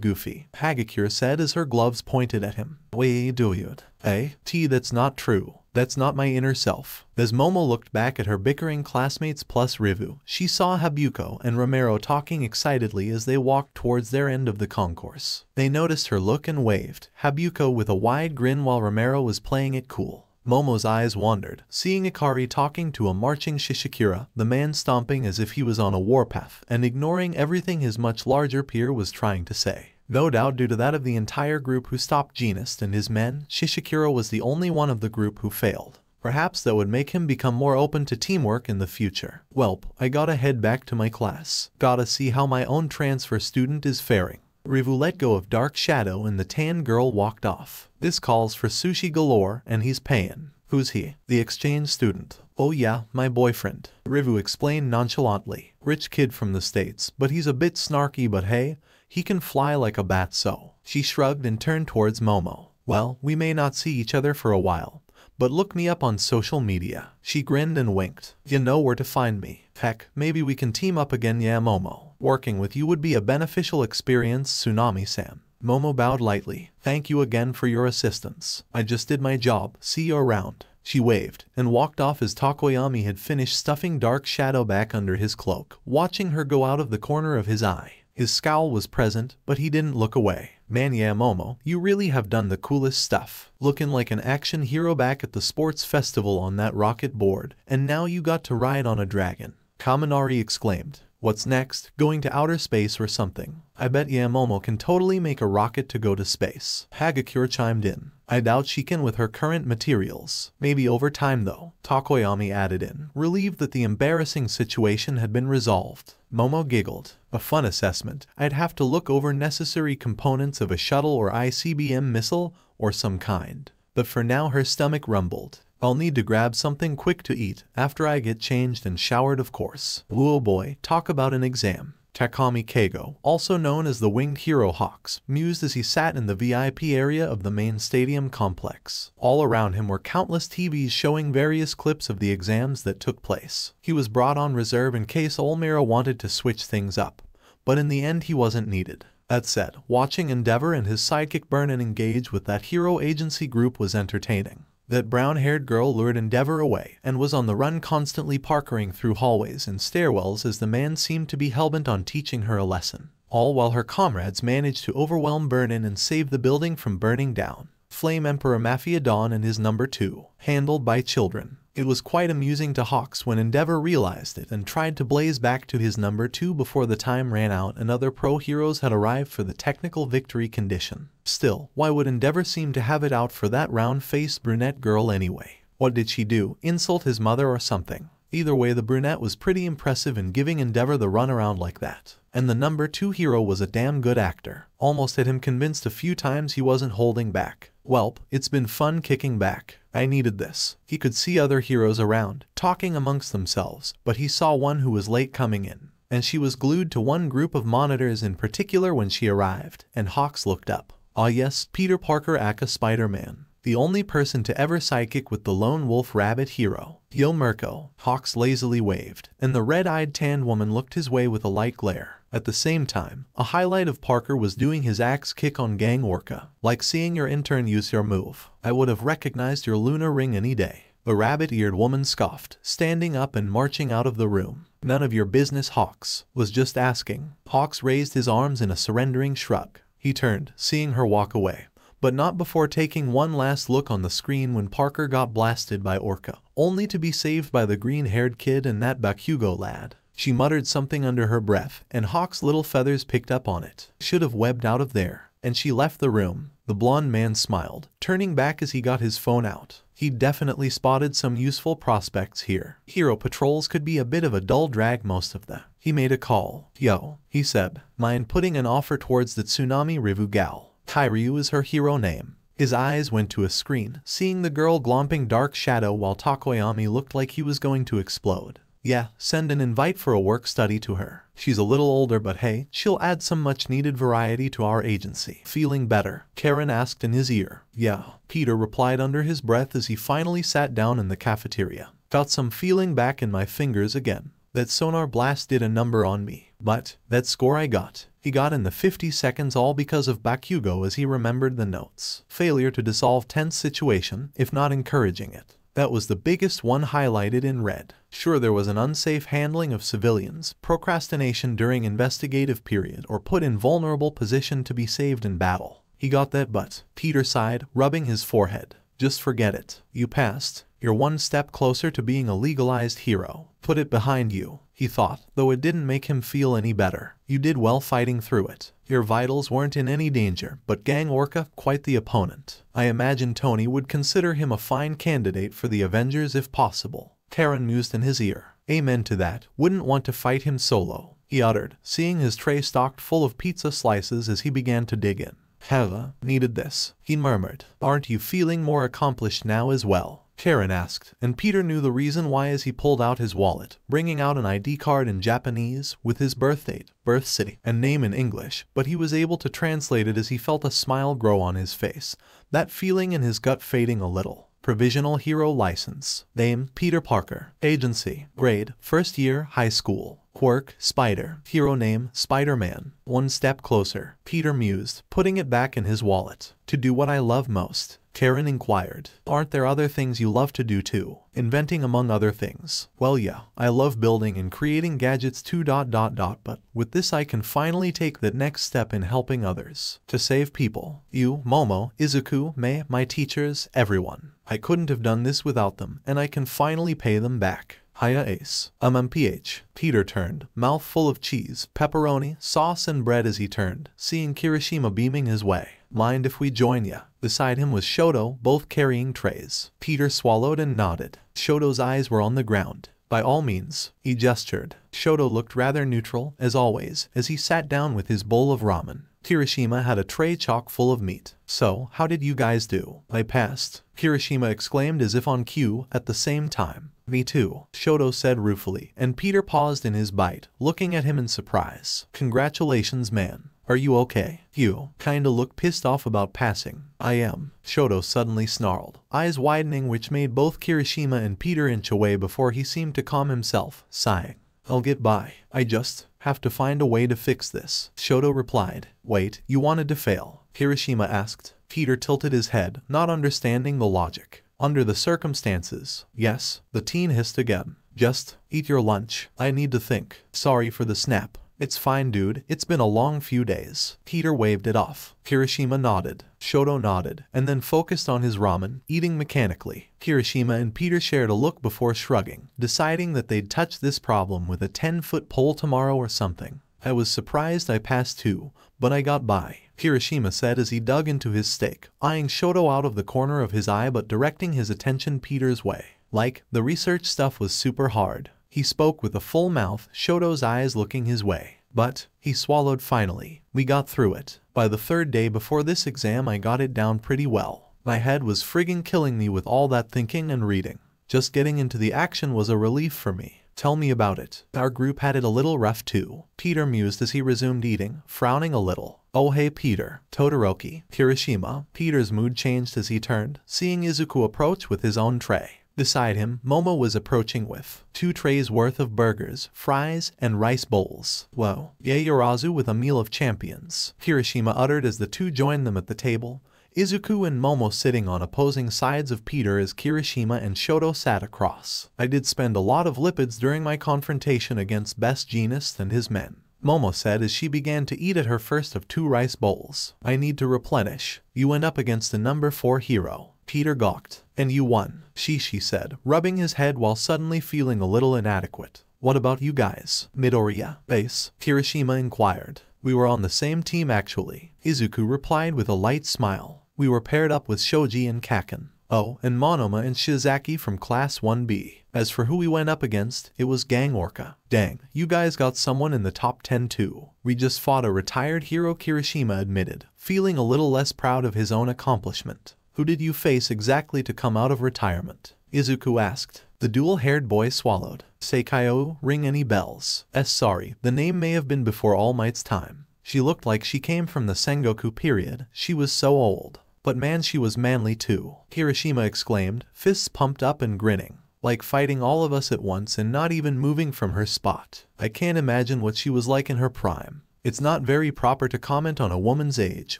goofy, Hagakure said as her gloves pointed at him. We do you? Eh? T, that's not true. That's not my inner self. As Momo looked back at her bickering classmates plus Rivu, she saw Habuko and Romero talking excitedly as they walked towards their end of the concourse. They noticed her look and waved, Habuko with a wide grin while Romero was playing it cool. Momo's eyes wandered, seeing Ikari talking to a marching Shishikura, the man stomping as if he was on a warpath, and ignoring everything his much larger peer was trying to say. No doubt due to that of the entire group who stopped Jeanist and his men, Shishikura was the only one of the group who failed. Perhaps that would make him become more open to teamwork in the future. Welp, I gotta head back to my class. Gotta see how my own transfer student is faring. Rivu let go of Dark Shadow and the tan girl walked off. This calls for sushi galore and he's paying. Who's he? The exchange student. Oh yeah, my boyfriend. Rivu explained nonchalantly. Rich kid from the States, but he's a bit snarky but hey, he can fly like a bat so. She shrugged and turned towards Momo. Well, we may not see each other for a while, but look me up on social media. She grinned and winked. You know where to find me. Heck, maybe we can team up again yeah Momo. Working with you would be a beneficial experience Tsunami-san. Momo bowed lightly. Thank you again for your assistance. I just did my job. See you around. She waved and walked off as Tokoyami had finished stuffing Dark Shadow back under his cloak, watching her go out of the corner of his eye. His scowl was present, but he didn't look away. Man yeah Momo, you really have done the coolest stuff. Looking like an action hero back at the sports festival on that rocket board, and now you got to ride on a dragon. Kaminari exclaimed. What's next? Going to outer space or something? I bet Yaomomo can totally make a rocket to go to space. Hagakure chimed in. I doubt she can with her current materials. Maybe over time though. Tokoyami added in, relieved that the embarrassing situation had been resolved. Momo giggled. A fun assessment. I'd have to look over necessary components of a shuttle or ICBM missile or some kind. But for now her stomach rumbled. I'll need to grab something quick to eat after I get changed and showered of course. Whoa boy, talk about an exam. Takami Keigo, also known as the Winged Hero Hawks, mused as he sat in the VIP area of the main stadium complex. All around him were countless TVs showing various clips of the exams that took place. He was brought on reserve in case Olmira wanted to switch things up, but in the end he wasn't needed. That said, watching Endeavor and his sidekick Burnin engage with that hero agency group was entertaining. That brown-haired girl lured Endeavor away and was on the run constantly parkering through hallways and stairwells as the man seemed to be hellbent on teaching her a lesson. All while her comrades managed to overwhelm Burnin and save the building from burning down. Flame Emperor Mafia Don and his number 2, handled by children. It was quite amusing to Hawks when Endeavor realized it and tried to blaze back to his number 2 before the time ran out and other pro heroes had arrived for the technical victory condition. Still, why would Endeavor seem to have it out for that round-faced brunette girl anyway? What did she do? Insult his mother or something? Either way, the brunette was pretty impressive in giving Endeavor the runaround like that. And the number 2 hero was a damn good actor. Almost had him convinced a few times he wasn't holding back. Welp, it's been fun kicking back. I needed this. He could see other heroes around, talking amongst themselves, but he saw one who was late coming in, and she was glued to one group of monitors in particular when she arrived, and Hawks looked up. Ah yes, Peter Parker aka Spider-Man. The only person to ever psychic with the lone wolf rabbit hero. Yo Mirko, Hawks lazily waved, and the red-eyed tanned woman looked his way with a light glare. At the same time, a highlight of Parker was doing his axe kick on Gang Orca, like seeing your intern use your move. I would have recognized your lunar ring any day. The rabbit-eared woman scoffed, standing up and marching out of the room. None of your business, Hawks, was just asking. Hawks raised his arms in a surrendering shrug. He turned, seeing her walk away, but not before taking one last look on the screen when Parker got blasted by Orca, only to be saved by the green-haired kid and that Bakugo lad. She muttered something under her breath, and Hawk's little feathers picked up on it. Should have webbed out of there. And she left the room. The blond man smiled, turning back as he got his phone out. He definitely spotted some useful prospects here. Hero patrols could be a bit of a dull drag most of the. He made a call. Yo, he said, mind putting an offer towards the Tsunami Rivu gal. Kairyu is her hero name. His eyes went to a screen, seeing the girl glomping dark shadow while Tokoyami looked like he was going to explode. Yeah, send an invite for a work study to her. She's a little older but hey, she'll add some much needed variety to our agency. Feeling better? Karen asked in his ear. Yeah, Peter replied under his breath as he finally sat down in the cafeteria. Felt some feeling back in my fingers again. That sonar blast did a number on me. But, that score I got, he got in the 50 seconds all because of Bakugo as he remembered the notes. Failure to dissolve tense situation, if not encouraging it. That was the biggest one highlighted in red. Sure, there was an unsafe handling of civilians, procrastination during investigative period, or put in vulnerable position to be saved in battle. He got that but, Peter sighed, rubbing his forehead. Just forget it. You passed. You're one step closer to being a legalized hero. Put it behind you, he thought, though it didn't make him feel any better. You did well fighting through it. Your vitals weren't in any danger, but Gang Orca, quite the opponent. I imagine Tony would consider him a fine candidate for the Avengers if possible. Karen mused in his ear. Amen to that. Wouldn't want to fight him solo, he uttered, seeing his tray stocked full of pizza slices as he began to dig in. Heva needed this, he murmured. Aren't you feeling more accomplished now as well? Karen asked, and Peter knew the reason why as he pulled out his wallet, bringing out an ID card in Japanese with his birth date, birth city, and name in English, but he was able to translate it as he felt a smile grow on his face, that feeling in his gut fading a little. Provisional Hero License. Name, Peter Parker. Agency, grade, first year, high school. Quirk, Spider. Hero name, Spider-Man. One step closer. Peter mused, putting it back in his wallet. To do what I love most. Karen inquired. Aren't there other things you love to do too? Inventing among other things. Well yeah, I love building and creating gadgets too dot dot dot but with this I can finally take the next step in helping others. To save people. You, Momo, Izuku, Mei, my teachers, everyone. I couldn't have done this without them and I can finally pay them back. Hiya Ace. Um MPH. Peter turned, mouth full of cheese, pepperoni, sauce and bread as he turned, seeing Kirishima beaming his way. Mind if we join ya? Beside him was Shoto, both carrying trays. Peter swallowed and nodded. Shoto's eyes were on the ground. By all means, he gestured. Shoto looked rather neutral, as always, as he sat down with his bowl of ramen. Kirishima had a tray chock full of meat. So, how did you guys do? I passed. Kirishima exclaimed as if on cue, at the same time. Me too, Shoto said ruefully, and Peter paused in his bite, looking at him in surprise. Congratulations man. Are you okay? You kinda look pissed off about passing. I am. Shoto suddenly snarled, eyes widening which made both Kirishima and Peter inch away before he seemed to calm himself, sighing. I'll get by. I just have to find a way to fix this. Shoto replied. Wait, you wanted to fail? Kirishima asked. Peter tilted his head, not understanding the logic. Under the circumstances, yes, the teen hissed again. Just eat your lunch. I need to think. Sorry for the snap. It's fine, dude. It's been a long few days. Peter waved it off. Kirishima nodded. Shoto nodded, and then focused on his ramen, eating mechanically. Kirishima and Peter shared a look before shrugging, deciding that they'd touch this problem with a 10-foot pole tomorrow or something. I was surprised I passed too, but I got by. Kirishima said as he dug into his steak, eyeing Shoto out of the corner of his eye but directing his attention Peter's way. Like, the research stuff was super hard. He spoke with a full mouth, Shoto's eyes looking his way. But, he swallowed finally. We got through it. By the third day before this exam I got it down pretty well. My head was friggin' killing me with all that thinking and reading. Just getting into the action was a relief for me. Tell me about it. Our group had it a little rough too. Peter mused as he resumed eating, frowning a little. Oh hey Peter, Todoroki, Kirishima. Peter's mood changed as he turned, seeing Izuku approach with his own tray. Beside him, Momo was approaching with two trays worth of burgers, fries, and rice bowls. Whoa. Yaoyorozu with a meal of champions. Kirishima uttered as the two joined them at the table. Izuku and Momo sitting on opposing sides of Peter as Kirishima and Shoto sat across. I did spend a lot of lipids during my confrontation against Best Jeanist and his men. Momo said as she began to eat at her first of two rice bowls. I need to replenish. You went up against the number 4 hero. Peter gawked. And you won, Shishi said, rubbing his head while suddenly feeling a little inadequate. What about you guys? Midoriya, base, Kirishima inquired. We were on the same team actually. Izuku replied with a light smile. We were paired up with Shoji and Kacchan. Oh, and Monoma and Shiozaki from Class 1B. As for who we went up against, it was Gang Orca. Dang, you guys got someone in the top 10 too. We just fought a retired hero Kirishima admitted, feeling a little less proud of his own accomplishment. Who did you face exactly to come out of retirement? Izuku asked. The dual-haired boy swallowed. Seikayo, ring any bells? S sorry, the name may have been before All Might's time. She looked like she came from the Sengoku period. She was so old. But man she was manly too. Kirishima exclaimed, fists pumped up and grinning. Like fighting all of us at once and not even moving from her spot. I can't imagine what she was like in her prime. It's not very proper to comment on a woman's age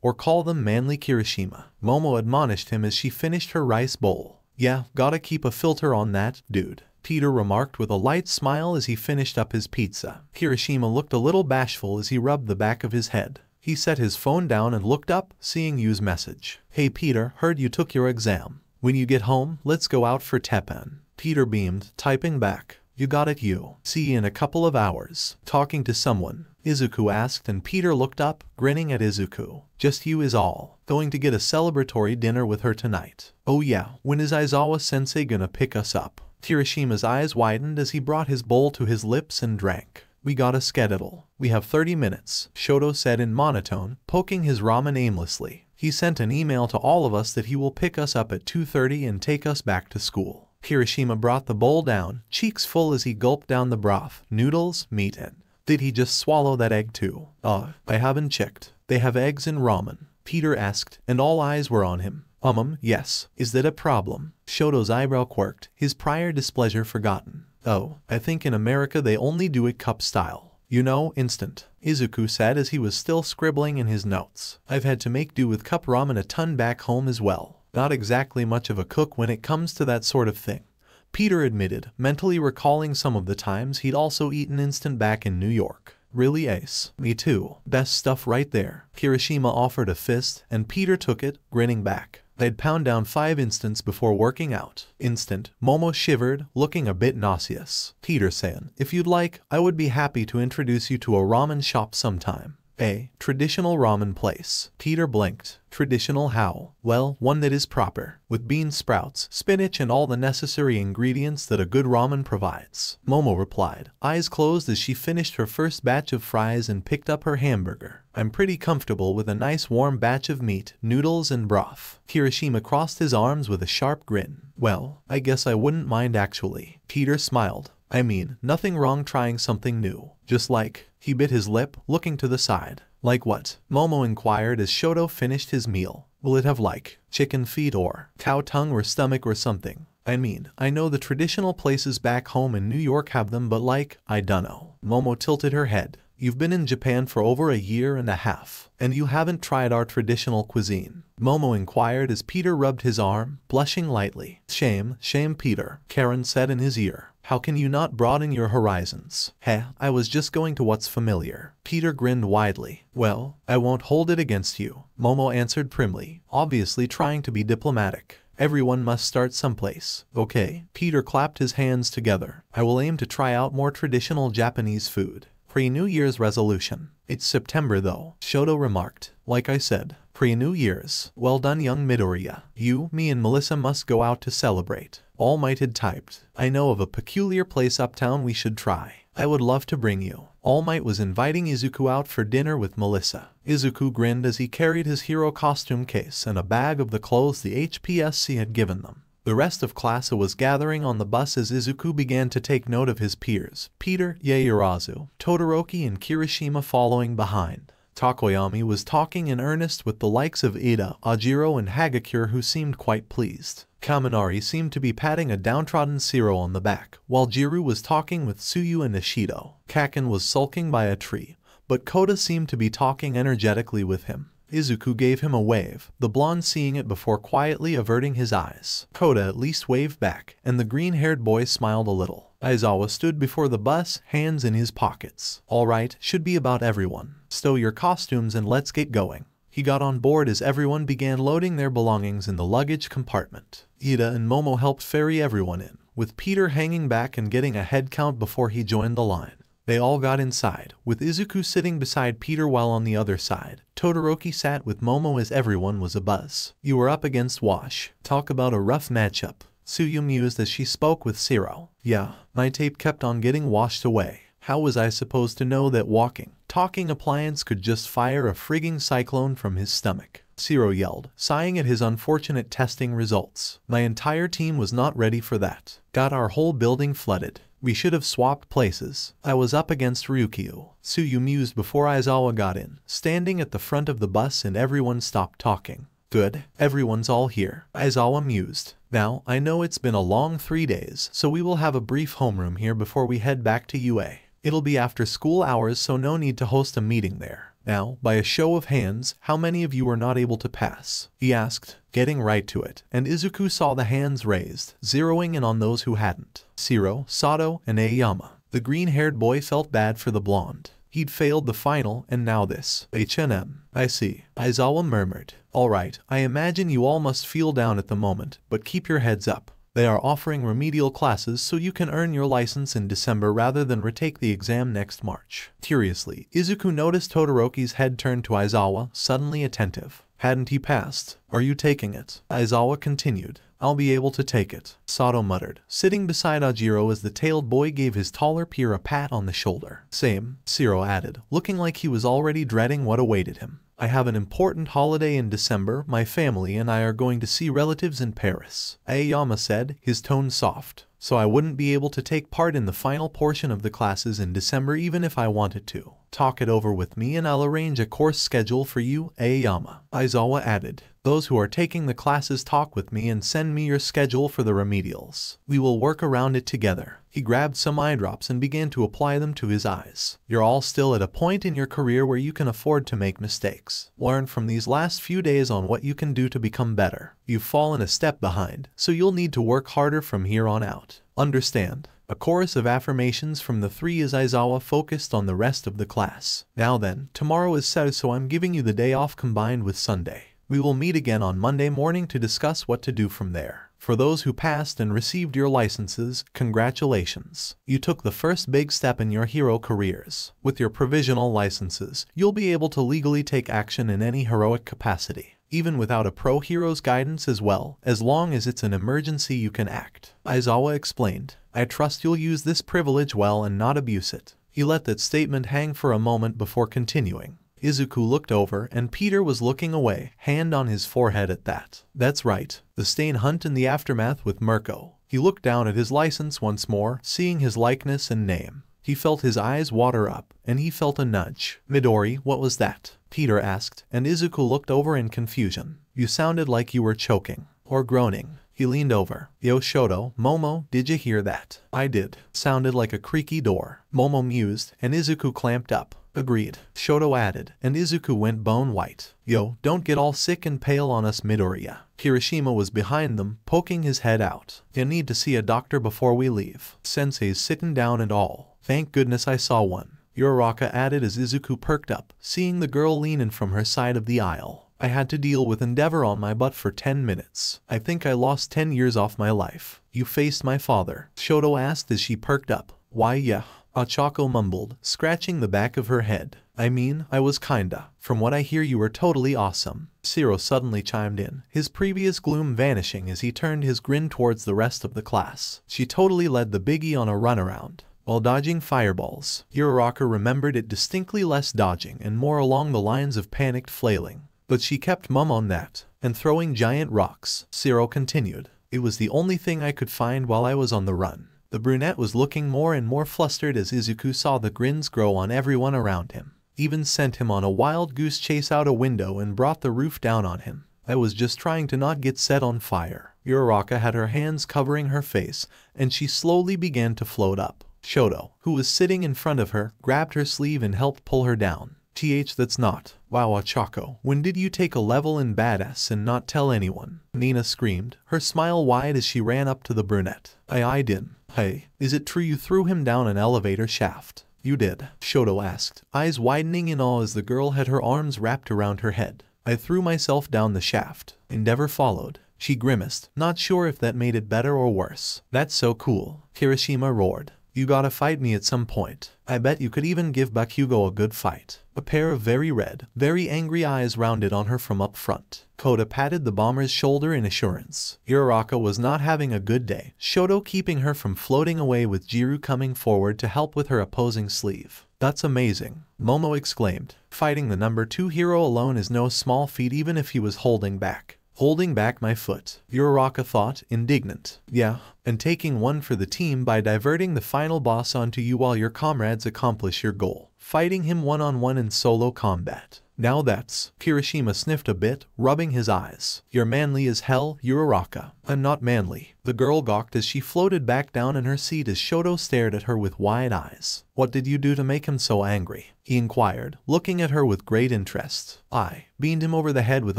or call them manly Kirishima. Momo admonished him as she finished her rice bowl. Yeah, gotta keep a filter on that, dude. Peter remarked with a light smile as he finished up his pizza. Kirishima looked a little bashful as he rubbed the back of his head. He set his phone down and looked up, seeing Yu's message. Hey Peter, heard you took your exam. When you get home, let's go out for Teppan. Peter beamed, typing back. You got it Yu. See Yu in a couple of hours. Talking to someone. Izuku asked and Peter looked up, grinning at Izuku. Just you is all. Going to get a celebratory dinner with her tonight. Oh yeah, when is Aizawa-sensei gonna pick us up? Kirishima's eyes widened as he brought his bowl to his lips and drank. We got a schedule. We have 30 minutes, Shoto said in monotone, poking his ramen aimlessly. He sent an email to all of us that he will pick us up at 2.30 and take us back to school. Kirishima brought the bowl down, cheeks full as he gulped down the broth, noodles, meat and did he just swallow that egg too? Uh, I haven't checked. They have eggs in ramen. Peter asked, and all eyes were on him. Um, yes. Is that a problem? Shoto's eyebrow quirked, his prior displeasure forgotten. Oh, I think in America they only do it cup style. You know, instant. Izuku said as he was still scribbling in his notes. I've had to make do with cup ramen a ton back home as well. Not exactly much of a cook when it comes to that sort of thing. Peter admitted, mentally recalling some of the times he'd also eaten instant back in New York. Really ace. Me too. Best stuff right there. Kirishima offered a fist, and Peter took it, grinning back. They'd pound down five instants before working out. Instant. Momo shivered, looking a bit nauseous. Peter saying, if you'd like, I would be happy to introduce you to a ramen shop sometime. A. Traditional ramen place. Peter blinked. Traditional how? Well, one that is proper, with bean sprouts, spinach and all the necessary ingredients that a good ramen provides. Momo replied, eyes closed as she finished her first batch of fries and picked up her hamburger. I'm pretty comfortable with a nice warm batch of meat, noodles and broth. Kirishima crossed his arms with a sharp grin. Well, I guess I wouldn't mind actually. Peter smiled. I mean, nothing wrong trying something new. Just like, he bit his lip, looking to the side. Like what? Momo inquired as Shoto finished his meal. Will it have like, chicken feet or cow tongue or stomach or something? I mean, I know the traditional places back home in New York have them but like, I dunno. Momo tilted her head. You've been in Japan for over a year and a half, and you haven't tried our traditional cuisine. Momo inquired as Peter rubbed his arm, blushing lightly. Shame, shame Peter, Karen said in his ear. How can you not broaden your horizons? Heh, I was just going to what's familiar. Peter grinned widely. Well, I won't hold it against you. Momo answered primly, obviously trying to be diplomatic. Everyone must start someplace. Okay. Peter clapped his hands together. I will aim to try out more traditional Japanese food. Pre-New Year's resolution. It's September though, Shoto remarked. Like I said, pre-New Year's. Well done young Midoriya. You, me and Melissa must go out to celebrate. All Might had typed, I know of a peculiar place uptown we should try. I would love to bring you. All Might was inviting Izuku out for dinner with Melissa. Izuku grinned as he carried his hero costume case and a bag of the clothes the HPSC had given them. The rest of class was gathering on the bus as Izuku began to take note of his peers, Peter, Yaoyorozu, Todoroki and Kirishima following behind. Tokoyami was talking in earnest with the likes of Ida, Ojiro and Hagakure who seemed quite pleased. Kaminari seemed to be patting a downtrodden Sero on the back, while Jiro was talking with Tsuyu and Ashido. Kaken was sulking by a tree, but Koda seemed to be talking energetically with him. Izuku gave him a wave, the blonde seeing it before quietly averting his eyes. Koda at least waved back, and the green-haired boy smiled a little. Aizawa stood before the bus, hands in his pockets. Alright, should be about everyone. Stow your costumes and let's get going. He got on board as everyone began loading their belongings in the luggage compartment. Ida and Momo helped ferry everyone in, with Peter hanging back and getting a head count before he joined the line. They all got inside, with Izuku sitting beside Peter while on the other side. Todoroki sat with Momo as everyone was abuzz. You were up against Wash. Talk about a rough matchup. Tsuyu mused as she spoke with Sero. Yeah, my tape kept on getting washed away. How was I supposed to know that walking, talking appliance could just fire a frigging cyclone from his stomach? Sero yelled, sighing at his unfortunate testing results. My entire team was not ready for that. Got our whole building flooded. We should have swapped places. I was up against Ryukyu. Tsuyu mused before Aizawa got in, standing at the front of the bus and everyone stopped talking. Good, everyone's all here. Aizawa mused. Now, I know it's been a long three days, so we will have a brief homeroom here before we head back to UA. It'll be after school hours so no need to host a meeting there. Now, by a show of hands, how many of you were not able to pass? He asked, getting right to it, and Izuku saw the hands raised, zeroing in on those who hadn't. Sero, Sato, and Aoyama. The green-haired boy felt bad for the blonde. He'd failed the final, and now this. H&M. I see. Aizawa murmured. Alright, I imagine you all must feel down at the moment, but keep your heads up. They are offering remedial classes so you can earn your license in December rather than retake the exam next March. Curiously, Izuku noticed Todoroki's head turn to Aizawa, suddenly attentive. Hadn't he passed? Are you taking it? Aizawa continued. I'll be able to take it, Sato muttered, sitting beside Ojiro as the tailed boy gave his taller peer a pat on the shoulder. Same, Sero added, looking like he was already dreading what awaited him. I have an important holiday in December, my family and I are going to see relatives in Paris. Eh, Aoyama said, his tone soft, so I wouldn't be able to take part in the final portion of the classes in December even if I wanted to. Talk it over with me and I'll arrange a course schedule for you, eh, Aoyama. Aizawa added, those who are taking the classes talk with me and send me your schedule for the remedials. We will work around it together. He grabbed some eye drops and began to apply them to his eyes. You're all still at a point in your career where you can afford to make mistakes. Learn from these last few days on what you can do to become better. You've fallen a step behind, so you'll need to work harder from here on out. Understand. A chorus of affirmations from the three as Aizawa focused on the rest of the class. Now then, tomorrow is Saturday so I'm giving you the day off combined with Sunday. We will meet again on Monday morning to discuss what to do from there. For those who passed and received your licenses, congratulations. You took the first big step in your hero careers. With your provisional licenses, you'll be able to legally take action in any heroic capacity, even without a pro hero's guidance as well, as long as it's an emergency you can act. Aizawa explained, I trust you'll use this privilege well and not abuse it. He let that statement hang for a moment before continuing. Izuku looked over and Peter was looking away, hand on his forehead at that. That's right, the Stain hunt in the aftermath with Mirko. He looked down at his license once more, seeing his likeness and name. He felt his eyes water up, and he felt a nudge. Midori, what was that? Peter asked, and Izuku looked over in confusion. You sounded like you were choking. Or groaning. He leaned over. Yo Shoto, Momo, did you hear that? I did. Sounded like a creaky door. Momo mused, and Izuku clamped up. Agreed. Shoto added, and Izuku went bone white. Yo, don't get all sick and pale on us Midoriya. Kirishima was behind them, poking his head out. You need to see a doctor before we leave. Sensei's sitting down and all. Thank goodness I saw one. Uraraka added as Izuku perked up, seeing the girl lean in from her side of the aisle. I had to deal with Endeavor on my butt for 10 minutes. I think I lost 10 years off my life. You faced my father, Shoto asked as she perked up. Why yeah. Ochako mumbled, scratching the back of her head. I mean, I was kinda. From what I hear you were totally awesome. Sero suddenly chimed in, his previous gloom vanishing as he turned his grin towards the rest of the class. She totally led the biggie on a runaround. While dodging fireballs, Uraraka remembered it distinctly less dodging and more along the lines of panicked flailing. But she kept mum on that, and throwing giant rocks, Sero continued. It was the only thing I could find while I was on the run. The brunette was looking more and more flustered as Izuku saw the grins grow on everyone around him. Even sent him on a wild goose chase out a window and brought the roof down on him. I was just trying to not get set on fire. Uraraka had her hands covering her face, and she slowly began to float up. Shoto, who was sitting in front of her, grabbed her sleeve and helped pull her down. TH that's not. Wow Ochako, when did you take a level in badass and not tell anyone? Mina screamed, her smile wide as she ran up to the brunette. I I didn't. Hey, is it true you threw him down an elevator shaft? You did, Shoto asked, eyes widening in awe as the girl had her arms wrapped around her head. I threw myself down the shaft. Endeavor followed. She grimaced, not sure if that made it better or worse. That's so cool, Kirishima roared. You gotta fight me at some point. I bet you could even give Bakugo a good fight. A pair of very red, very angry eyes rounded on her from up front. Koda patted the bomber's shoulder in assurance. Uraraka was not having a good day, Shoto keeping her from floating away with Jiro coming forward to help with her opposing sleeve. That's amazing, Momo exclaimed. Fighting the number 2 hero alone is no small feat even if he was holding back. Holding back my foot, Uraraka thought, indignant. Yeah, and taking one for the team by diverting the final boss onto you while your comrades accomplish your goal, fighting him one-on-one -on -one in solo combat. Now that's, Kirishima sniffed a bit, rubbing his eyes. You're manly as hell, Uraraka. I'm not manly. The girl gawked as she floated back down in her seat as Shoto stared at her with wide eyes. What did you do to make him so angry? He inquired, looking at her with great interest. I beamed him over the head with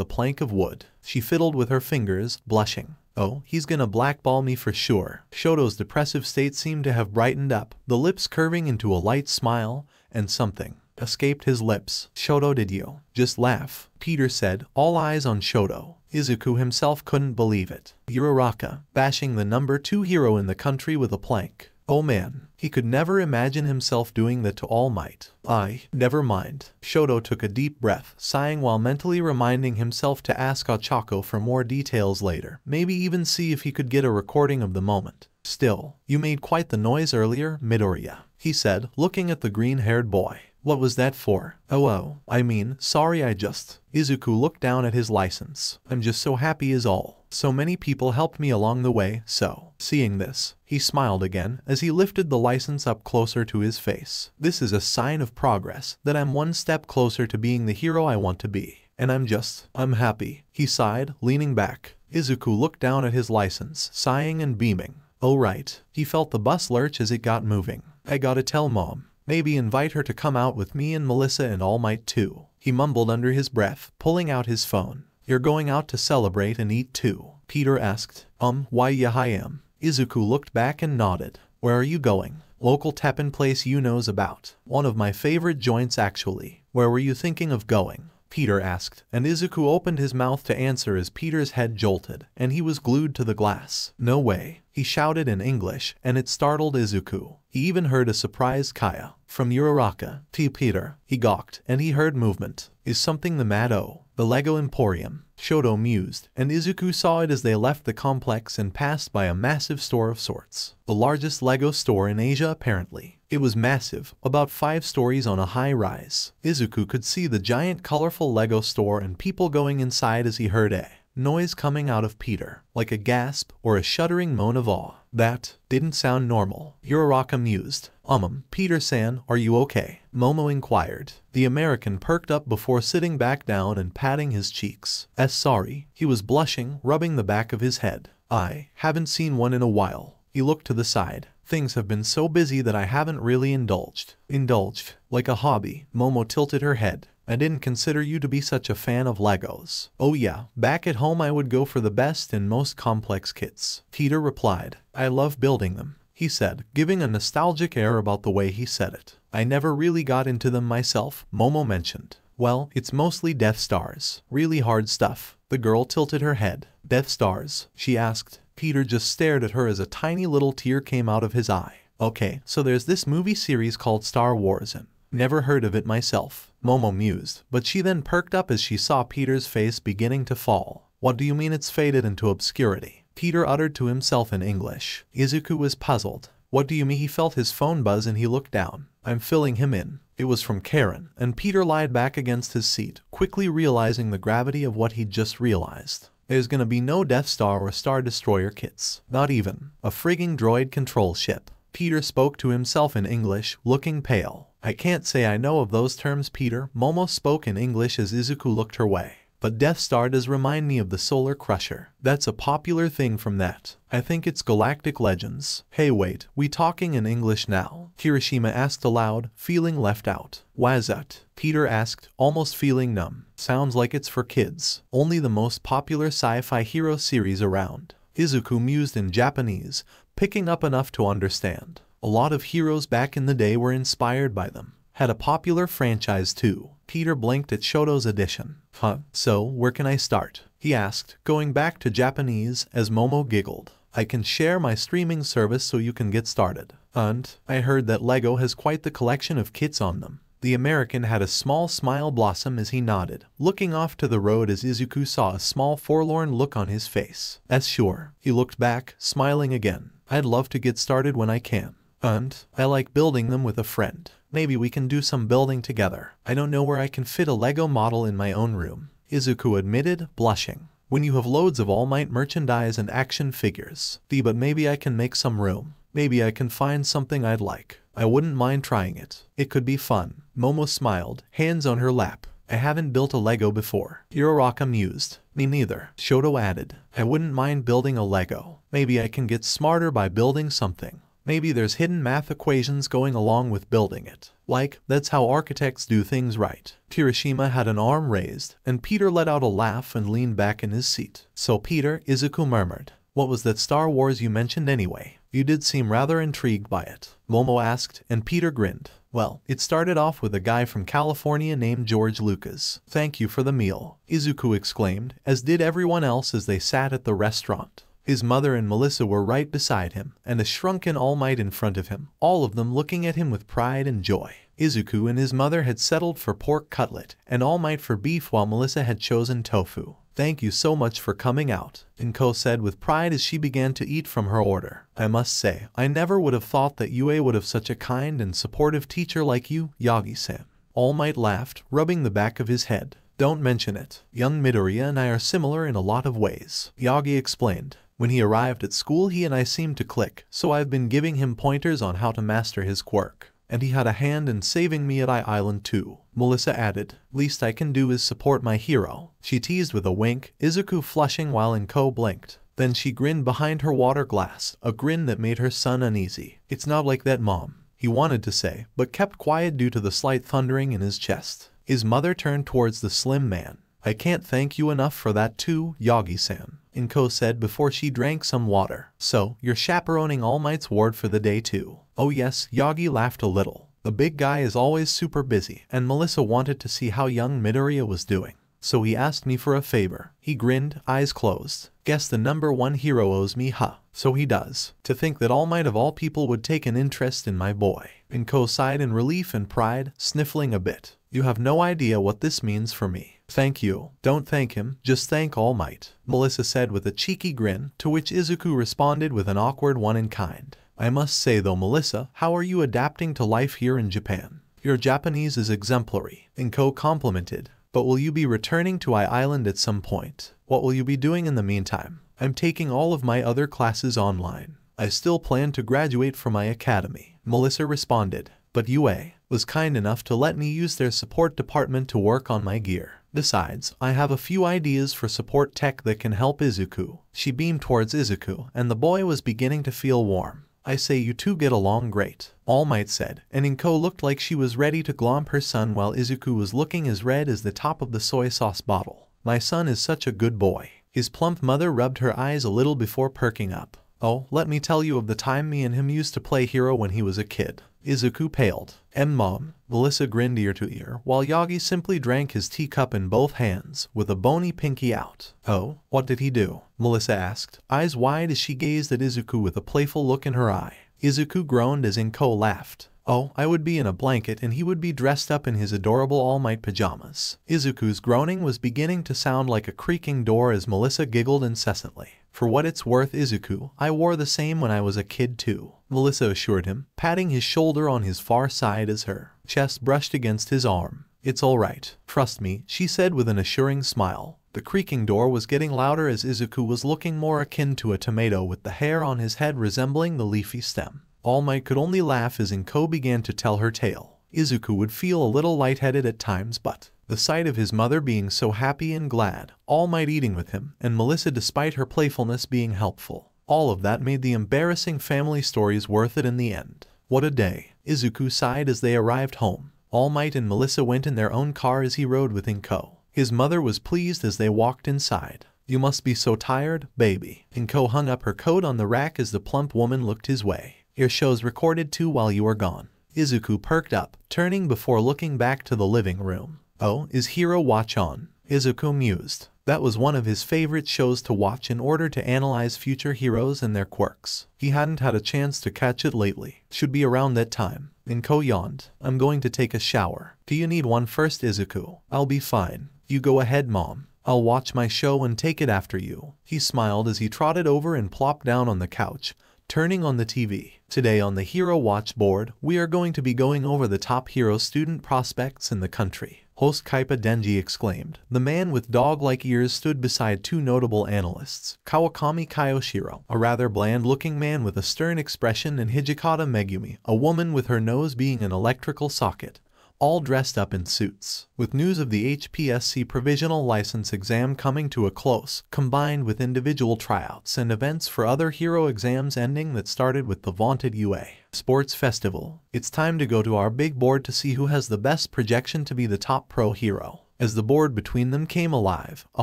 a plank of wood. She fiddled with her fingers, blushing. Oh, he's gonna blackball me for sure. Shoto's depressive state seemed to have brightened up, the lips curving into a light smile, and something escaped his lips. Shoto did you? Just laugh, Peter said, all eyes on Shoto. Izuku himself couldn't believe it. Uraraka, bashing the number two hero in the country with a plank. Oh man, he could never imagine himself doing that to All Might. I, never mind. Shoto took a deep breath, sighing while mentally reminding himself to ask Ochako for more details later, maybe even see if he could get a recording of the moment. Still, you made quite the noise earlier, Midoriya, he said, looking at the green-haired boy. What was that for? Oh oh, I mean, sorry I just... Izuku looked down at his license. I'm just so happy is all. So many people helped me along the way, so... Seeing this, he smiled again as he lifted the license up closer to his face. This is a sign of progress, that I'm one step closer to being the hero I want to be. And I'm just... I'm happy. He sighed, leaning back. Izuku looked down at his license, sighing and beaming. Oh right. He felt the bus lurch as it got moving. I gotta tell mom. Maybe invite her to come out with me and Melissa and All Might too. He mumbled under his breath, pulling out his phone. You're going out to celebrate and eat too. Peter asked. Um, why yeah I am. Izuku looked back and nodded. Where are you going? Local teppan place you knows about. One of my favorite joints actually. Where were you thinking of going? Peter asked, and Izuku opened his mouth to answer as Peter's head jolted, and he was glued to the glass. No way, he shouted in English, and it startled Izuku. He even heard a surprised Kaya. From Uraraka, T. Peter, he gawked, and he heard movement. Is something the matter? Oh? The Lego Emporium. Shoto mused, and Izuku saw it as they left the complex and passed by a massive store of sorts. The largest Lego store in Asia apparently. It was massive, about five stories on a high rise. Izuku could see the giant colorful Lego store and people going inside as he heard a noise coming out of Peter, like a gasp or a shuddering moan of awe. That didn't sound normal. Uraraka mused. Um, Peter-san, are you okay? Momo inquired. The American perked up before sitting back down and patting his cheeks. S sorry. He was blushing, rubbing the back of his head. I haven't seen one in a while. He looked to the side. Things have been so busy that I haven't really indulged. Indulged. Like a hobby. Momo tilted her head. I didn't consider you to be such a fan of Legos. Oh yeah, back at home I would go for the best and most complex kits. Peter replied, I love building them, he said, giving a nostalgic air about the way he said it. I never really got into them myself, Momo mentioned. Well, it's mostly Death Stars. Really hard stuff. The girl tilted her head. Death Stars, she asked. Peter just stared at her as a tiny little tear came out of his eye. Okay, so there's this movie series called Star Wars and Never heard of it myself, Momo mused, but she then perked up as she saw Peter's face beginning to fall. What do you mean it's faded into obscurity? Peter uttered to himself in English. Izuku was puzzled. What do you mean he felt his phone buzz and he looked down. I'm filling him in. It was from Karen, and Peter lied back against his seat, quickly realizing the gravity of what he'd just realized. There's gonna be no Death Star or Star Destroyer kits. Not even a frigging droid control ship. Peter spoke to himself in English, looking pale. I can't say I know of those terms Peter, Momo spoke in English as Izuku looked her way. But Death Star does remind me of the Solar Crusher. That's a popular thing from that. I think it's Galactic Legends. Hey wait, we talking in English now? Kirishima asked aloud, feeling left out. Why's that? Peter asked, almost feeling numb. Sounds like it's for kids. Only the most popular sci-fi hero series around. Izuku mused in Japanese, picking up enough to understand. A lot of heroes back in the day were inspired by them. Had a popular franchise too. Peter blinked at Shoto's edition. Huh, so where can I start? He asked, going back to Japanese as Momo giggled. I can share my streaming service so you can get started. And I heard that LEGO has quite the collection of kits on them. The American had a small smile blossom as he nodded, looking off to the road as Izuku saw a small forlorn look on his face. As sure, he looked back, smiling again. I'd love to get started when I can. And I like building them with a friend. Maybe we can do some building together. I don't know where I can fit a Lego model in my own room. Izuku admitted, blushing. When you have loads of All Might merchandise and action figures. D but maybe I can make some room. Maybe I can find something I'd like. I wouldn't mind trying it. It could be fun. Momo smiled, hands on her lap. I haven't built a Lego before. Uraraka mused. Me neither. Shoto added. I wouldn't mind building a Lego. Maybe I can get smarter by building something. Maybe there's hidden math equations going along with building it. Like, that's how architects do things right. Kirishima had an arm raised, and Peter let out a laugh and leaned back in his seat. So Peter, Izuku murmured. What was that Star Wars you mentioned anyway? You did seem rather intrigued by it. Momo asked, and Peter grinned. Well, it started off with a guy from California named George Lucas. Thank you for the meal, Izuku exclaimed, as did everyone else as they sat at the restaurant. His mother and Melissa were right beside him, and a shrunken All Might in front of him, all of them looking at him with pride and joy. Izuku and his mother had settled for pork cutlet, and All Might for beef while Melissa had chosen tofu. Thank you so much for coming out, Inko said with pride as she began to eat from her order. I must say, I never would have thought that Yue would have such a kind and supportive teacher like you, Yagi-san. All Might laughed, rubbing the back of his head. Don't mention it. Young Midoriya and I are similar in a lot of ways, Yagi explained. When he arrived at school he and I seemed to click, so I've been giving him pointers on how to master his quirk. And he had a hand in saving me at I Island too. Melissa added, least I can do is support my hero. She teased with a wink, Izuku flushing while Inko blinked. Then she grinned behind her water glass, a grin that made her son uneasy. It's not like that mom, he wanted to say, but kept quiet due to the slight thundering in his chest. His mother turned towards the slim man. I can't thank you enough for that too, Yagi-san. Inko said before she drank some water. So, you're chaperoning All Might's ward for the day too. Oh yes, Yagi laughed a little. The big guy is always super busy, and Melissa wanted to see how young Midoriya was doing. So he asked me for a favor. He grinned, eyes closed. Guess the number one hero owes me, huh? So he does. To think that All Might of all people would take an interest in my boy. Inko sighed in relief and pride, sniffling a bit. You have no idea what this means for me. Thank you. Don't thank him, just thank All Might, Melissa said with a cheeky grin, to which Izuku responded with an awkward one in kind. I must say though Melissa, how are you adapting to life here in Japan? Your Japanese is exemplary, Inko complimented. But will you be returning to I Island at some point? What will you be doing in the meantime? I'm taking all of my other classes online. I still plan to graduate from my academy, Melissa responded. But UA was kind enough to let me use their support department to work on my gear. Besides, I have a few ideas for support tech that can help Izuku. She beamed towards Izuku, and the boy was beginning to feel warm. I say you two get along great, All Might said, and Inko looked like she was ready to glomp her son while Izuku was looking as red as the top of the soy sauce bottle. My son is such a good boy. His plump mother rubbed her eyes a little before perking up. Oh, let me tell you of the time me and him used to play hero when he was a kid. Izuku paled. M mom, Melissa grinned ear to ear, while Yagi simply drank his teacup in both hands, with a bony pinky out. Oh, what did he do? Melissa asked, eyes wide as she gazed at Izuku with a playful look in her eye. Izuku groaned as Inko laughed. Oh, I would be in a blanket and he would be dressed up in his adorable All Might pajamas. Izuku's groaning was beginning to sound like a creaking door as Melissa giggled incessantly. For what it's worth, Izuku, I wore the same when I was a kid too. Melissa assured him, patting his shoulder on his far side as her chest brushed against his arm. It's alright, trust me, she said with an assuring smile. The creaking door was getting louder as Izuku was looking more akin to a tomato with the hair on his head resembling the leafy stem. All Might could only laugh as Inko began to tell her tale. Izuku would feel a little lightheaded at times but the sight of his mother being so happy and glad, All Might eating with him, and Melissa despite her playfulness being helpful. All of that made the embarrassing family stories worth it in the end. What a day. Izuku sighed as they arrived home. All Might and Melissa went in their own car as he rode with Inko. His mother was pleased as they walked inside. You must be so tired, baby. Inko hung up her coat on the rack as the plump woman looked his way. Your show's recorded too while you are gone. Izuku perked up, turning before looking back to the living room. Oh, is Hero Watch on? Izuku mused. That was one of his favorite shows to watch in order to analyze future heroes and their quirks. He hadn't had a chance to catch it lately. Should be around that time. Inko yawned. I'm going to take a shower. Do you need one first, Izuku? I'll be fine. You go ahead, Mom. I'll watch my show and take it after you. He smiled as he trotted over and plopped down on the couch, turning on the TV. Today on the Hero Watch board, we are going to be going over the top hero student prospects in the country. Host Kaipa Denji exclaimed. The man with dog-like ears stood beside two notable analysts, Kawakami Kayoshiro, a rather bland-looking man with a stern expression, and Hijikata Megumi, a woman with her nose being an electrical socket all dressed up in suits. With news of the HPSC provisional license exam coming to a close, combined with individual tryouts and events for other hero exams ending that started with the vaunted UA Sports Festival, it's time to go to our big board to see who has the best projection to be the top pro hero. As the board between them came alive, a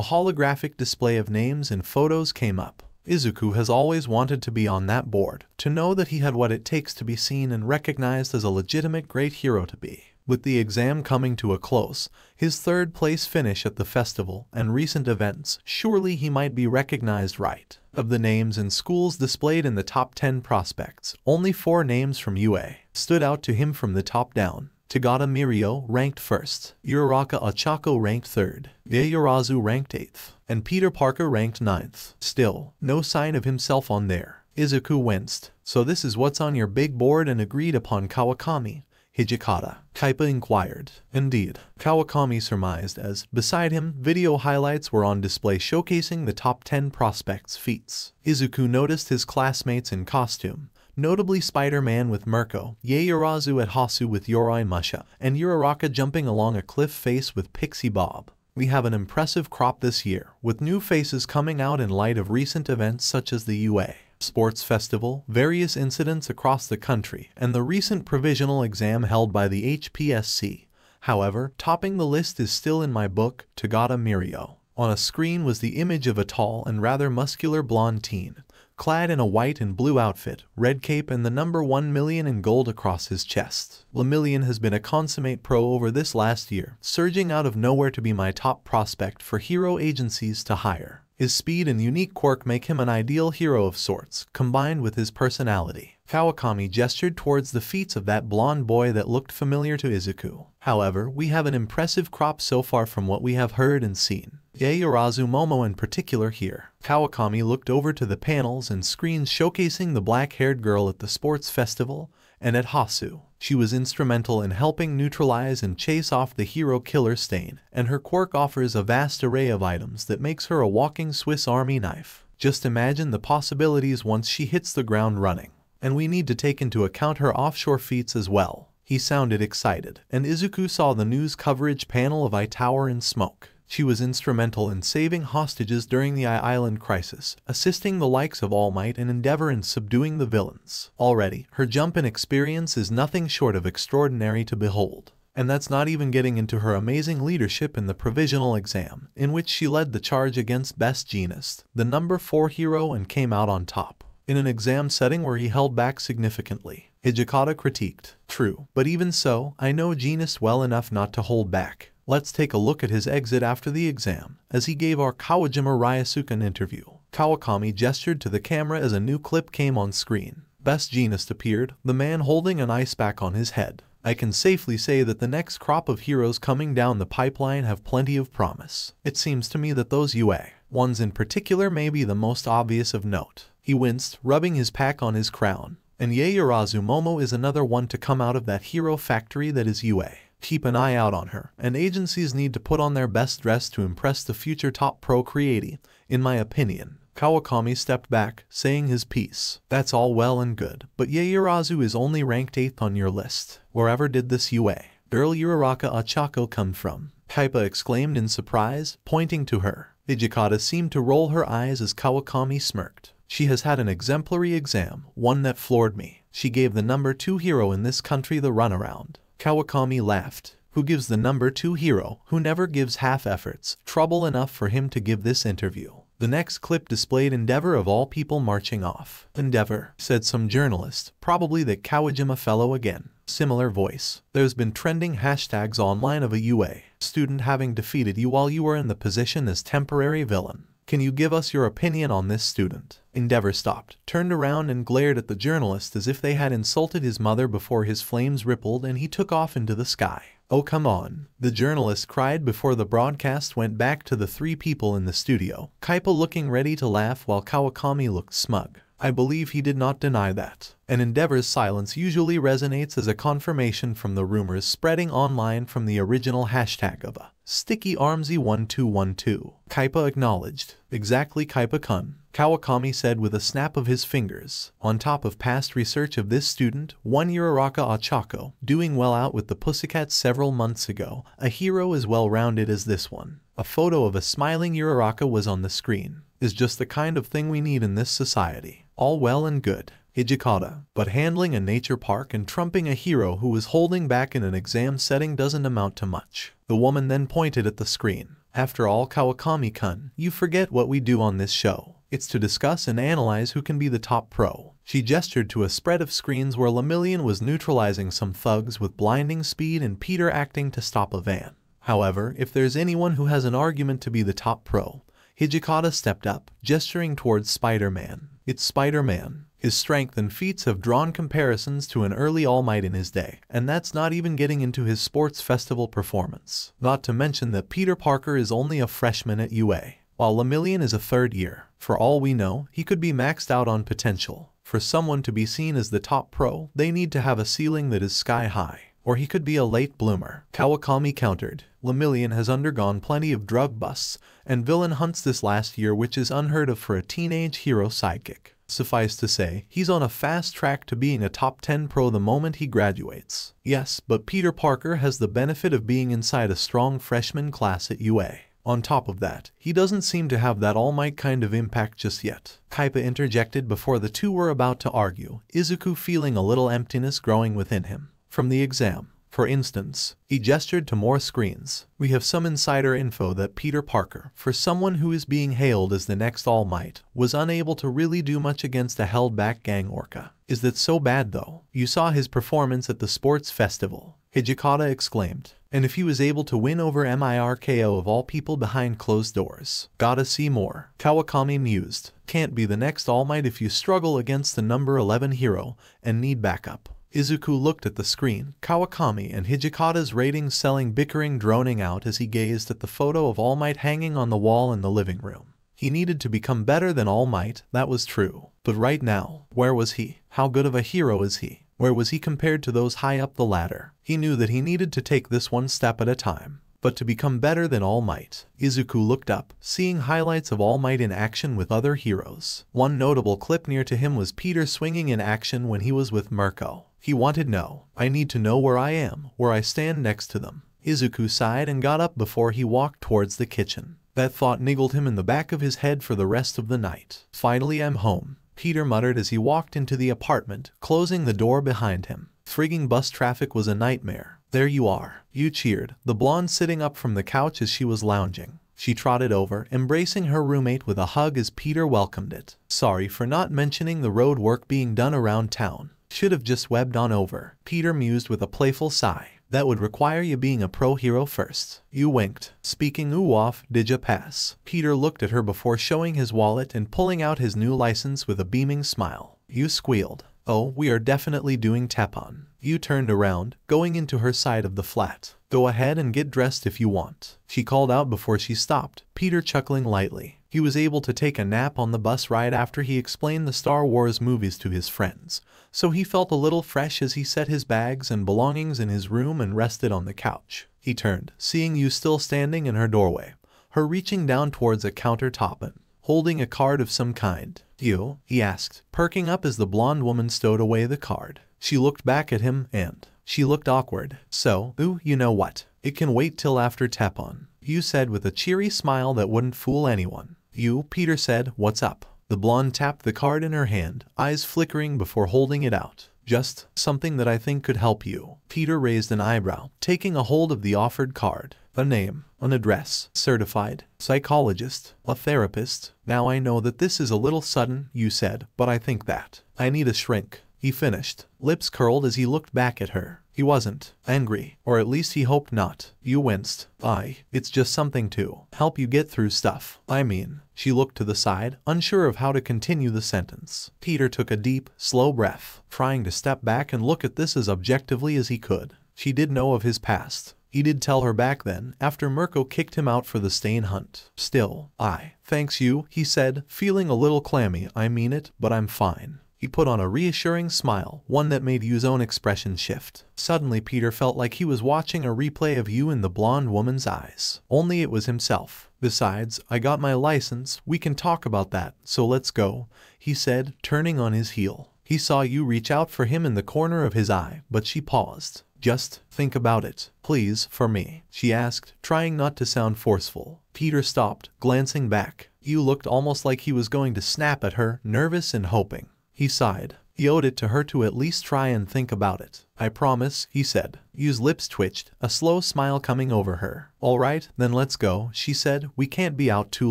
holographic display of names and photos came up. Izuku has always wanted to be on that board, to know that he had what it takes to be seen and recognized as a legitimate great hero to be. With the exam coming to a close, his third place finish at the festival, and recent events, surely he might be recognized right. Of the names and schools displayed in the top 10 prospects, only four names from UA stood out to him from the top down. Togata Mirio ranked first, Uraraka Ochako ranked third, Yaoyorozu ranked eighth, and Peter Parker ranked ninth. Still, no sign of himself on there. Izuku winced. So this is what's on your big board and agreed upon Kawakami. Hijikata, Kaipa inquired. Indeed, Kawakami surmised as, beside him, video highlights were on display showcasing the top 10 prospects' feats. Izuku noticed his classmates in costume, notably Spider-Man with Mirko, Yaoyorozu at Hosu with Yoroi Musha, and Uraraka jumping along a cliff face with Pixie Bob. We have an impressive crop this year, with new faces coming out in light of recent events such as the UA sports festival, various incidents across the country, and the recent provisional exam held by the HPSC. However, topping the list is still in my book, Togata Mirio. On a screen was the image of a tall and rather muscular blonde teen, clad in a white and blue outfit, red cape and the number 1 million in gold across his chest. Lemillion has been a consummate pro over this last year, surging out of nowhere to be my top prospect for hero agencies to hire. His speed and unique quirk make him an ideal hero of sorts, combined with his personality. Kawakami gestured towards the feats of that blonde boy that looked familiar to Izuku. However, we have an impressive crop so far from what we have heard and seen. Yaoyorozu Momo in particular here. Kawakami looked over to the panels and screens showcasing the black-haired girl at the sports festival and at Hosu. She was instrumental in helping neutralize and chase off the hero killer Stain, and her quirk offers a vast array of items that makes her a walking Swiss army knife. Just imagine the possibilities once she hits the ground running. And we need to take into account her offshore feats as well. He sounded excited, and Izuku saw the news coverage panel of I Tower in smoke. She was instrumental in saving hostages during the Island crisis, assisting the likes of All Might and Endeavor in subduing the villains. Already, her jump in experience is nothing short of extraordinary to behold. And that's not even getting into her amazing leadership in the provisional exam, in which she led the charge against Best Jeanist, the number 4 hero and came out on top. In an exam setting where he held back significantly, Hijikata critiqued. True, but even so, I know Jeanist well enough not to hold back. Let's take a look at his exit after the exam, as he gave our Kawajima Ryosuke an interview. Kawakami gestured to the camera as a new clip came on screen. Best Jeanist appeared, the man holding an ice pack on his head. I can safely say that the next crop of heroes coming down the pipeline have plenty of promise. It seems to me that those UA ones in particular may be the most obvious of note. He winced, rubbing his pack on his crown. And Yaoyorozu Momo is another one to come out of that hero factory that is UA keep an eye out on her, and agencies need to put on their best dress to impress the future top pro-creati, in my opinion. Kawakami stepped back, saying his piece. That's all well and good, but Yaoyorozu is only ranked 8th on your list. Wherever did this UA, girl Uraraka Ochako come from? Kaipa exclaimed in surprise, pointing to her. Hijikata seemed to roll her eyes as Kawakami smirked. She has had an exemplary exam, one that floored me. She gave the number 2 hero in this country the runaround. Kawakami laughed. Who gives the number two hero, who never gives half efforts, trouble enough for him to give this interview. The next clip displayed Endeavor of all people marching off. Endeavor, said some journalist, probably that Kawajima fellow again. Similar voice. There's been trending hashtags online of a UA student having defeated you while you were in the position as temporary villain. Can you give us your opinion on this student? Endeavor stopped, turned around and glared at the journalist as if they had insulted his mother before his flames rippled and he took off into the sky. Oh come on, the journalist cried before the broadcast went back to the three people in the studio, Kaipa looking ready to laugh while Kawakami looked smug. I believe he did not deny that. An Endeavor's silence usually resonates as a confirmation from the rumors spreading online from the original hashtag of a sticky armsy 1212. Kaipa acknowledged. Exactly Kaipa-kun. Kawakami said with a snap of his fingers. On top of past research of this student, one Uraraka Ochako, doing well out with the Pussycats several months ago, a hero as well-rounded as this one. A photo of a smiling Uraraka was on the screen. Is just the kind of thing we need in this society. All well and good, Hijikata, but handling a nature park and trumping a hero who was holding back in an exam setting doesn't amount to much. The woman then pointed at the screen. After all, Kawakami-kun, you forget what we do on this show. It's to discuss and analyze who can be the top pro. She gestured to a spread of screens where Lemillion was neutralizing some thugs with blinding speed and Peter acting to stop a van. However, if there's anyone who has an argument to be the top pro, Hijikata stepped up, gesturing towards Spider-Man. It's Spider-Man. His strength and feats have drawn comparisons to an early All Might in his day, and that's not even getting into his sports festival performance. Not to mention that Peter Parker is only a freshman at UA, while Lemillion is a third year. For all we know, he could be maxed out on potential. For someone to be seen as the top pro, they need to have a ceiling that is sky high or he could be a late bloomer. Kawakami countered. Lemillion has undergone plenty of drug busts and villain hunts this last year which is unheard of for a teenage hero sidekick. Suffice to say, he's on a fast track to being a top 10 pro the moment he graduates. Yes, but Peter Parker has the benefit of being inside a strong freshman class at UA. On top of that, he doesn't seem to have that All Might kind of impact just yet. Kaipa interjected before the two were about to argue, Izuku feeling a little emptiness growing within him from the exam. For instance, he gestured to more screens. We have some insider info that Peter Parker, for someone who is being hailed as the next All Might, was unable to really do much against the held-back gang Orca. Is that so bad though? You saw his performance at the sports festival. Hijikata exclaimed. And if he was able to win over MIRKO of all people behind closed doors. Gotta see more. Kawakami mused. Can't be the next All Might if you struggle against the number 11 hero and need backup. Izuku looked at the screen, Kawakami and Hijikata's ratings selling bickering droning out as he gazed at the photo of All Might hanging on the wall in the living room. He needed to become better than All Might, that was true. But right now, where was he? How good of a hero is he? Where was he compared to those high up the ladder? He knew that he needed to take this one step at a time. But to become better than All Might, Izuku looked up, seeing highlights of All Might in action with other heroes. One notable clip near to him was Peter swinging in action when he was with Mirko. He wanted no. I need to know where I am, where I stand next to them. Izuku sighed and got up before he walked towards the kitchen. That thought niggled him in the back of his head for the rest of the night. Finally I'm home, Peter muttered as he walked into the apartment, closing the door behind him. Frigging bus traffic was a nightmare. There you are, Yu cheered, the blonde sitting up from the couch as she was lounging. She trotted over, embracing her roommate with a hug as Peter welcomed it. Sorry for not mentioning the road work being done around town. Should have just webbed on over. Peter mused with a playful sigh. That would require you being a pro hero first. Yu winked. Speaking ooh off, did pass? Peter looked at her before showing his wallet and pulling out his new license with a beaming smile. Yu squealed. Oh, we are definitely doing tap-on. Yu turned around, going into her side of the flat. Go ahead and get dressed if you want. She called out before she stopped, Peter chuckling lightly. He was able to take a nap on the bus ride after he explained the Star Wars movies to his friends, so he felt a little fresh as he set his bags and belongings in his room and rested on the couch. He turned, seeing Yu still standing in her doorway, her reaching down towards a countertop and holding a card of some kind. Yu? he asked, perking up as the blonde woman stowed away the card. She looked back at him and she looked awkward. So, ooh, you know what? It can wait till after tap-on. Yu said with a cheery smile that wouldn't fool anyone. Yu, Peter said, what's up? The blonde tapped the card in her hand, eyes flickering before holding it out. Just something that I think could help you. Peter raised an eyebrow, taking a hold of the offered card. A name, an address, certified, psychologist, a therapist. Now I know that this is a little sudden, Yu said, but I think that I need a shrink. He finished, lips curled as he looked back at her. He wasn't angry, or at least he hoped not. Yu winced. I, it's just something to help you get through stuff. I mean, she looked to the side, unsure of how to continue the sentence. Peter took a deep, slow breath, trying to step back and look at this as objectively as he could. She did know of his past. He did tell her back then, after Mirko kicked him out for the stain hunt. Still, I, thanks Yu, he said, feeling a little clammy. I mean it, but I'm fine. He put on a reassuring smile, one that made Yu's own expression shift. Suddenly Peter felt like he was watching a replay of Yu in the blonde woman's eyes. Only it was himself. Besides, I got my license, we can talk about that, so let's go, he said, turning on his heel. He saw Yu reach out for him in the corner of his eye, but she paused. Just think about it, please, for me, she asked, trying not to sound forceful. Peter stopped, glancing back. Yu looked almost like he was going to snap at her, nervous and hoping. He sighed. He owed it to her to at least try and think about it. I promise, he said. Yu's lips twitched, a slow smile coming over her. All right, then let's go, she said. We can't be out too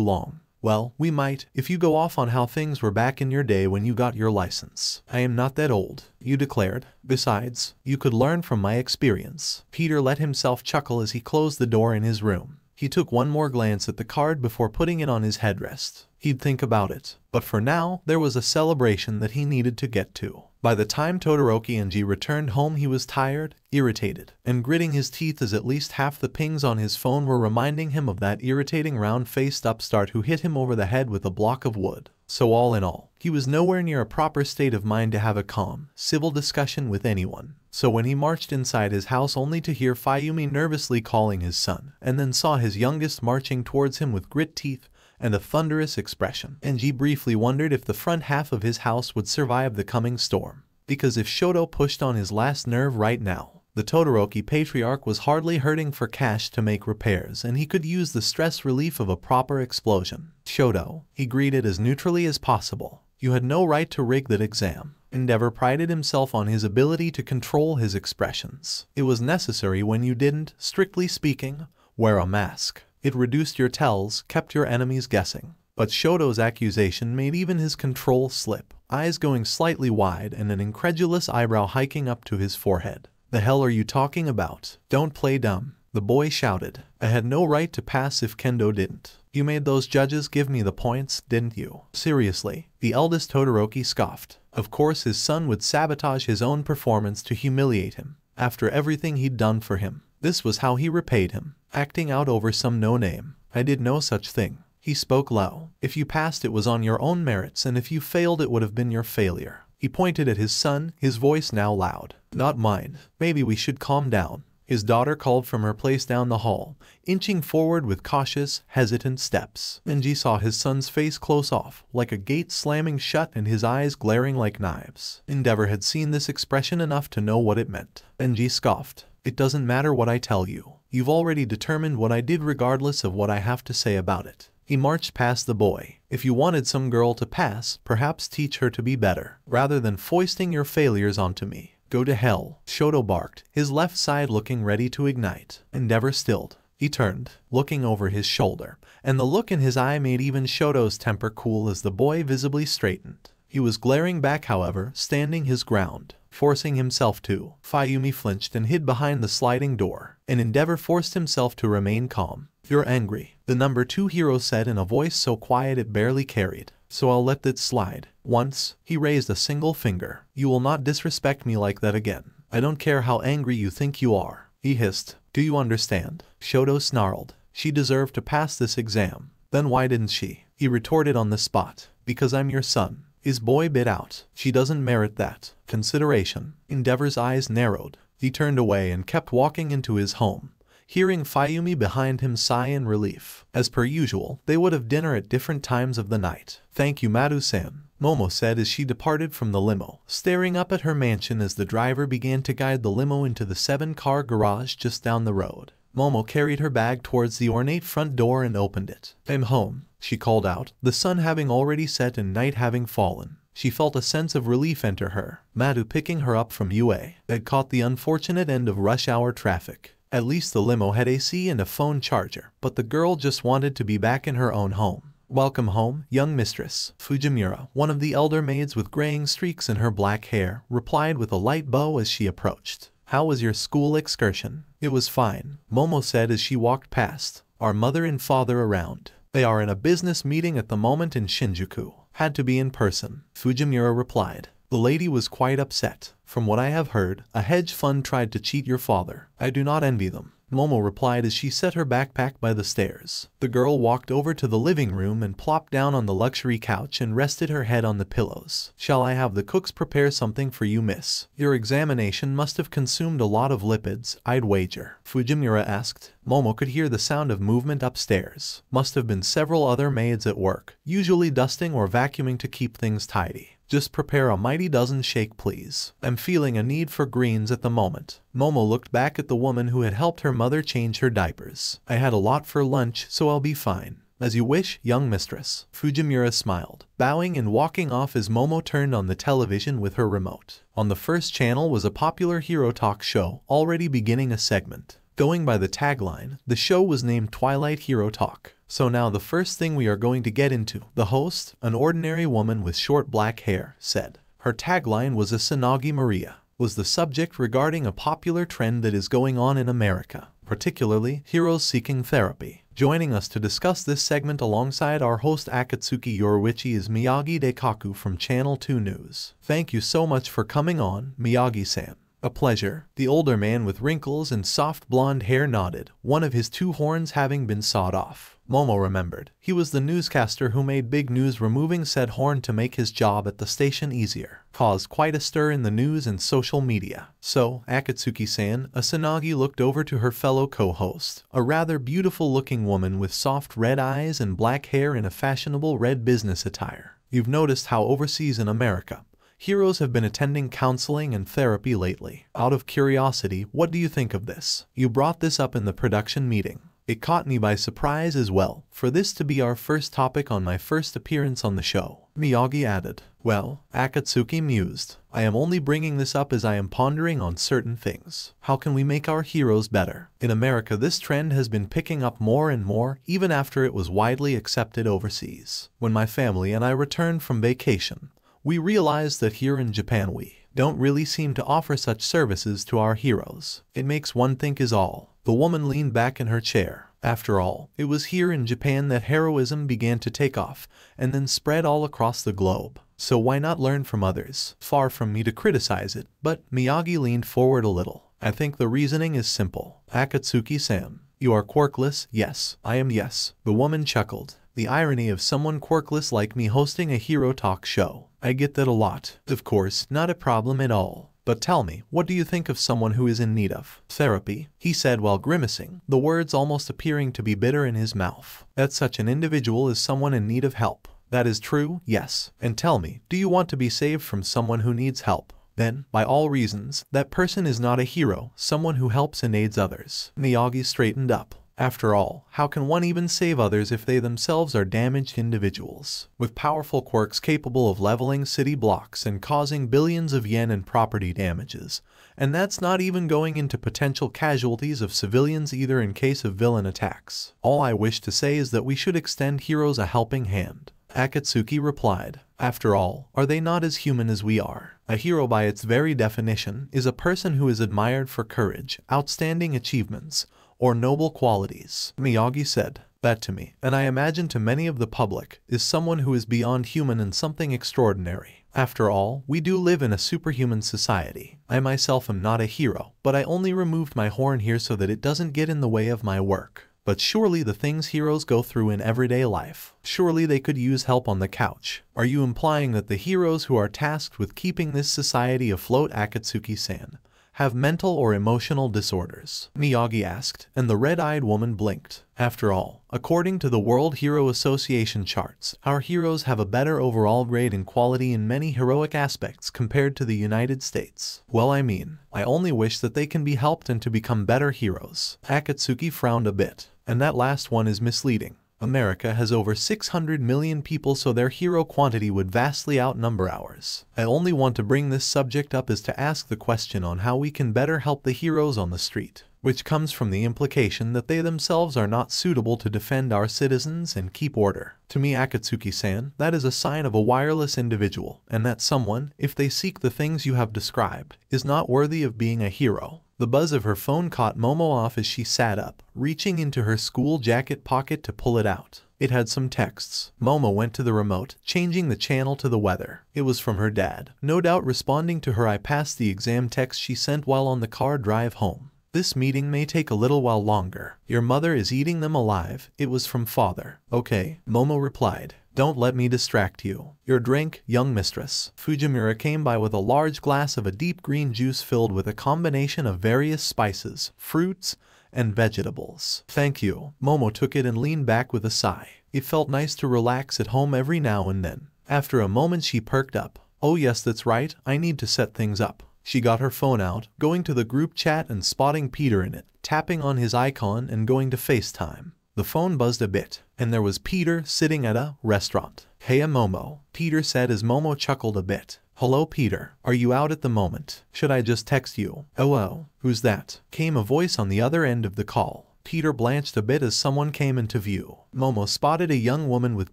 long. Well, we might, if you go off on how things were back in your day when you got your license. I am not that old, Yu declared. Besides, you could learn from my experience. Peter let himself chuckle as he closed the door in his room. He took one more glance at the card before putting it on his headrest. He'd think about it. But for now, there was a celebration that he needed to get to. By the time Todoroki Enji returned home he was tired, irritated, and gritting his teeth as at least half the pings on his phone were reminding him of that irritating round-faced upstart who hit him over the head with a block of wood. So all in all, he was nowhere near a proper state of mind to have a calm, civil discussion with anyone. So when he marched inside his house only to hear Fuyumi nervously calling his son, and then saw his youngest marching towards him with grit teeth, and a thunderous expression. Enji briefly wondered if the front half of his house would survive the coming storm. Because if Shoto pushed on his last nerve right now, the Todoroki patriarch was hardly hurting for cash to make repairs and he could use the stress relief of a proper explosion. Shoto, he greeted as neutrally as possible. You had no right to rig that exam. Endeavor prided himself on his ability to control his expressions. It was necessary when you didn't, strictly speaking, wear a mask. It reduced your tells, kept your enemies guessing. But Shoto's accusation made even his control slip, eyes going slightly wide and an incredulous eyebrow hiking up to his forehead. The hell are you talking about? Don't play dumb. The boy shouted. I had no right to pass if Kendo didn't. You made those judges give me the points, didn't you? Seriously, the eldest Todoroki scoffed. Of course his son would sabotage his own performance to humiliate him, after everything he'd done for him. This was how he repaid him, acting out over some no-name. I did no such thing. He spoke low. If you passed it was on your own merits and if you failed it would have been your failure. He pointed at his son, his voice now loud. Not mine. Maybe we should calm down. His daughter called from her place down the hall, inching forward with cautious, hesitant steps. Enji saw his son's face close off, like a gate slamming shut and his eyes glaring like knives. Endeavor had seen this expression enough to know what it meant. Enji scoffed. It doesn't matter what I tell you. You've already determined what I did regardless of what I have to say about it. He marched past the boy. If you wanted some girl to pass, perhaps teach her to be better, rather than foisting your failures onto me. Go to hell, Shoto barked, his left side looking ready to ignite. Endeavor stilled. He turned, looking over his shoulder, and the look in his eye made even Shoto's temper cool as the boy visibly straightened. He was glaring back however, standing his ground forcing himself to. Fuyumi flinched and hid behind the sliding door. An endeavor forced himself to remain calm. You're angry, the number two hero said in a voice so quiet it barely carried. So I'll let that slide. Once, he raised a single finger. You will not disrespect me like that again. I don't care how angry you think you are. He hissed. Do you understand? Shoto snarled. She deserved to pass this exam. Then why didn't she? He retorted on the spot. Because I'm your son. His boy bit out. She doesn't merit that. Consideration. Endeavor's eyes narrowed. He turned away and kept walking into his home, hearing Fuyumi behind him sigh in relief. As per usual, they would have dinner at different times of the night. Thank you Madu-san, Momo said as she departed from the limo, staring up at her mansion as the driver began to guide the limo into the seven-car garage just down the road. Momo carried her bag towards the ornate front door and opened it. I'm home, she called out, the sun having already set and night having fallen. She felt a sense of relief enter her. Madu picking her up from UA had caught the unfortunate end of rush hour traffic. At least the limo had AC and a phone charger, but the girl just wanted to be back in her own home. Welcome home, young mistress. Fujimura, one of the elder maids with graying streaks in her black hair, replied with a light bow as she approached. How was your school excursion? It was fine, Momo said as she walked past, our mother and father around. They are in a business meeting at the moment in Shinjuku. Had to be in person, Fujimura replied. The lady was quite upset. From what I have heard, a hedge fund tried to cheat your father. I do not envy them. Momo replied as she set her backpack by the stairs. The girl walked over to the living room and plopped down on the luxury couch and rested her head on the pillows. Shall I have the cooks prepare something for you, miss? Your examination must have consumed a lot of lipids, I'd wager. Fujimura asked. Momo could hear the sound of movement upstairs. Must have been several other maids at work, usually dusting or vacuuming to keep things tidy. Just prepare a mighty dozen shake please. I'm feeling a need for greens at the moment. Momo looked back at the woman who had helped her mother change her diapers. I had a lot for lunch, so I'll be fine. As you wish, young mistress. Fujimura smiled, bowing and walking off as Momo turned on the television with her remote. On the first channel was a popular hero talk show, already beginning a segment. Going by the tagline, the show was named Twilight Hero Talk. So now the first thing we are going to get into, the host, an ordinary woman with short black hair, said. Her tagline was "A Asanagi Maria, was the subject regarding a popular trend that is going on in America, particularly heroes seeking therapy. Joining us to discuss this segment alongside our host Akatsuki Yoruichi is Miyagi Dekaku from Channel 2 News. Thank you so much for coming on, Miyagi-san. A pleasure. The older man with wrinkles and soft blonde hair nodded, one of his two horns having been sawed off. Momo remembered. He was the newscaster who made big news removing said horn to make his job at the station easier. Caused quite a stir in the news and social media. So, Akatsuki-san, Asanagi looked over to her fellow co-host, a rather beautiful-looking woman with soft red eyes and black hair in a fashionable red business attire. You've noticed how overseas in America, Heroes have been attending counseling and therapy lately. Out of curiosity, what do you think of this? You brought this up in the production meeting. It caught me by surprise as well, for this to be our first topic on my first appearance on the show. Miyagi added, Well, Akatsuki mused, I am only bringing this up as I am pondering on certain things. How can we make our heroes better? In America, this trend has been picking up more and more, even after it was widely accepted overseas. When my family and I returned from vacation, we realized that here in Japan we don't really seem to offer such services to our heroes. It makes one think is all. The woman leaned back in her chair. After all, it was here in Japan that heroism began to take off and then spread all across the globe. So why not learn from others? Far from me to criticize it, but Miyagi leaned forward a little. I think the reasoning is simple. Akatsuki-san, you are quirkless, yes, I am yes. The woman chuckled. The irony of someone quirkless like me hosting a hero talk show. I get that a lot. Of course, not a problem at all. But tell me, what do you think of someone who is in need of therapy? He said while grimacing, the words almost appearing to be bitter in his mouth. That such an individual is someone in need of help. That is true, yes. And tell me, do you want to be saved from someone who needs help? Then, by all reasons, that person is not a hero, someone who helps and aids others. Miyagi straightened up. After all, how can one even save others if they themselves are damaged individuals? With powerful quirks capable of leveling city blocks and causing billions of yen in property damages, and that's not even going into potential casualties of civilians either in case of villain attacks. All I wish to say is that we should extend heroes a helping hand. Akatsuki replied, After all, are they not as human as we are? A hero by its very definition is a person who is admired for courage, outstanding achievements, or noble qualities. Miyagi said that to me, and I imagine to many of the public, is someone who is beyond human and something extraordinary. After all, we do live in a superhuman society. I myself am not a hero, but I only removed my horn here so that it doesn't get in the way of my work. But surely the things heroes go through in everyday life, surely they could use help on the couch. Are you implying that the heroes who are tasked with keeping this society afloat Akatsuki-san have mental or emotional disorders? Miyagi asked, and the red-eyed woman blinked. After all, according to the World Hero Association charts, our heroes have a better overall grade in quality in many heroic aspects compared to the United States. Well I mean, I only wish that they can be helped and to become better heroes. Akatsuki frowned a bit, and that last one is misleading. America has over 600 million people so their hero quantity would vastly outnumber ours. I only want to bring this subject up is to ask the question on how we can better help the heroes on the street. which comes from the implication that they themselves are not suitable to defend our citizens and keep order. To me Akatsuki-san, that is a sign of a wireless individual, and that someone, if they seek the things you have described, is not worthy of being a hero. The buzz of her phone caught Momo off as she sat up, reaching into her school jacket pocket to pull it out. It had some texts. Momo went to the remote, changing the channel to the weather. It was from her dad. No doubt responding to her I passed the exam text she sent while on the car drive home. This meeting may take a little while longer. Your mother is eating them alive. It was from father. Okay, Momo replied. Don't let me distract you. Your drink, young mistress. Fujimura came by with a large glass of a deep green juice filled with a combination of various spices, fruits, and vegetables. Thank you. Momo took it and leaned back with a sigh. It felt nice to relax at home every now and then. After a moment she perked up. Oh yes that's right, I need to set things up. She got her phone out, going to the group chat and spotting Peter in it, tapping on his icon and going to FaceTime. The phone buzzed a bit, and there was Peter sitting at a restaurant. Hey Momo, Peter said as Momo chuckled a bit. Hello Peter, are you out at the moment? Should I just text you? Oh oh, who's that? Came a voice on the other end of the call. Peter blanched a bit as someone came into view. Momo spotted a young woman with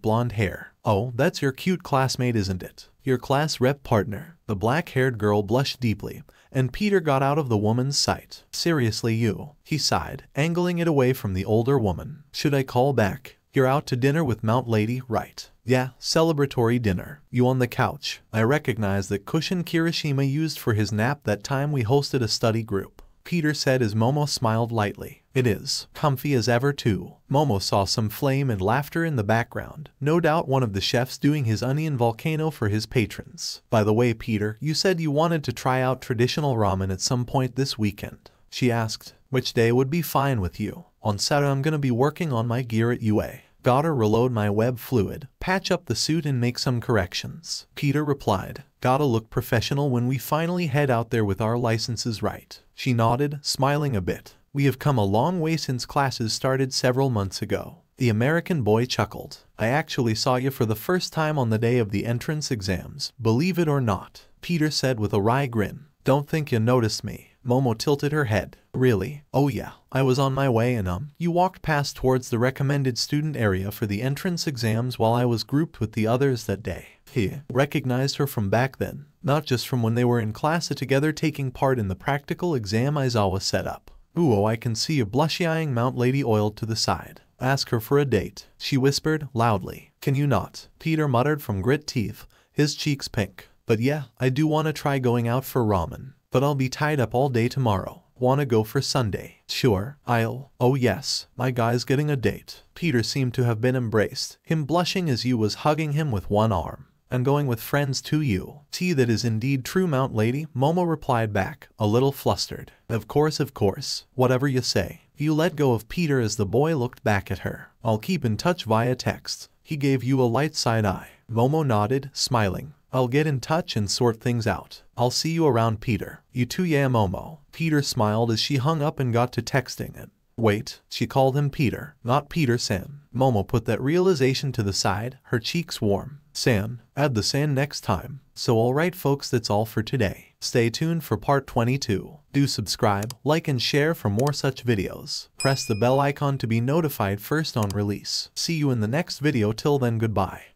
blonde hair. Oh, that's your cute classmate isn't it? Your class rep partner. The black-haired girl blushed deeply, and Peter got out of the woman's sight. Seriously you, he sighed, angling it away from the older woman. Should I call back? You're out to dinner with Mount Lady, right? Yeah, celebratory dinner. You on the couch. I recognize that cushion Kirishima used for his nap that time we hosted a study group. Peter said as Momo smiled lightly. It is. Comfy as ever too. Momo saw some flame and laughter in the background. No doubt one of the chefs doing his onion volcano for his patrons. By the way Peter, you said you wanted to try out traditional ramen at some point this weekend. She asked, which day would be fine with you? On Saturday I'm gonna be working on my gear at UA. Gotta reload my web fluid, patch up the suit and make some corrections. Peter replied, gotta look professional when we finally head out there with our licenses right. She nodded, smiling a bit. We have come a long way since classes started several months ago. The American boy chuckled. I actually saw you for the first time on the day of the entrance exams, believe it or not. Peter said with a wry grin. Don't think you noticed me. Momo tilted her head. Really? Oh yeah. I was on my way and um, you walked past towards the recommended student area for the entrance exams while I was grouped with the others that day. He recognized her from back then, not just from when they were in class together taking part in the practical exam Aizawa set up. Ooh, oh, I can see a blushy-eyeing Mount Lady oiled to the side. Ask her for a date, she whispered loudly. Can you not? Peter muttered from grit teeth, his cheeks pink. But yeah, I do want to try going out for ramen but I'll be tied up all day tomorrow. Wanna go for Sunday? Sure, I'll. Oh yes, my guy's getting a date. Peter seemed to have been embraced, him blushing as Yu was hugging him with one arm. And going with friends to you. See that is indeed true Mount Lady, Momo replied back, a little flustered. Of course, of course, whatever you say. Yu let go of Peter as the boy looked back at her. I'll keep in touch via text. He gave you a light side eye. Momo nodded, smiling. I'll get in touch and sort things out. I'll see you around Peter. You too Yaomomo. Peter smiled as she hung up and got to texting it. Wait, she called him Peter, not Peter-san. Momo put that realization to the side, her cheeks warm. Sam, add the sand next time. So alright folks that's all for today. Stay tuned for part 22. Do subscribe, like and share for more such videos. Press the bell icon to be notified first on release. See you in the next video till then goodbye.